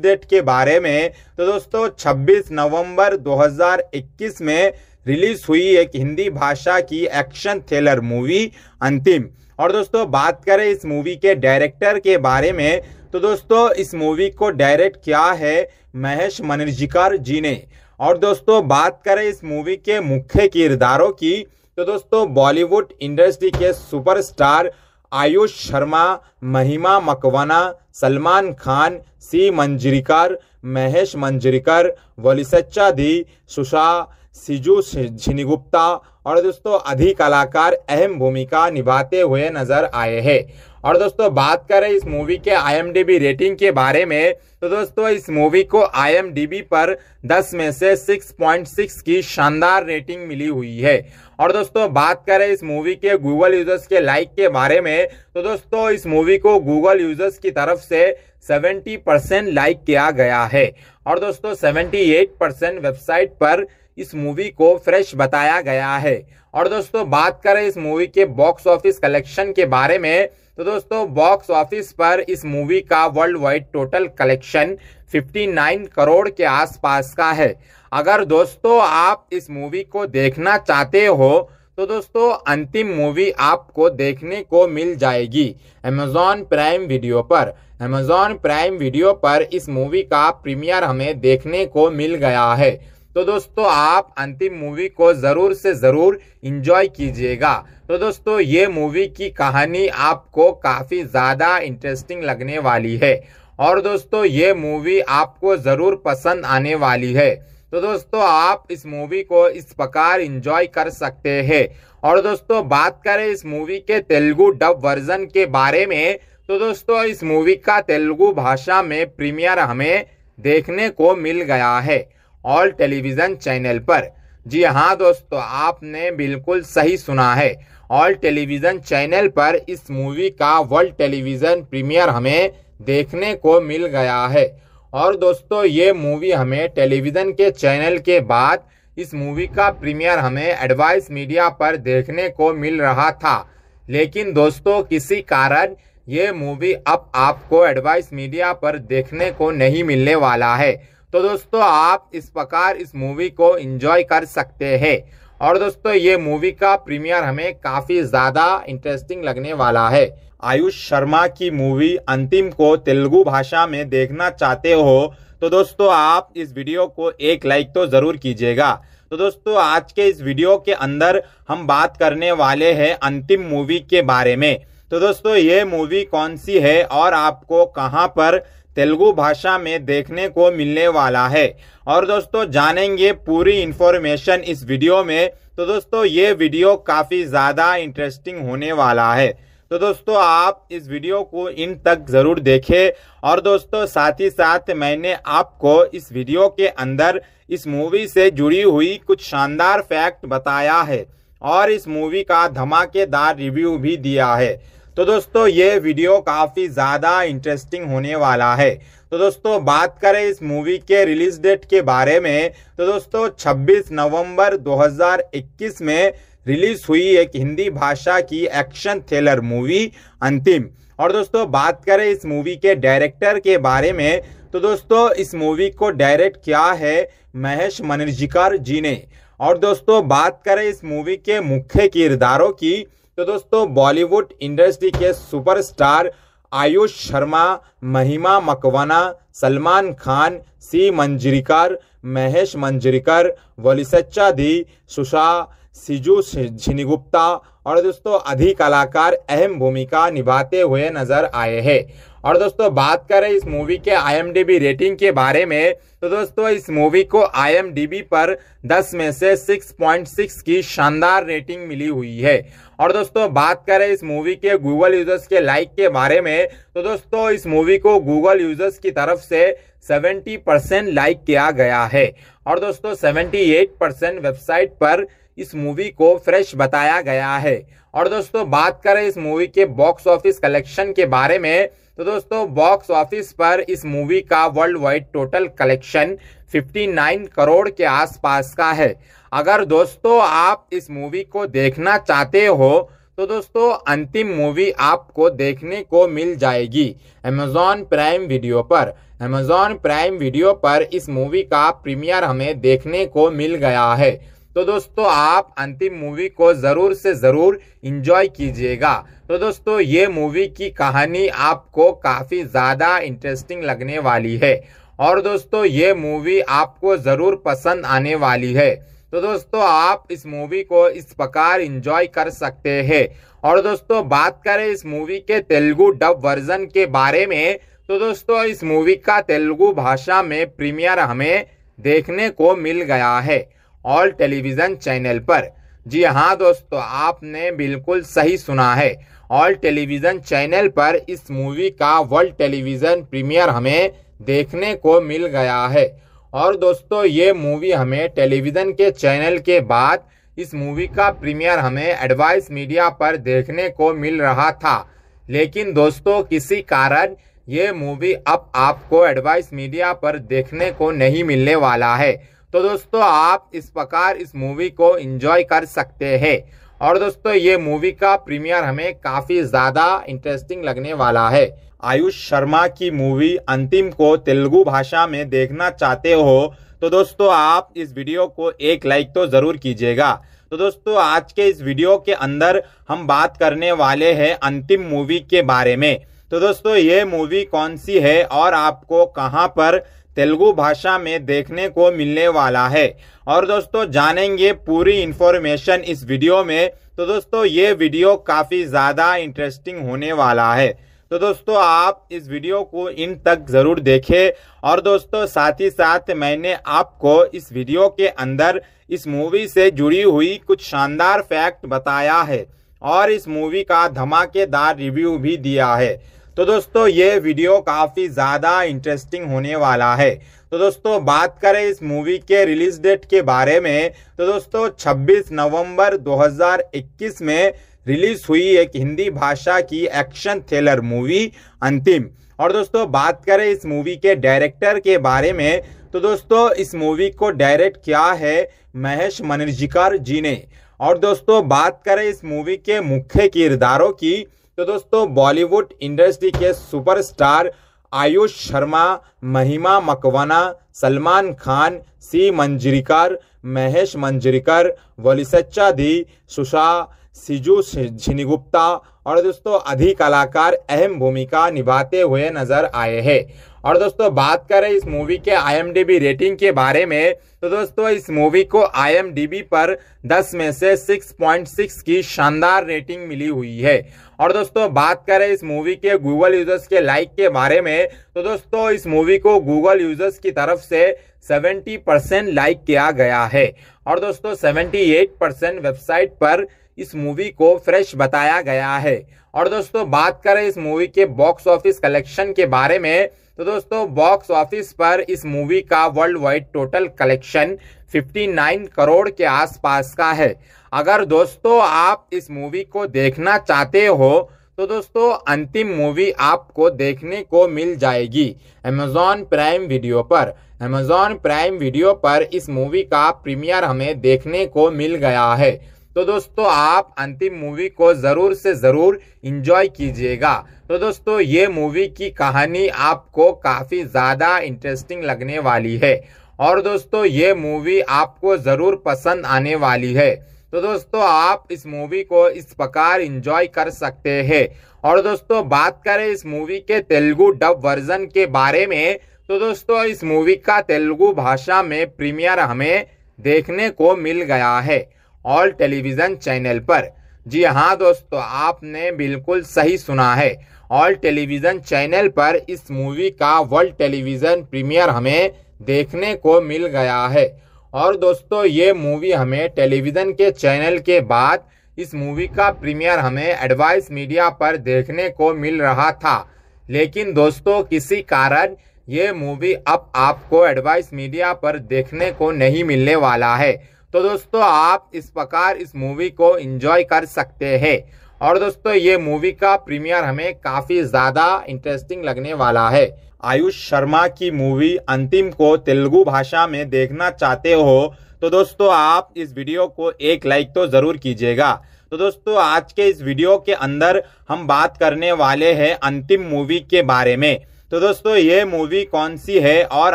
डेट के बारे में। तो दोस्तों 26 नवंबर 2021 में रिलीज़ हुई एक हिंदी भाषा की एक्शन थ्रिलर मूवी अंतिम। और दोस्तों, बात करें इस मूवी के डायरेक्टर के बारे में तो दोस्तों, इस मूवी को डायरेक्ट किया है महेश मनर्जिकर जी ने। और दोस्तों, बात करें इस मूवी के मुख्य किरदारों की तो दोस्तों, बॉलीवुड इंडस्ट्री के सुपरस्टार आयुष शर्मा, महिमा मकवाना, सलमान खान, सी मंजरीकर, महेश मंजरीकर, वलिसच्चा दी सुषा सिजू झिनीगुप्ता और दोस्तों अधिक कलाकार अहम भूमिका निभाते हुए नज़र आए हैं। और दोस्तों बात करें इस मूवी के आईएमडीबी रेटिंग के बारे में तो दोस्तों इस मूवी को आईएमडीबी पर 10 में से 6.6 की शानदार रेटिंग मिली हुई है। और दोस्तों बात करें इस मूवी के गूगल यूज़र्स के लाइक के बारे में तो दोस्तों इस मूवी को गूगल यूज़र्स की तरफ़ से 70 परसेंट लाइक किया गया है। और दोस्तों 78 परसेंट वेबसाइट पर इस मूवी को फ्रेश बताया गया है। और दोस्तों, बात करें इस मूवी के बॉक्स ऑफ़िस कलेक्शन के बारे में तो दोस्तों, बॉक्स ऑफ़िस पर इस मूवी का world wide total collection 59 crore के आसपास का है। अगर दोस्तों, आप इस मूवी को देखना चाहते हो तो दोस्तों, अंतिम मूवी आपको देखने को मिल जाएगी अमेजॉन प्राइम वीडियो पर। अमेजॉन प्राइम वीडियो पर इस मूवी का प्रीमियर हमें देखने को मिल गया है। तो दोस्तों, आप अंतिम मूवी को ज़रूर से ज़रूर इंजॉय कीजिएगा। तो दोस्तों, ये मूवी की कहानी आपको काफ़ी ज़्यादा इंटरेस्टिंग लगने वाली है। और दोस्तों, ये मूवी आपको ज़रूर पसंद आने वाली है। तो दोस्तों, आप इस मूवी को इस प्रकार इंजॉय कर सकते हैं। और दोस्तों, बात करें इस मूवी के तेलुगु डब वर्जन के बारे में तो दोस्तों, इस मूवी का तेलुगु भाषा में प्रीमियर हमें देखने को मिल गया है। ऑल टेलीविज़न चैनल पर। जी हाँ दोस्तों, आपने बिल्कुल सही सुना है। ऑल टेलीविज़न चैनल पर इस मूवी का वर्ल्ड टेलीविज़न प्रीमियर हमें देखने को मिल गया है। और दोस्तों, ये मूवी हमें टेलीविज़न के चैनल के बाद इस मूवी का प्रीमियर हमें एडवाइस मीडिया पर देखने को मिल रहा था। लेकिन दोस्तों, किसी कारण ये मूवी अब आपको एडवाइस मीडिया पर देखने को नहीं मिलने वाला है। तो दोस्तों, आप इस प्रकार इस मूवी को एंजॉय कर सकते हैं। और दोस्तों, ये मूवी का प्रीमियर हमें काफ़ी ज़्यादा इंटरेस्टिंग लगने वाला है। आयुष शर्मा की मूवी अंतिम को तेलुगु भाषा में देखना चाहते हो तो दोस्तों, आप इस वीडियो को एक लाइक तो ज़रूर कीजिएगा। तो दोस्तों, आज के इस वीडियो के अंदर हम बात करने वाले हैं अंतिम मूवी के बारे में। तो दोस्तों, ये मूवी कौन सी है और आपको कहाँ पर तेलुगु भाषा में देखने को मिलने वाला है। और दोस्तों, जानेंगे पूरी इंफॉर्मेशन इस वीडियो में। तो दोस्तों, ये वीडियो काफ़ी ज़्यादा इंटरेस्टिंग होने वाला है। तो दोस्तों, आप इस वीडियो को इन तक ज़रूर देखें। और दोस्तों, साथ ही साथ मैंने आपको इस वीडियो के अंदर इस मूवी से जुड़ी हुई कुछ शानदार फैक्ट बताया है। और इस मूवी का धमाकेदार रिव्यू भी दिया है। तो दोस्तों, ये वीडियो काफ़ी ज़्यादा इंटरेस्टिंग होने वाला है। तो दोस्तों, बात करें इस मूवी के रिलीज़ डेट के बारे में। तो दोस्तों 26 नवंबर 2021 में रिलीज़ हुई एक हिंदी भाषा की एक्शन थ्रिलर मूवी अंतिम। और दोस्तों, बात करें इस मूवी के डायरेक्टर के बारे में तो दोस्तों, इस मूवी को डायरेक्ट किया है महेश मनर्जिकर जी ने। और दोस्तों, बात करें इस मूवी के मुख्य किरदारों की तो दोस्तों, बॉलीवुड इंडस्ट्री के सुपरस्टार आयुष शर्मा, महिमा मकवाना, सलमान खान, सी मंजरीकर, महेश मंजरीकर, वलिसच्चा दी सुषा सिजू झिनीगुप्ता और दोस्तों अधिक कलाकार अहम भूमिका निभाते हुए नज़र आए हैं। और दोस्तों, बात करें इस मूवी के आईएमडीबी रेटिंग के बारे में तो दोस्तों, इस मूवी को आईएमडीबी पर 10 में से 6.6 की शानदार रेटिंग मिली हुई है। और दोस्तों, बात करें इस मूवी के गूगल यूज़र्स के लाइक के बारे में तो दोस्तों, इस मूवी को गूगल यूज़र्स की तरफ़ से 70 परसेंट लाइक किया गया है। और दोस्तों 78 परसेंट वेबसाइट पर इस मूवी को फ्रेश बताया गया है। और दोस्तों, बात करें इस मूवी के बॉक्स ऑफ़िस कलेक्शन के बारे में तो दोस्तों बॉक्स ऑफ़िस पर इस मूवी का world wide total collection 59 crore के आसपास का है। अगर दोस्तों आप इस मूवी को देखना चाहते हो तो दोस्तों अंतिम मूवी आपको देखने को मिल जाएगी अमेजॉन प्राइम वीडियो पर। अमेजॉन प्राइम वीडियो पर इस मूवी का प्रीमियर हमें देखने को मिल गया है। तो दोस्तों आप अंतिम मूवी को ज़रूर से ज़रूर इंजॉय कीजिएगा। तो दोस्तों ये मूवी की कहानी आपको काफ़ी ज़्यादा इंटरेस्टिंग लगने वाली है। और दोस्तों ये मूवी आपको ज़रूर पसंद आने वाली है। तो दोस्तों, आप इस मूवी को इस प्रकार इंजॉय कर सकते हैं। और दोस्तों, बात करें इस मूवी के तेलुगु डब वर्जन के बारे में तो दोस्तों, इस मूवी का तेलुगु भाषा में प्रीमियर हमें देखने को मिल गया है ऑल टेलीविज़न चैनल पर। जी हाँ दोस्तों, आपने बिल्कुल सही सुना है। ऑल टेलीविज़न चैनल पर इस मूवी का वर्ल्ड टेलीविज़न प्रीमियर हमें देखने को मिल गया है। और दोस्तों, ये मूवी हमें टेलीविज़न के चैनल के बाद इस मूवी का प्रीमियर हमें एडवाइस मीडिया पर देखने को मिल रहा था। लेकिन दोस्तों, किसी कारण ये मूवी अब आपको एडवाइस मीडिया पर देखने को नहीं मिलने वाला है। तो दोस्तों, आप इस प्रकार इस मूवी को एंजॉय कर सकते हैं। और दोस्तों, ये मूवी का प्रीमियर हमें काफ़ी ज़्यादा इंटरेस्टिंग लगने वाला है। आयुष शर्मा की मूवी अंतिम को तेलुगु भाषा में देखना चाहते हो तो दोस्तों आप इस वीडियो को एक लाइक तो ज़रूर कीजिएगा। तो दोस्तों, आज के इस वीडियो के अंदर हम बात करने वाले हैं अंतिम मूवी के बारे में। तो दोस्तों, ये मूवी कौन सी है और आपको कहाँ पर तेलुगु भाषा में देखने को मिलने वाला है? और दोस्तों, जानेंगे पूरी इंफॉर्मेशन इस वीडियो में। तो दोस्तों, ये वीडियो काफ़ी ज़्यादा इंटरेस्टिंग होने वाला है। तो दोस्तों, आप इस वीडियो को इन तक ज़रूर देखें। और दोस्तों, साथ ही साथ मैंने आपको इस वीडियो के अंदर इस मूवी से जुड़ी हुई कुछ शानदार फैक्ट बताया है और इस मूवी का धमाकेदार रिव्यू भी दिया है। तो दोस्तों, ये वीडियो काफ़ी ज़्यादा इंटरेस्टिंग होने वाला है। तो दोस्तों, बात करें इस मूवी के रिलीज़ डेट के बारे में। तो दोस्तों 26 नवंबर 2021 में रिलीज़ हुई एक हिंदी भाषा की एक्शन थ्रिलर मूवी अंतिम। और दोस्तों, बात करें इस मूवी के डायरेक्टर के बारे में तो दोस्तों, इस मूवी को डायरेक्ट किया है महेश मनर्जिकर जी ने। और दोस्तों, बात करें इस मूवी के मुख्य किरदारों की तो दोस्तों, बॉलीवुड इंडस्ट्री के सुपरस्टार आयुष शर्मा, महिमा मकवाना, सलमान खान, सी मंजरीकर, महेश मंजरीकर, वलिसच्चा दी सुषा सिजू झिनीगुप्ता और दोस्तों अधिक कलाकार अहम भूमिका निभाते हुए नज़र आए हैं। और दोस्तों बात करें इस मूवी के आईएमडीबी रेटिंग के बारे में तो दोस्तों इस मूवी को आईएमडीबी पर 10 में से 6.6 की शानदार रेटिंग मिली हुई है। और दोस्तों बात करें इस मूवी के गूगल यूज़र्स के लाइक के बारे में तो दोस्तों इस मूवी को गूगल यूज़र्स की तरफ़ से 70 परसेंट लाइक किया गया है। और दोस्तों 78 परसेंट वेबसाइट पर इस मूवी को फ्रेश बताया गया है। और दोस्तों, बात करें इस मूवी के बॉक्स ऑफ़िस कलेक्शन के बारे में तो दोस्तों, बॉक्स ऑफ़िस पर इस मूवी का world wide total collection 59 crore के आसपास का है। अगर दोस्तों, आप इस मूवी को देखना चाहते हो तो दोस्तों, अंतिम मूवी आपको देखने को मिल जाएगी अमेजॉन प्राइम वीडियो पर। अमेजॉन प्राइम वीडियो पर इस मूवी का प्रीमियर हमें देखने को मिल गया है। तो दोस्तों, आप अंतिम मूवी को ज़रूर से ज़रूर इंजॉय कीजिएगा। तो दोस्तों, ये मूवी की कहानी आपको काफ़ी ज़्यादा इंटरेस्टिंग लगने वाली है। और दोस्तों, ये मूवी आपको ज़रूर पसंद आने वाली है। तो दोस्तों, आप इस मूवी को इस प्रकार इंजॉय कर सकते हैं। और दोस्तों, बात करें इस मूवी के तेलुगु डब वर्जन के बारे में तो दोस्तों, इस मूवी का तेलुगु भाषा में प्रीमियर हमें देखने को मिल गया है। ऑल टेलीविज़न चैनल पर। जी हाँ दोस्तों, आपने बिल्कुल सही सुना है। ऑल टेलीविज़न चैनल पर इस मूवी का वर्ल्ड टेलीविज़न प्रीमियर हमें देखने को मिल गया है। और दोस्तों, ये मूवी हमें टेलीविज़न के चैनल के बाद इस मूवी का प्रीमियर हमें एडवाइस मीडिया पर देखने को मिल रहा था। लेकिन दोस्तों, किसी कारण ये मूवी अब आपको एडवाइस मीडिया पर देखने को नहीं मिलने वाला है। तो दोस्तों, आप इस प्रकार इस मूवी को एंजॉय कर सकते हैं। और दोस्तों, ये मूवी का प्रीमियर हमें काफ़ी ज़्यादा इंटरेस्टिंग लगने वाला है। आयुष शर्मा की मूवी अंतिम को तेलुगु भाषा में देखना चाहते हो तो दोस्तों, आप इस वीडियो को एक लाइक तो ज़रूर कीजिएगा। तो दोस्तों, आज के इस वीडियो के अंदर हम बात करने वाले हैं अंतिम मूवी के बारे में। तो दोस्तों, ये मूवी कौन सी है और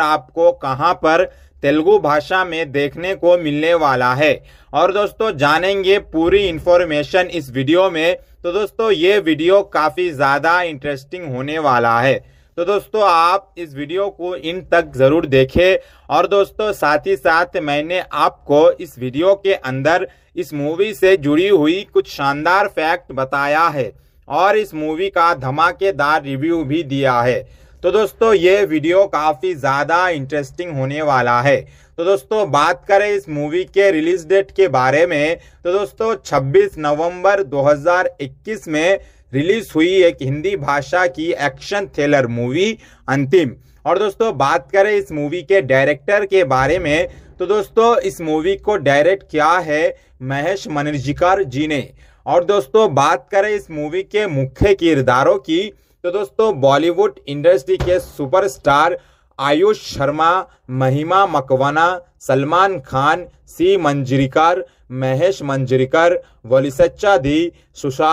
आपको कहाँ पर तेलुगु भाषा में देखने को मिलने वाला है। और दोस्तों, जानेंगे पूरी इंफॉर्मेशन इस वीडियो में। तो दोस्तों, ये वीडियो काफ़ी ज़्यादा इंटरेस्टिंग होने वाला है। तो दोस्तों, आप इस वीडियो को इन तक ज़रूर देखें। और दोस्तों, साथ ही साथ मैंने आपको इस वीडियो के अंदर इस मूवी से जुड़ी हुई कुछ शानदार फैक्ट बताया है। और इस मूवी का धमाकेदार रिव्यू भी दिया है। तो दोस्तों, ये वीडियो काफ़ी ज़्यादा इंटरेस्टिंग होने वाला है। तो दोस्तों, बात करें इस मूवी के रिलीज़ डेट के बारे में। तो दोस्तों 26 नवंबर 2021 में रिलीज़ हुई एक हिंदी भाषा की एक्शन थ्रिलर मूवी अंतिम। और दोस्तों, बात करें इस मूवी के डायरेक्टर के बारे में तो दोस्तों, इस मूवी को डायरेक्ट किया है महेश मनर्जिकर जी ने। और दोस्तों, बात करें इस मूवी के मुख्य किरदारों की तो दोस्तों, बॉलीवुड इंडस्ट्री के सुपरस्टार आयुष शर्मा, महिमा मकवाना, सलमान खान, सी मंजरीकर, महेश मंजरीकर, वलिसच्चा दी सुषा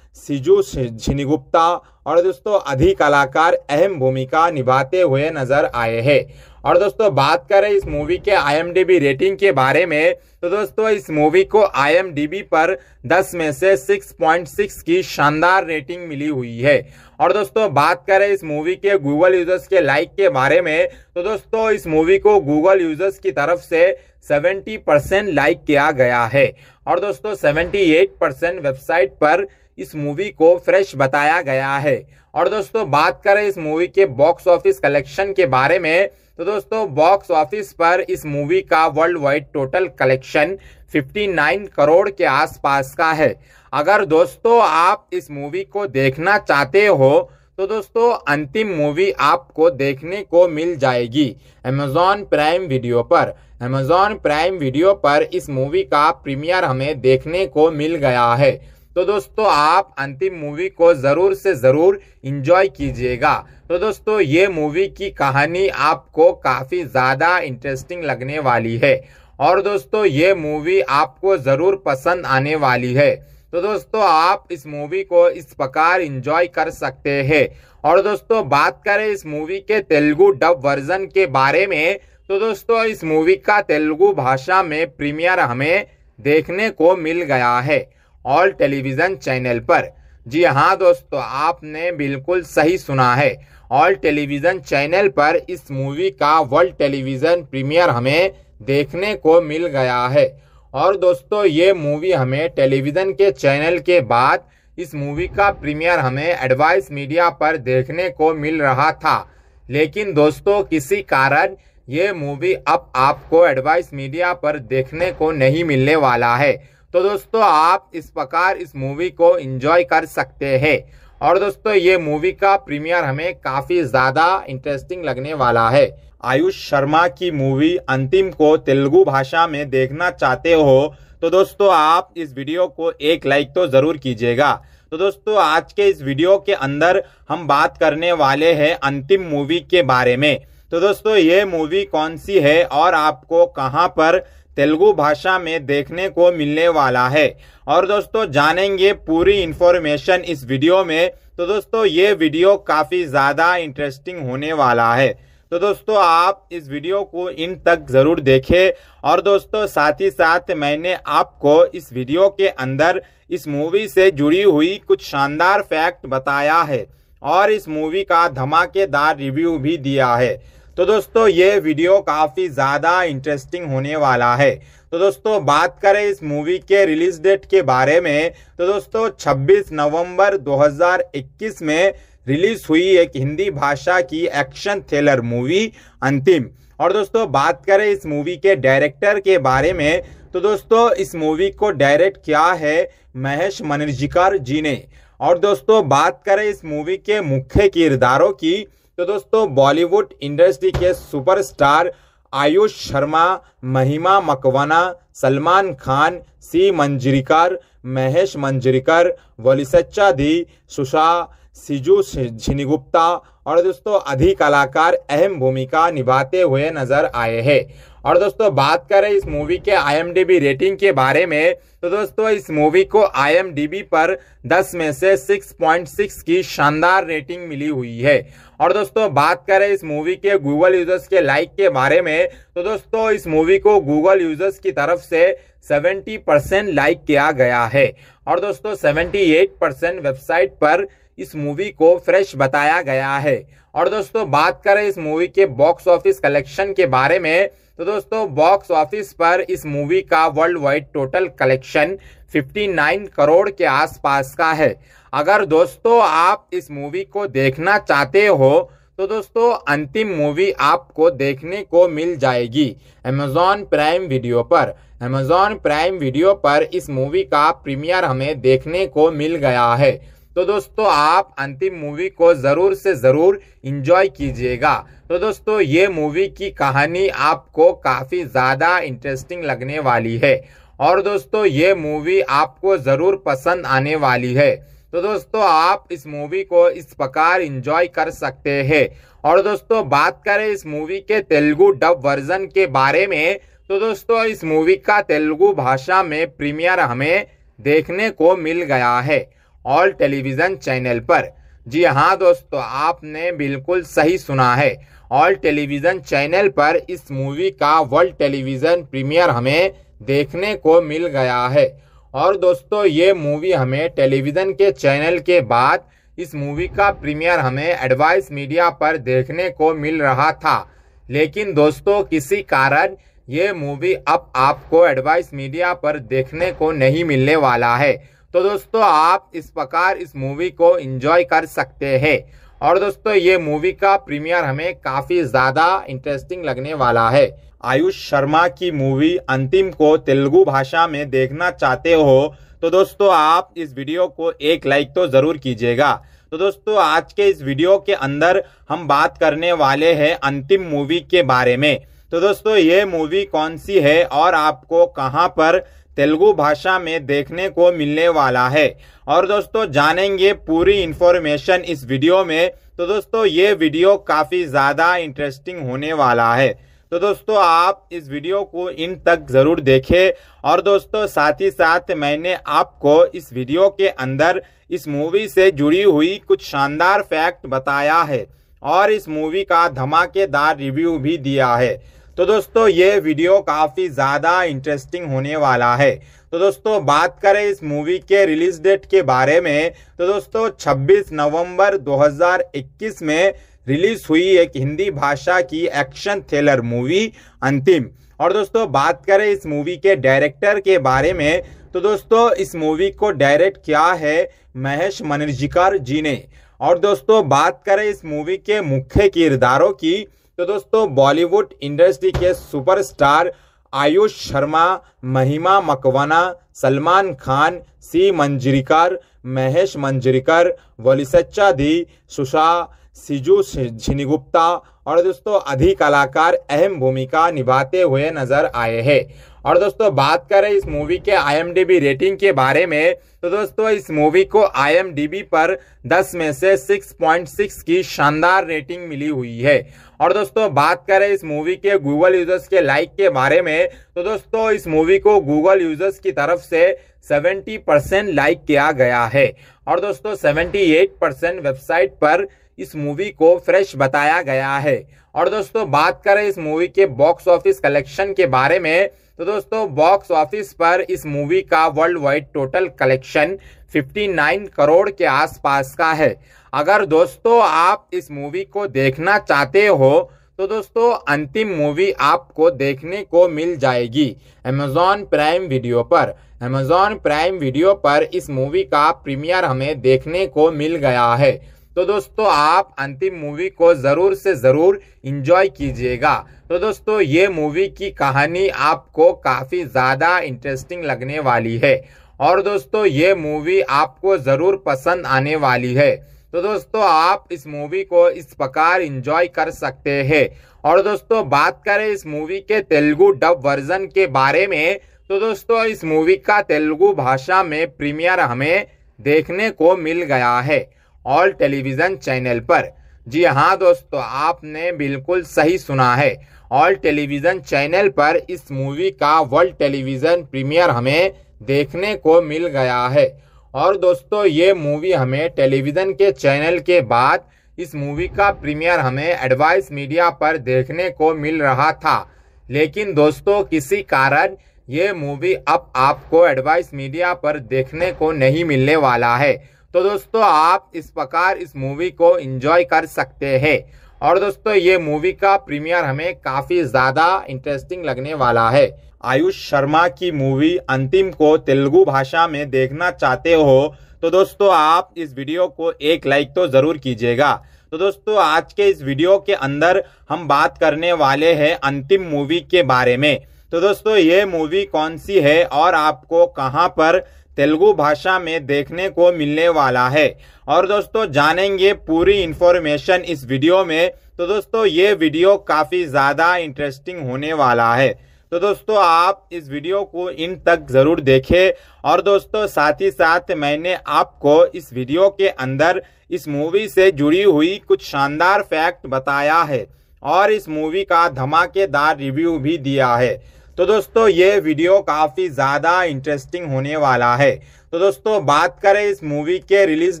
सिजू झिनीगुप्ता और दोस्तों अधिक कलाकार अहम भूमिका निभाते हुए नज़र आए हैं। और दोस्तों बात करें इस मूवी के आईएमडीबी रेटिंग के बारे में तो दोस्तों इस मूवी को आईएमडीबी पर 10 में से 6.6 की शानदार रेटिंग मिली हुई है। और दोस्तों बात करें इस मूवी के गूगल यूज़र्स के लाइक के बारे में तो दोस्तों इस मूवी को गूगल यूज़र्स की तरफ़ से 70 परसेंट लाइक किया गया है। और दोस्तों 78 परसेंट वेबसाइट पर इस मूवी को फ्रेश बताया गया है। और दोस्तों, बात करें इस मूवी के बॉक्स ऑफ़िस कलेक्शन के बारे में तो दोस्तों, बॉक्स ऑफ़िस पर इस मूवी का world wide total collection 59 crore के आसपास का है। अगर दोस्तों, आप इस मूवी को देखना चाहते हो तो दोस्तों, अंतिम मूवी आपको देखने को मिल जाएगी अमेजॉन प्राइम वीडियो पर। अमेजॉन प्राइम वीडियो पर इस मूवी का प्रीमियर हमें देखने को मिल गया है। तो दोस्तों, आप अंतिम मूवी को ज़रूर से ज़रूर इंजॉय कीजिएगा। तो दोस्तों, ये मूवी की कहानी आपको काफ़ी ज़्यादा इंटरेस्टिंग लगने वाली है। और दोस्तों, ये मूवी आपको ज़रूर पसंद आने वाली है। तो दोस्तों, आप इस मूवी को इस प्रकार इंजॉय कर सकते हैं। और दोस्तों, बात करें इस मूवी के तेलुगु डब वर्जन के बारे में तो दोस्तों, इस मूवी का तेलुगु भाषा में प्रीमियर हमें देखने को मिल गया है। ऑल टेलीविज़न चैनल पर। जी हाँ दोस्तों, आपने बिल्कुल सही सुना है। ऑल टेलीविज़न चैनल पर इस मूवी का वर्ल्ड टेलीविज़न प्रीमियर हमें देखने को मिल गया है। और दोस्तों, ये मूवी हमें टेलीविज़न के चैनल के बाद इस मूवी का प्रीमियर हमें एडवाइस मीडिया पर देखने को मिल रहा था। लेकिन दोस्तों, किसी कारण ये मूवी अब आपको एडवाइस मीडिया पर देखने को नहीं मिलने वाला है। तो दोस्तों, आप इस प्रकार इस मूवी को एंजॉय कर सकते हैं। और दोस्तों, ये मूवी का प्रीमियर हमें काफ़ी ज़्यादा इंटरेस्टिंग लगने वाला है। आयुष शर्मा की मूवी अंतिम को तेलुगु भाषा में देखना चाहते हो तो दोस्तों, आप इस वीडियो को एक लाइक तो ज़रूर कीजिएगा। तो दोस्तों, आज के इस वीडियो के अंदर हम बात करने वाले हैं अंतिम मूवी के बारे में। तो दोस्तों, ये मूवी कौन सी है और आपको कहाँ पर तेलुगु भाषा में देखने को मिलने वाला है। और दोस्तों, जानेंगे पूरी इंफॉर्मेशन इस वीडियो में। तो दोस्तों, ये वीडियो काफ़ी ज़्यादा इंटरेस्टिंग होने वाला है। तो दोस्तों, आप इस वीडियो को इन तक ज़रूर देखें। और दोस्तों, साथ ही साथ मैंने आपको इस वीडियो के अंदर इस मूवी से जुड़ी हुई कुछ शानदार फैक्ट बताया है। और इस मूवी का धमाकेदार रिव्यू भी दिया है। तो दोस्तों, ये वीडियो काफ़ी ज़्यादा इंटरेस्टिंग होने वाला है। तो दोस्तों, बात करें इस मूवी के रिलीज़ डेट के बारे में। तो दोस्तों 26 नवंबर 2021 में रिलीज़ हुई एक हिंदी भाषा की एक्शन थ्रिलर मूवी अंतिम। और दोस्तों, बात करें इस मूवी के डायरेक्टर के बारे में तो दोस्तों, इस मूवी को डायरेक्ट किया है महेश मनर्जिकर जी ने। और दोस्तों, बात करें इस मूवी के मुख्य किरदारों की तो दोस्तों, बॉलीवुड इंडस्ट्री के सुपरस्टार आयुष शर्मा, महिमा मकवाना, सलमान खान, सी मंजरीकर, महेश मंजरीकर वलिसच्चा दी सुषा सिजू झिनीगुप्ता और दोस्तों, अधिक कलाकार अहम भूमिका निभाते हुए नज़र आए हैं। और दोस्तों, बात करें इस मूवी के आईएमडीबी रेटिंग के बारे में तो दोस्तों, इस मूवी को आईएमडीबी पर 10 में से 6.6 की शानदार रेटिंग मिली हुई है। और दोस्तों, बात करें इस मूवी के गूगल यूज़र्स के लाइक के बारे में तो दोस्तों, इस मूवी को गूगल यूज़र्स की तरफ़ से 70 परसेंट लाइक किया गया है। और दोस्तों 78 परसेंट वेबसाइट पर इस मूवी को फ्रेश बताया गया है। और दोस्तों, बात करें इस मूवी के बॉक्स ऑफ़िस कलेक्शन के बारे में तो दोस्तों बॉक्स ऑफ़िस पर इस मूवी का world wide total collection 59 crore के आसपास का है। अगर दोस्तों आप इस मूवी को देखना चाहते हो तो दोस्तों अंतिम मूवी आपको देखने को मिल जाएगी अमेजॉन प्राइम वीडियो पर। अमेजॉन प्राइम वीडियो पर इस मूवी का प्रीमियर हमें देखने को मिल गया है। तो दोस्तों, आप अंतिम मूवी को ज़रूर से ज़रूर इंजॉय कीजिएगा। तो दोस्तों, ये मूवी की कहानी आपको काफ़ी ज़्यादा इंटरेस्टिंग लगने वाली है। और दोस्तों, ये मूवी आपको ज़रूर पसंद आने वाली है। तो दोस्तों, आप इस मूवी को इस प्रकार इंजॉय कर सकते हैं। और दोस्तों, बात करें इस मूवी के तेलुगु डब वर्जन के बारे में तो दोस्तों, इस मूवी का तेलुगु भाषा में प्रीमियर हमें देखने को मिल गया है। ऑल टेलीविज़न चैनल पर। जी हाँ दोस्तों, आपने बिल्कुल सही सुना है। ऑल टेलीविज़न चैनल पर इस मूवी का वर्ल्ड टेलीविज़न प्रीमियर हमें देखने को मिल गया है। और दोस्तों, ये मूवी हमें टेलीविज़न के चैनल के बाद इस मूवी का प्रीमियर हमें एडवाइस मीडिया पर देखने को मिल रहा था। लेकिन दोस्तों, किसी कारण ये मूवी अब आपको एडवाइस मीडिया पर देखने को नहीं मिलने वाला है। तो दोस्तों, आप इस प्रकार इस मूवी को एंजॉय कर सकते हैं। और दोस्तों, ये मूवी का प्रीमियर हमें काफ़ी ज़्यादा इंटरेस्टिंग लगने वाला है। आयुष शर्मा की मूवी अंतिम को तेलुगु भाषा में देखना चाहते हो तो दोस्तों, आप इस वीडियो को एक लाइक तो ज़रूर कीजिएगा। तो दोस्तों, आज के इस वीडियो के अंदर हम बात करने वाले हैं अंतिम मूवी के बारे में। तो दोस्तों, ये मूवी कौन सी है और आपको कहाँ पर तेलुगु भाषा में देखने को मिलने वाला है। और दोस्तों, जानेंगे पूरी इंफॉर्मेशन इस वीडियो में। तो दोस्तों, ये वीडियो काफ़ी ज़्यादा इंटरेस्टिंग होने वाला है। तो दोस्तों, आप इस वीडियो को इन तक ज़रूर देखें। और दोस्तों, साथ ही साथ मैंने आपको इस वीडियो के अंदर इस मूवी से जुड़ी हुई कुछ शानदार फैक्ट बताया है। और इस मूवी का धमाकेदार रिव्यू भी दिया है। तो दोस्तों, ये वीडियो काफ़ी ज़्यादा इंटरेस्टिंग होने वाला है। तो दोस्तों, बात करें इस मूवी के रिलीज़ डेट के बारे में। तो दोस्तों 26 नवंबर 2021 में रिलीज़ हुई एक हिंदी भाषा की एक्शन थ्रिलर मूवी अंतिम। और दोस्तों, बात करें इस मूवी के डायरेक्टर के बारे में तो दोस्तों, इस मूवी को डायरेक्ट किया है महेश मनर्जिकर जी ने। और दोस्तों, बात करें इस मूवी के मुख्य किरदारों की तो दोस्तों, बॉलीवुड इंडस्ट्री के सुपरस्टार आयुष शर्मा, महिमा मकवाना, सलमान खान, सी मंजरीकर, महेश मंजरीकर, वलिसच्चा दी, सुषा, सिजू झिनीगुप्ता और दोस्तों अधिक कलाकार अहम भूमिका निभाते हुए नज़र आए हैं। और दोस्तों, बात करें इस मूवी के आईएमडीबी रेटिंग के बारे में तो दोस्तों, इस मूवी को आईएमडीबी पर 10 में से 6.6 की शानदार रेटिंग मिली हुई है। और दोस्तों, बात करें इस मूवी के गूगल यूज़र्स के लाइक के बारे में तो दोस्तों, इस मूवी को गूगल यूज़र्स की तरफ़ से 70 परसेंट लाइक किया गया है। और दोस्तों 78 परसेंट वेबसाइट पर इस मूवी को फ्रेश बताया गया है। और दोस्तों, बात करें इस मूवी के बॉक्स ऑफ़िस कलेक्शन के बारे में तो दोस्तों बॉक्स ऑफ़िस पर इस मूवी का world wide total collection 59 crore के आसपास का है। अगर दोस्तों आप इस मूवी को देखना चाहते हो तो दोस्तों अंतिम मूवी आपको देखने को मिल जाएगी अमेजॉन प्राइम वीडियो पर। अमेजॉन प्राइम वीडियो पर इस मूवी का प्रीमियर हमें देखने को मिल गया है। तो दोस्तों आप अंतिम मूवी को ज़रूर से ज़रूर इंजॉय कीजिएगा। तो दोस्तों ये मूवी की कहानी आपको काफ़ी ज़्यादा इंटरेस्टिंग लगने वाली है। और दोस्तों ये मूवी आपको ज़रूर पसंद आने वाली है। तो दोस्तों, आप इस मूवी को इस प्रकार इंजॉय कर सकते हैं। और दोस्तों, बात करें इस मूवी के तेलुगु डब वर्जन के बारे में तो दोस्तों, इस मूवी का तेलुगु भाषा में प्रीमियर हमें देखने को मिल गया है ऑल टेलीविज़न चैनल पर। जी हाँ दोस्तों, आपने बिल्कुल सही सुना है। ऑल टेलीविज़न चैनल पर इस मूवी का वर्ल्ड टेलीविज़न प्रीमियर हमें देखने को मिल गया है। और दोस्तों, ये मूवी हमें टेलीविज़न के चैनल के बाद इस मूवी का प्रीमियर हमें एडवाइस मीडिया पर देखने को मिल रहा था। लेकिन दोस्तों, किसी कारण ये मूवी अब आपको एडवाइस मीडिया पर देखने को नहीं मिलने वाला है। तो दोस्तों, आप इस प्रकार इस मूवी को एंजॉय कर सकते हैं। और दोस्तों, ये मूवी का प्रीमियर हमें काफ़ी ज़्यादा इंटरेस्टिंग लगने वाला है। आयुष शर्मा की मूवी अंतिम को तेलुगु भाषा में देखना चाहते हो तो दोस्तों, आप इस वीडियो को एक लाइक तो ज़रूर कीजिएगा। तो दोस्तों, आज के इस वीडियो के अंदर हम बात करने वाले हैं अंतिम मूवी के बारे में। तो दोस्तों, ये मूवी कौन सी है और आपको कहाँ पर तेलुगु भाषा में देखने को मिलने वाला है। और दोस्तों, जानेंगे पूरी इंफॉर्मेशन इस वीडियो में। तो दोस्तों, ये वीडियो काफ़ी ज़्यादा इंटरेस्टिंग होने वाला है। तो दोस्तों, आप इस वीडियो को इन तक ज़रूर देखें। और दोस्तों, साथ ही साथ मैंने आपको इस वीडियो के अंदर इस मूवी से जुड़ी हुई कुछ शानदार फैक्ट बताया है। और इस मूवी का धमाकेदार रिव्यू भी दिया है। तो दोस्तों, ये वीडियो काफ़ी ज़्यादा इंटरेस्टिंग होने वाला है। तो दोस्तों, बात करें इस मूवी के रिलीज़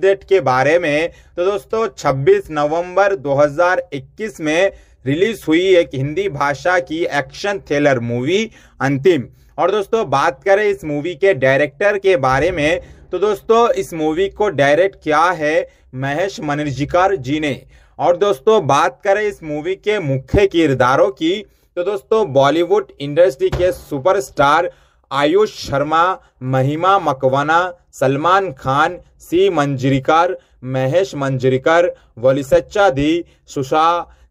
डेट के बारे में। तो दोस्तों 26 नवंबर 2021 में रिलीज़ हुई एक हिंदी भाषा की एक्शन थ्रिलर मूवी अंतिम। और दोस्तों, बात करें इस मूवी के डायरेक्टर के बारे में तो दोस्तों, इस मूवी को डायरेक्ट किया है महेश मनर्जिकर जी ने। और दोस्तों, बात करें इस मूवी के मुख्य किरदारों की तो दोस्तों, बॉलीवुड इंडस्ट्री के सुपरस्टार आयुष शर्मा, महिमा मकवाना, सलमान खान, सी मंजरीकर, महेश मंजरीकर, वलिसच्चा दी सुषा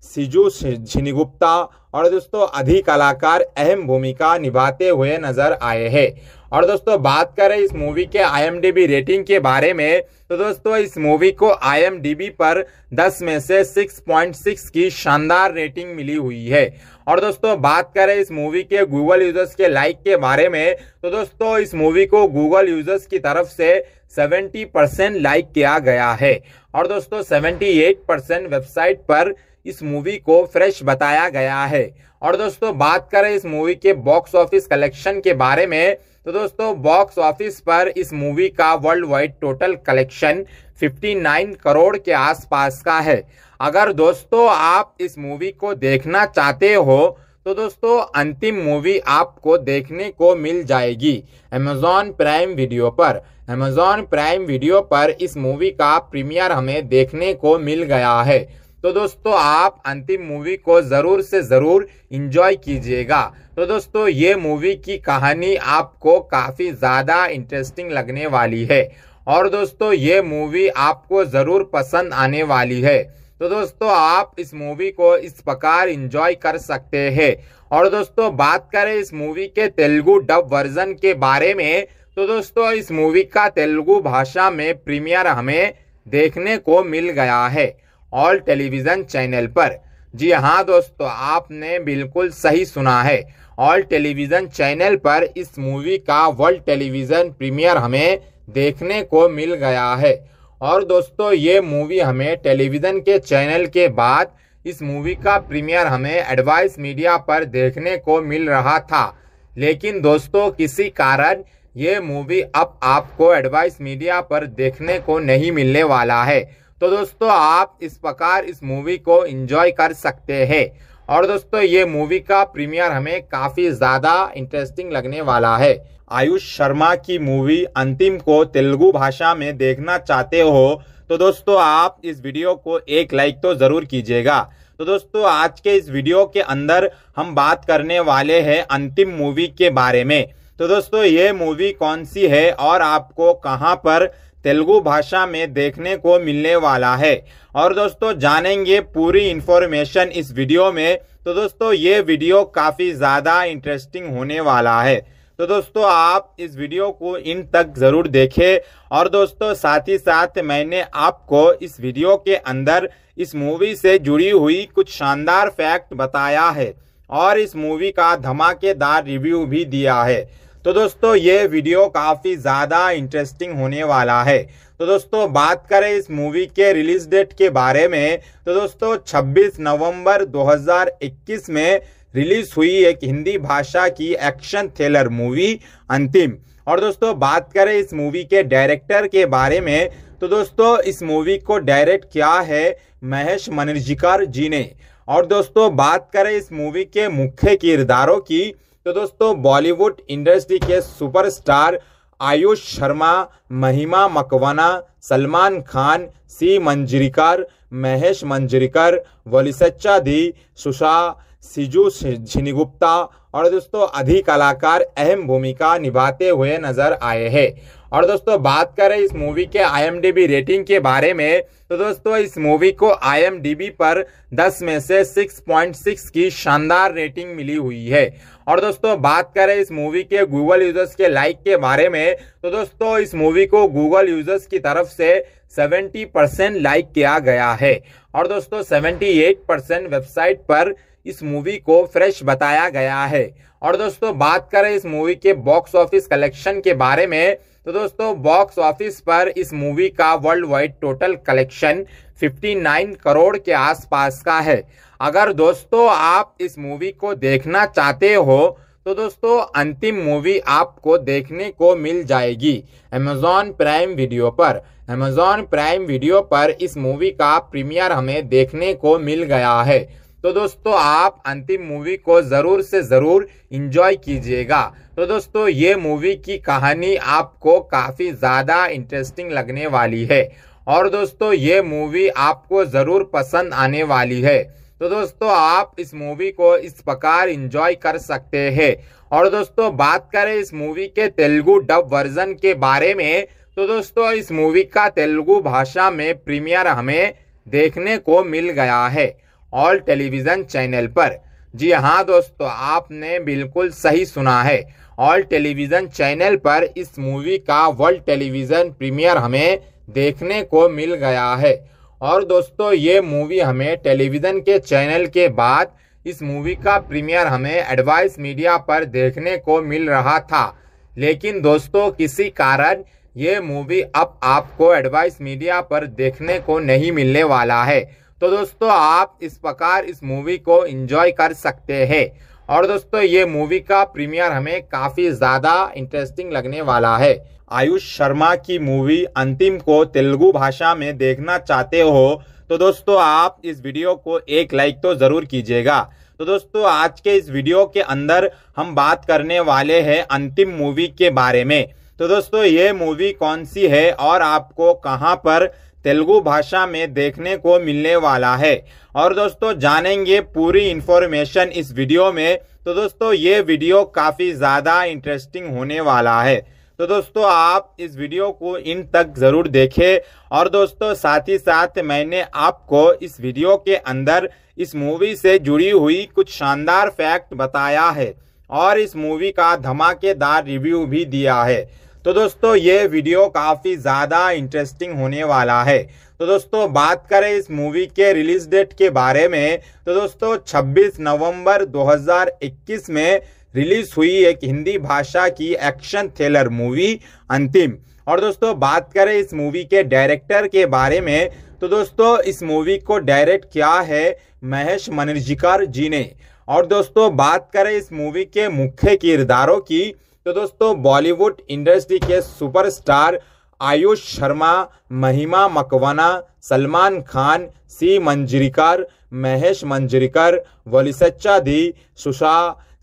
सिजू झिनीगुप्ता और दोस्तों अधिक कलाकार अहम भूमिका निभाते हुए नज़र आए हैं। और दोस्तों बात करें इस मूवी के आईएमडीबी रेटिंग के बारे में तो दोस्तों इस मूवी को आईएमडीबी पर 10 में से 6.6 की शानदार रेटिंग मिली हुई है। और दोस्तों बात करें इस मूवी के गूगल यूज़र्स के लाइक के बारे में तो दोस्तों इस मूवी को गूगल यूज़र्स की तरफ़ से 70 परसेंट लाइक किया गया है। और दोस्तों 78 परसेंट वेबसाइट पर इस मूवी को फ्रेश बताया गया है। और दोस्तों, बात करें इस मूवी के बॉक्स ऑफ़िस कलेक्शन के बारे में तो दोस्तों, बॉक्स ऑफ़िस पर इस मूवी का world wide total collection 59 crore के आसपास का है। अगर दोस्तों, आप इस मूवी को देखना चाहते हो तो दोस्तों, अंतिम मूवी आपको देखने को मिल जाएगी अमेजॉन प्राइम वीडियो पर। अमेजॉन प्राइम वीडियो पर इस मूवी का प्रीमियर हमें देखने को मिल गया है। तो दोस्तों, आप अंतिम मूवी को ज़रूर से ज़रूर इंजॉय कीजिएगा। तो दोस्तों, ये मूवी की कहानी आपको काफ़ी ज़्यादा इंटरेस्टिंग लगने वाली है। और दोस्तों, ये मूवी आपको ज़रूर पसंद आने वाली है। तो दोस्तों, आप इस मूवी को इस प्रकार इंजॉय कर सकते हैं। और दोस्तों, बात करें इस मूवी के तेलुगु डब वर्जन के बारे में तो दोस्तों, इस मूवी का तेलुगु भाषा में प्रीमियर हमें देखने को मिल गया है। ऑल टेलीविज़न चैनल पर। जी हाँ दोस्तों, आपने बिल्कुल सही सुना है। ऑल टेलीविज़न चैनल पर इस मूवी का वर्ल्ड टेलीविज़न प्रीमियर हमें देखने को मिल गया है। और दोस्तों, ये मूवी हमें टेलीविज़न के चैनल के बाद इस मूवी का प्रीमियर हमें एडवाइस मीडिया पर देखने को मिल रहा था। लेकिन दोस्तों, किसी कारण ये मूवी अब आपको एडवाइस मीडिया पर देखने को नहीं मिलने वाला है। तो दोस्तों, आप इस प्रकार इस मूवी को एंजॉय कर सकते हैं। और दोस्तों, ये मूवी का प्रीमियर हमें काफ़ी ज़्यादा इंटरेस्टिंग लगने वाला है। आयुष शर्मा की मूवी अंतिम को तेलुगु भाषा में देखना चाहते हो तो दोस्तों, आप इस वीडियो को एक लाइक तो ज़रूर कीजिएगा। तो दोस्तों, आज के इस वीडियो के अंदर हम बात करने वाले हैं अंतिम मूवी के बारे में। तो दोस्तों, ये मूवी कौन सी है और आपको कहाँ पर तेलुगु भाषा में देखने को मिलने वाला है। और दोस्तों, जानेंगे पूरी इंफॉर्मेशन इस वीडियो में। तो दोस्तों, ये वीडियो काफ़ी ज़्यादा इंटरेस्टिंग होने वाला है। तो दोस्तों, आप इस वीडियो को इन तक ज़रूर देखें। और दोस्तों, साथ ही साथ मैंने आपको इस वीडियो के अंदर इस मूवी से जुड़ी हुई कुछ शानदार फैक्ट बताया है। और इस मूवी का धमाकेदार रिव्यू भी दिया है। तो दोस्तों, ये वीडियो काफ़ी ज़्यादा इंटरेस्टिंग होने वाला है। तो दोस्तों, बात करें इस मूवी के रिलीज़ डेट के बारे में। तो दोस्तों 26 नवंबर 2021 में रिलीज़ हुई एक हिंदी भाषा की एक्शन थ्रिलर मूवी अंतिम। और दोस्तों, बात करें इस मूवी के डायरेक्टर के बारे में तो दोस्तों, इस मूवी को डायरेक्ट किया है महेश मनर्जिकर जी ने। और दोस्तों, बात करें इस मूवी के मुख्य किरदारों की तो दोस्तों, बॉलीवुड इंडस्ट्री के सुपरस्टार आयुष शर्मा, महिमा मकवाना, सलमान खान, सी मंजरीकर, महेश मंजरीकर वलिसच्चा दी सुषा सिजू झिनीगुप्ता और दोस्तों अधिक कलाकार अहम भूमिका निभाते हुए नज़र आए हैं। और दोस्तों, बात करें इस मूवी के आईएमडीबी रेटिंग के बारे में तो दोस्तों, इस मूवी को आईएमडीबी पर 10 में से 6.6 की शानदार रेटिंग मिली हुई है। और दोस्तों, बात करें इस मूवी के गूगल यूज़र्स के लाइक के बारे में तो दोस्तों, इस मूवी को गूगल यूज़र्स की तरफ़ से 70 परसेंट लाइक किया गया है। और दोस्तों 78 परसेंट वेबसाइट पर इस मूवी को फ्रेश बताया गया है। और दोस्तों, बात करें इस मूवी के बॉक्स ऑफ़िस कलेक्शन के बारे में तो दोस्तों बॉक्स ऑफ़िस पर इस मूवी का world wide total collection 59 crore के आसपास का है। अगर दोस्तों आप इस मूवी को देखना चाहते हो तो दोस्तों अंतिम मूवी आपको देखने को मिल जाएगी अमेजॉन प्राइम वीडियो पर। अमेजॉन प्राइम वीडियो पर इस मूवी का प्रीमियर हमें देखने को मिल गया है। तो दोस्तों, आप अंतिम मूवी को ज़रूर से ज़रूर इंजॉय कीजिएगा। तो दोस्तों, ये मूवी की कहानी आपको काफ़ी ज़्यादा इंटरेस्टिंग लगने वाली है। और दोस्तों, ये मूवी आपको ज़रूर पसंद आने वाली है। तो दोस्तों, आप इस मूवी को इस प्रकार इंजॉय कर सकते हैं। और दोस्तों, बात करें इस मूवी के तेलुगु डब वर्जन के बारे में तो दोस्तों, इस मूवी का तेलुगु भाषा में प्रीमियर हमें देखने को मिल गया है ऑल टेलीविज़न चैनल पर। जी हाँ दोस्तों, आपने बिल्कुल सही सुना है। ऑल टेलीविज़न चैनल पर इस मूवी का वर्ल्ड टेलीविज़न प्रीमियर हमें देखने को मिल गया है। और दोस्तों, ये मूवी हमें टेलीविज़न के चैनल के बाद इस मूवी का प्रीमियर हमें एडवाइस मीडिया पर देखने को मिल रहा था। लेकिन दोस्तों, किसी कारण ये मूवी अब आपको एडवाइस मीडिया पर देखने को नहीं मिलने वाला है। तो दोस्तों, आप इस प्रकार इस मूवी को एंजॉय कर सकते हैं। और दोस्तों, ये मूवी का प्रीमियर हमें काफ़ी ज़्यादा इंटरेस्टिंग लगने वाला है। आयुष शर्मा की मूवी अंतिम को तेलुगु भाषा में देखना चाहते हो तो दोस्तों, आप इस वीडियो को एक लाइक तो ज़रूर कीजिएगा। तो दोस्तों, आज के इस वीडियो के अंदर हम बात करने वाले हैं अंतिम मूवी के बारे में। तो दोस्तों, ये मूवी कौन सी है और आपको कहाँ पर तेलुगु भाषा में देखने को मिलने वाला है। और दोस्तों, जानेंगे पूरी इंफॉर्मेशन इस वीडियो में। तो दोस्तों, ये वीडियो काफ़ी ज़्यादा इंटरेस्टिंग होने वाला है। तो दोस्तों, आप इस वीडियो को इन तक ज़रूर देखें। और दोस्तों, साथ ही साथ मैंने आपको इस वीडियो के अंदर इस मूवी से जुड़ी हुई कुछ शानदार फैक्ट बताया है। और इस मूवी का धमाकेदार रिव्यू भी दिया है। तो दोस्तों, ये वीडियो काफ़ी ज़्यादा इंटरेस्टिंग होने वाला है। तो दोस्तों, बात करें इस मूवी के रिलीज़ डेट के बारे में। तो दोस्तों 26 नवंबर 2021 में रिलीज़ हुई एक हिंदी भाषा की एक्शन थ्रिलर मूवी अंतिम। और दोस्तों, बात करें इस मूवी के डायरेक्टर के बारे में तो दोस्तों, इस मूवी को डायरेक्ट किया है महेश मनर्जिकर जी ने। और दोस्तों, बात करें इस मूवी के मुख्य किरदारों की तो दोस्तों, बॉलीवुड इंडस्ट्री के सुपरस्टार आयुष शर्मा, महिमा मकवाना, सलमान खान, सी मंजरीकर, महेश मंजरीकर वलिसच्चा दी सुषा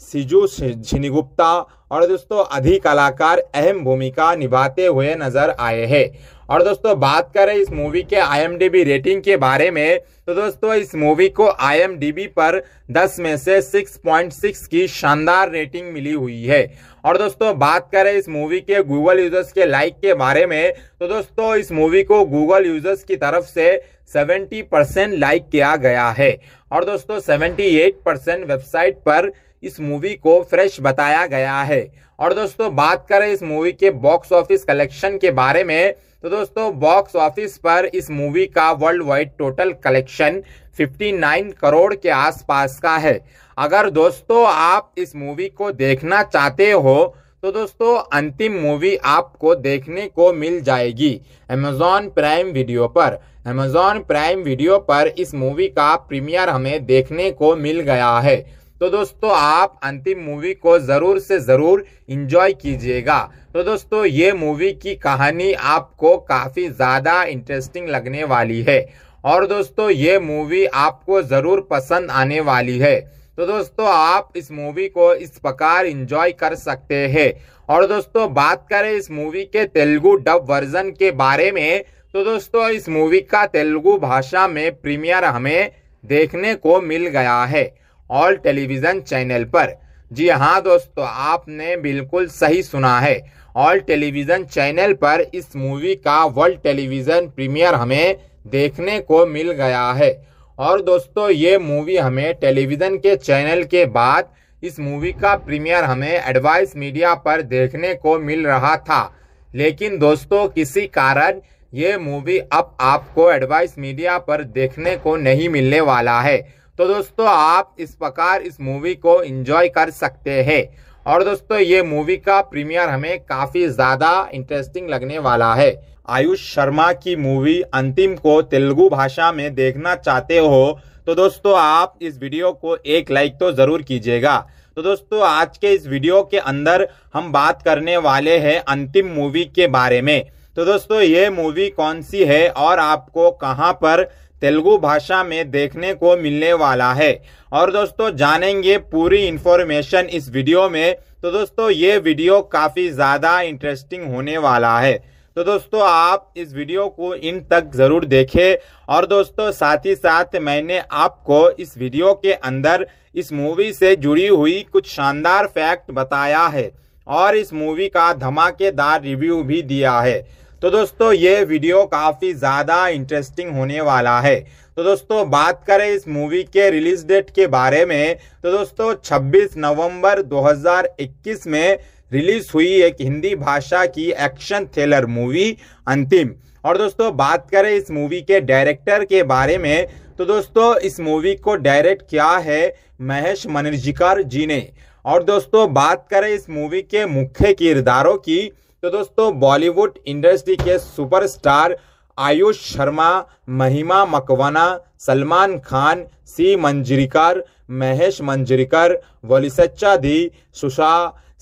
सिजू झिनीगुप्ता और दोस्तों, अधिक कलाकार अहम भूमिका निभाते हुए नज़र आए हैं। और दोस्तों, बात करें इस मूवी के आईएमडीबी रेटिंग के बारे में तो दोस्तों, इस मूवी को आईएमडीबी पर 10 में से 6.6 की शानदार रेटिंग मिली हुई है। और दोस्तों, बात करें इस मूवी के गूगल यूज़र्स के लाइक के बारे में तो दोस्तों, इस मूवी को गूगल यूज़र्स की तरफ़ से 70 परसेंट लाइक किया गया है। और दोस्तों 78 परसेंट वेबसाइट पर इस मूवी को फ्रेश बताया गया है। और दोस्तों, बात करें इस मूवी के बॉक्स ऑफ़िस कलेक्शन के बारे में तो दोस्तों बॉक्स ऑफ़िस पर इस मूवी का world wide total collection 59 crore के आसपास का है। अगर दोस्तों आप इस मूवी को देखना चाहते हो तो दोस्तों अंतिम मूवी आपको देखने को मिल जाएगी अमेजॉन प्राइम वीडियो पर। अमेजॉन प्राइम वीडियो पर इस मूवी का प्रीमियर हमें देखने को मिल गया है। तो दोस्तों, आप अंतिम मूवी को ज़रूर से ज़रूर इंजॉय कीजिएगा। तो दोस्तों, ये मूवी की कहानी आपको काफ़ी ज़्यादा इंटरेस्टिंग लगने वाली है। और दोस्तों, ये मूवी आपको ज़रूर पसंद आने वाली है। तो दोस्तों, आप इस मूवी को इस प्रकार इंजॉय कर सकते हैं। और दोस्तों, बात करें इस मूवी के तेलुगु डब वर्जन के बारे में तो दोस्तों, इस मूवी का तेलुगु भाषा में प्रीमियर हमें देखने को मिल गया है। ऑल टेलीविज़न चैनल पर। जी हाँ दोस्तों, आपने बिल्कुल सही सुना है। ऑल टेलीविज़न चैनल पर इस मूवी का वर्ल्ड टेलीविज़न प्रीमियर हमें देखने को मिल गया है। और दोस्तों, ये मूवी हमें टेलीविज़न के चैनल के बाद इस मूवी का प्रीमियर हमें एडवाइस मीडिया पर देखने को मिल रहा था। लेकिन दोस्तों, किसी कारण ये मूवी अब आपको एडवाइस मीडिया पर देखने को नहीं मिलने वाला है। तो दोस्तों, आप इस प्रकार इस मूवी को एंजॉय कर सकते हैं। और दोस्तों, ये मूवी का प्रीमियर हमें काफ़ी ज़्यादा इंटरेस्टिंग लगने वाला है। आयुष शर्मा की मूवी अंतिम को तेलुगु भाषा में देखना चाहते हो तो दोस्तों, आप इस वीडियो को एक लाइक तो ज़रूर कीजिएगा। तो दोस्तों, आज के इस वीडियो के अंदर हम बात करने वाले हैं अंतिम मूवी के बारे में। तो दोस्तों, ये मूवी कौन सी है और आपको कहाँ पर तेलुगु भाषा में देखने को मिलने वाला है। और दोस्तों, जानेंगे पूरी इंफॉर्मेशन इस वीडियो में। तो दोस्तों, ये वीडियो काफ़ी ज़्यादा इंटरेस्टिंग होने वाला है। तो दोस्तों, आप इस वीडियो को इन तक ज़रूर देखें। और दोस्तों, साथ ही साथ मैंने आपको इस वीडियो के अंदर इस मूवी से जुड़ी हुई कुछ शानदार फैक्ट बताया है। और इस मूवी का धमाकेदार रिव्यू भी दिया है। तो दोस्तों, ये वीडियो काफ़ी ज़्यादा इंटरेस्टिंग होने वाला है। तो दोस्तों, बात करें इस मूवी के रिलीज़ डेट के बारे में। तो दोस्तों 26 नवंबर 2021 में रिलीज़ हुई एक हिंदी भाषा की एक्शन थ्रिलर मूवी अंतिम। और दोस्तों, बात करें इस मूवी के डायरेक्टर के बारे में तो दोस्तों, इस मूवी को डायरेक्ट किया है महेश मनर्जिकर जी ने। और दोस्तों, बात करें इस मूवी के मुख्य किरदारों की तो दोस्तों, बॉलीवुड इंडस्ट्री के सुपरस्टार आयुष शर्मा, महिमा मकवाना, सलमान खान, सी मंजरिकर, महेश मंजरिकर वलिसच्चा दी सुषा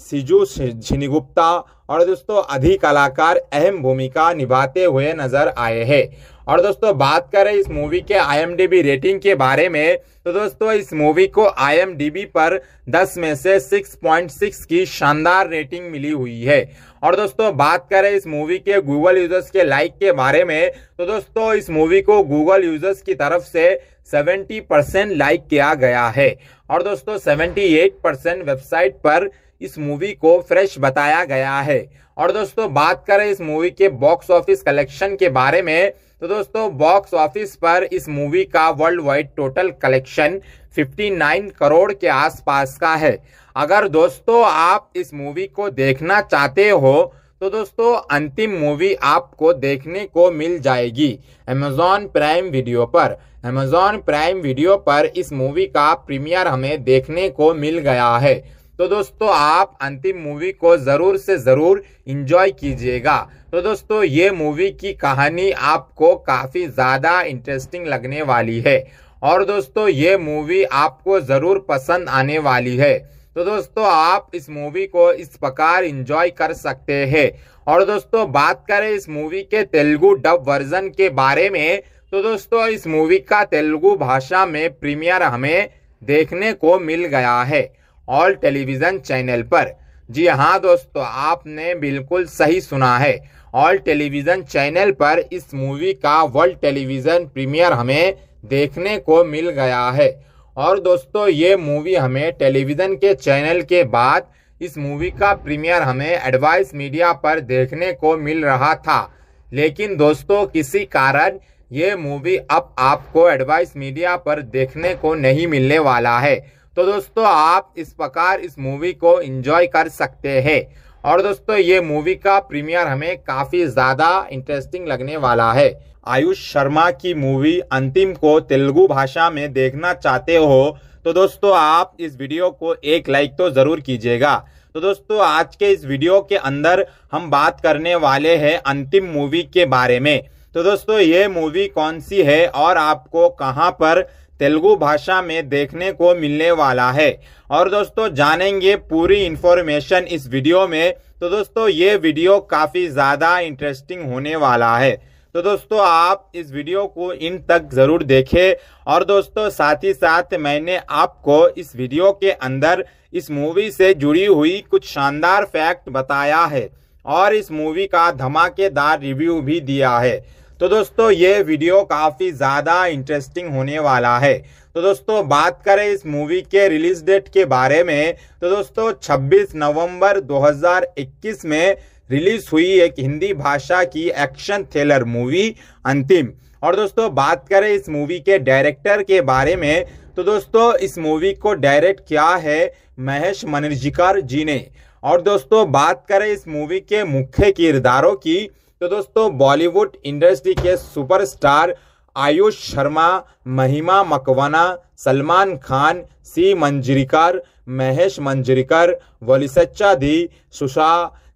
सिजू झिनीगुप्ता और दोस्तों अधिक कलाकार अहम भूमिका निभाते हुए नज़र आए हैं। और दोस्तों, बात करें इस मूवी के आईएमडीबी रेटिंग के बारे में तो दोस्तों, इस मूवी को आईएमडीबी पर 10 में से 6.6 की शानदार रेटिंग मिली हुई है। और दोस्तों, बात करें इस मूवी के गूगल यूज़र्स के लाइक के बारे में तो दोस्तों, इस मूवी को गूगल यूज़र्स की तरफ़ से 70 परसेंट लाइक किया गया है। और दोस्तों 78 परसेंट वेबसाइट पर इस मूवी को फ्रेश बताया गया है। और दोस्तों, बात करें इस मूवी के बॉक्स ऑफ़िस कलेक्शन के बारे में तो दोस्तों बॉक्स ऑफ़िस पर इस मूवी का world wide total collection 59 crore के आसपास का है। अगर दोस्तों आप इस मूवी को देखना चाहते हो तो दोस्तों अंतिम मूवी आपको देखने को मिल जाएगी अमेजॉन प्राइम वीडियो पर। अमेजॉन प्राइम वीडियो पर इस मूवी का प्रीमियर हमें देखने को मिल गया है। तो दोस्तों आप अंतिम मूवी को ज़रूर से ज़रूर इंजॉय कीजिएगा। तो दोस्तों ये मूवी की कहानी आपको काफ़ी ज़्यादा इंटरेस्टिंग लगने वाली है। और दोस्तों ये मूवी आपको ज़रूर पसंद आने वाली है। तो दोस्तों, आप इस मूवी को इस प्रकार इंजॉय कर सकते हैं। और दोस्तों, बात करें इस मूवी के तेलुगु डब वर्जन के बारे में तो दोस्तों, इस मूवी का तेलुगु भाषा में प्रीमियर हमें देखने को मिल गया है ऑल टेलीविज़न चैनल पर। जी हाँ दोस्तों, आपने बिल्कुल सही सुना है। ऑल टेलीविज़न चैनल पर इस मूवी का वर्ल्ड टेलीविज़न प्रीमियर हमें देखने को मिल गया है। और दोस्तों, ये मूवी हमें टेलीविज़न के चैनल के बाद इस मूवी का प्रीमियर हमें एडवाइस मीडिया पर देखने को मिल रहा था। लेकिन दोस्तों, किसी कारण ये मूवी अब आपको एडवाइस मीडिया पर देखने को नहीं मिलने वाला है। तो दोस्तों, आप इस प्रकार इस मूवी को एंजॉय कर सकते हैं। और दोस्तों, ये मूवी का प्रीमियर हमें काफ़ी ज़्यादा इंटरेस्टिंग लगने वाला है। आयुष शर्मा की मूवी अंतिम को तेलुगु भाषा में देखना चाहते हो तो दोस्तों आप इस वीडियो को एक लाइक तो ज़रूर कीजिएगा। तो दोस्तों, आज के इस वीडियो के अंदर हम बात करने वाले हैं अंतिम मूवी के बारे में। तो दोस्तों, ये मूवी कौन सी है और आपको कहाँ पर तेलुगु भाषा में देखने को मिलने वाला है? और दोस्तों, जानेंगे पूरी इंफॉर्मेशन इस वीडियो में। तो दोस्तों, ये वीडियो काफ़ी ज़्यादा इंटरेस्टिंग होने वाला है। तो दोस्तों, आप इस वीडियो को इन तक ज़रूर देखें। और दोस्तों, साथ ही साथ मैंने आपको इस वीडियो के अंदर इस मूवी से जुड़ी हुई कुछ शानदार फैक्ट बताया है और इस मूवी का धमाकेदार रिव्यू भी दिया है। तो दोस्तों, ये वीडियो काफ़ी ज़्यादा इंटरेस्टिंग होने वाला है। तो दोस्तों, बात करें इस मूवी के रिलीज़ डेट के बारे में। तो दोस्तों 26 नवंबर 2021 में रिलीज़ हुई एक हिंदी भाषा की एक्शन थ्रिलर मूवी अंतिम। और दोस्तों, बात करें इस मूवी के डायरेक्टर के बारे में तो दोस्तों, इस मूवी को डायरेक्ट किया है महेश मनर्जिकर जी ने। और दोस्तों, बात करें इस मूवी के मुख्य किरदारों की तो दोस्तों, बॉलीवुड इंडस्ट्री के सुपरस्टार आयुष शर्मा, महिमा मकवाना, सलमान खान, सी मंजरिकर, महेश मंजरिकर वलिसच्चा दी सुषा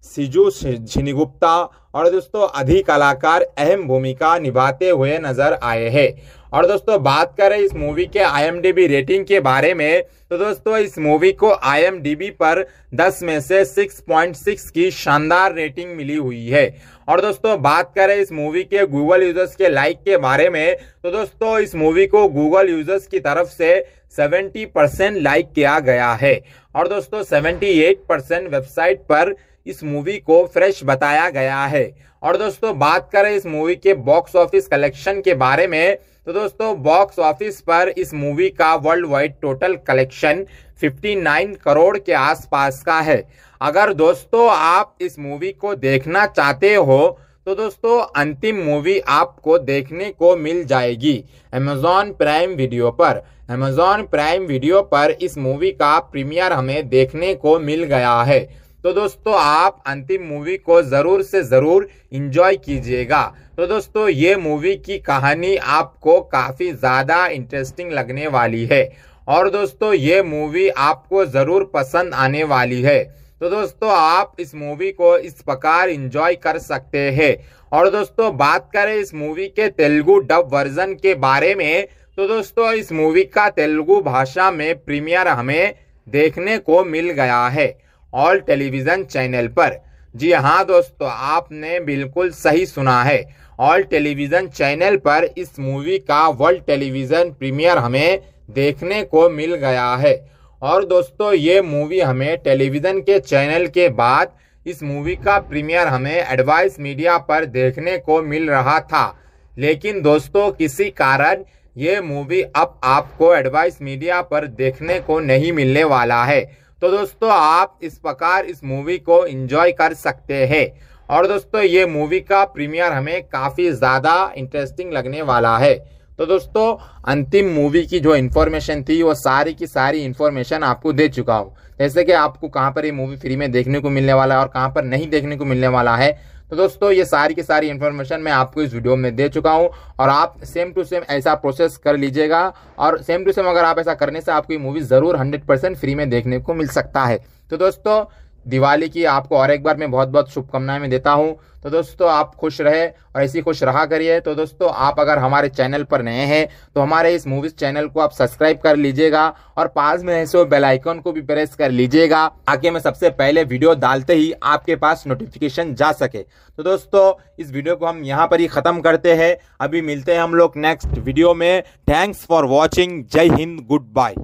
सिजू झिनीगुप्ता और दोस्तों अधिक कलाकार अहम भूमिका निभाते हुए नज़र आए हैं। और दोस्तों बात करें इस मूवी के आईएमडीबी रेटिंग के बारे में तो दोस्तों इस मूवी को आईएमडीबी पर 10 में से 6.6 की शानदार रेटिंग मिली हुई है। और दोस्तों बात करें इस मूवी के गूगल यूज़र्स के लाइक के बारे में तो दोस्तों इस मूवी को गूगल यूज़र्स की तरफ़ से 70 परसेंट लाइक किया गया है। और दोस्तों 78 परसेंट वेबसाइट पर इस मूवी को फ्रेश बताया गया है। और दोस्तों, बात करें इस मूवी के बॉक्स ऑफ़िस कलेक्शन के बारे में तो दोस्तों, बॉक्स ऑफ़िस पर इस मूवी का world wide total collection 59 crore के आसपास का है। अगर दोस्तों, आप इस मूवी को देखना चाहते हो तो दोस्तों, अंतिम मूवी आपको देखने को मिल जाएगी अमेजॉन प्राइम वीडियो पर। अमेजॉन प्राइम वीडियो पर इस मूवी का प्रीमियर हमें देखने को मिल गया है। तो दोस्तों, आप अंतिम मूवी को ज़रूर से ज़रूर इंजॉय कीजिएगा। तो दोस्तों, ये मूवी की कहानी आपको काफ़ी ज़्यादा इंटरेस्टिंग लगने वाली है। और दोस्तों, ये मूवी आपको ज़रूर पसंद आने वाली है। तो दोस्तों, आप इस मूवी को इस प्रकार इंजॉय कर सकते हैं। और दोस्तों, बात करें इस मूवी के तेलुगु डब वर्जन के बारे में तो दोस्तों, इस मूवी का तेलुगु भाषा में प्रीमियर हमें देखने को मिल गया है। ऑल टेलीविज़न चैनल पर। जी हाँ दोस्तों, आपने बिल्कुल सही सुना है। ऑल टेलीविज़न चैनल पर इस मूवी का वर्ल्ड टेलीविज़न प्रीमियर हमें देखने को मिल गया है। और दोस्तों, ये मूवी हमें टेलीविज़न के चैनल के बाद इस मूवी का प्रीमियर हमें एडवाइस मीडिया पर देखने को मिल रहा था। लेकिन दोस्तों, किसी कारण ये मूवी अब आपको एडवाइस मीडिया पर देखने को नहीं मिलने वाला है। तो दोस्तों, आप इस प्रकार इस मूवी को एंजॉय कर सकते हैं। और दोस्तों, ये मूवी का प्रीमियर हमें काफ़ी ज़्यादा इंटरेस्टिंग लगने वाला है। तो दोस्तों, अंतिम मूवी की जो इन्फॉर्मेशन थी, वो सारी की सारी इन्फॉर्मेशन आपको दे चुका हूँ। जैसे कि आपको कहाँ पर ये मूवी फ्री में देखने को मिलने वाला है और कहाँ पर नहीं देखने को मिलने वाला है तो दोस्तों, ये सारी की सारी इन्फॉर्मेशन मैं आपको इस वीडियो में दे चुका हूँ और आप सेम टू सेम ऐसा प्रोसेस कर लीजिएगा और सेम टू सेम अगर आप ऐसा करने से आपको मूवी ज़रूर हंड्रेड फ्री में देखने को मिल सकता है। तो दोस्तों दिवाली की आपको और एक बार मैं बहुत बहुत शुभकामनाएँ मैं देता हूँ। तो दोस्तों, आप खुश रहे और ऐसी खुश रहा करिए। तो दोस्तों, आप अगर हमारे चैनल पर नए हैं तो हमारे इस मूवीज़ चैनल को आप सब्सक्राइब कर लीजिएगा और पास में ऐसे बेल आइकन को भी प्रेस कर लीजिएगा ताकि मैं सबसे पहले वीडियो डालते ही आपके पास नोटिफिकेशन जा सके। तो दोस्तों, इस वीडियो को हम यहाँ पर ही खत्म करते हैं। अभी मिलते हैं हम लोग नेक्स्ट वीडियो में। थैंक्स फॉर वॉचिंग जय हिंद। Good bye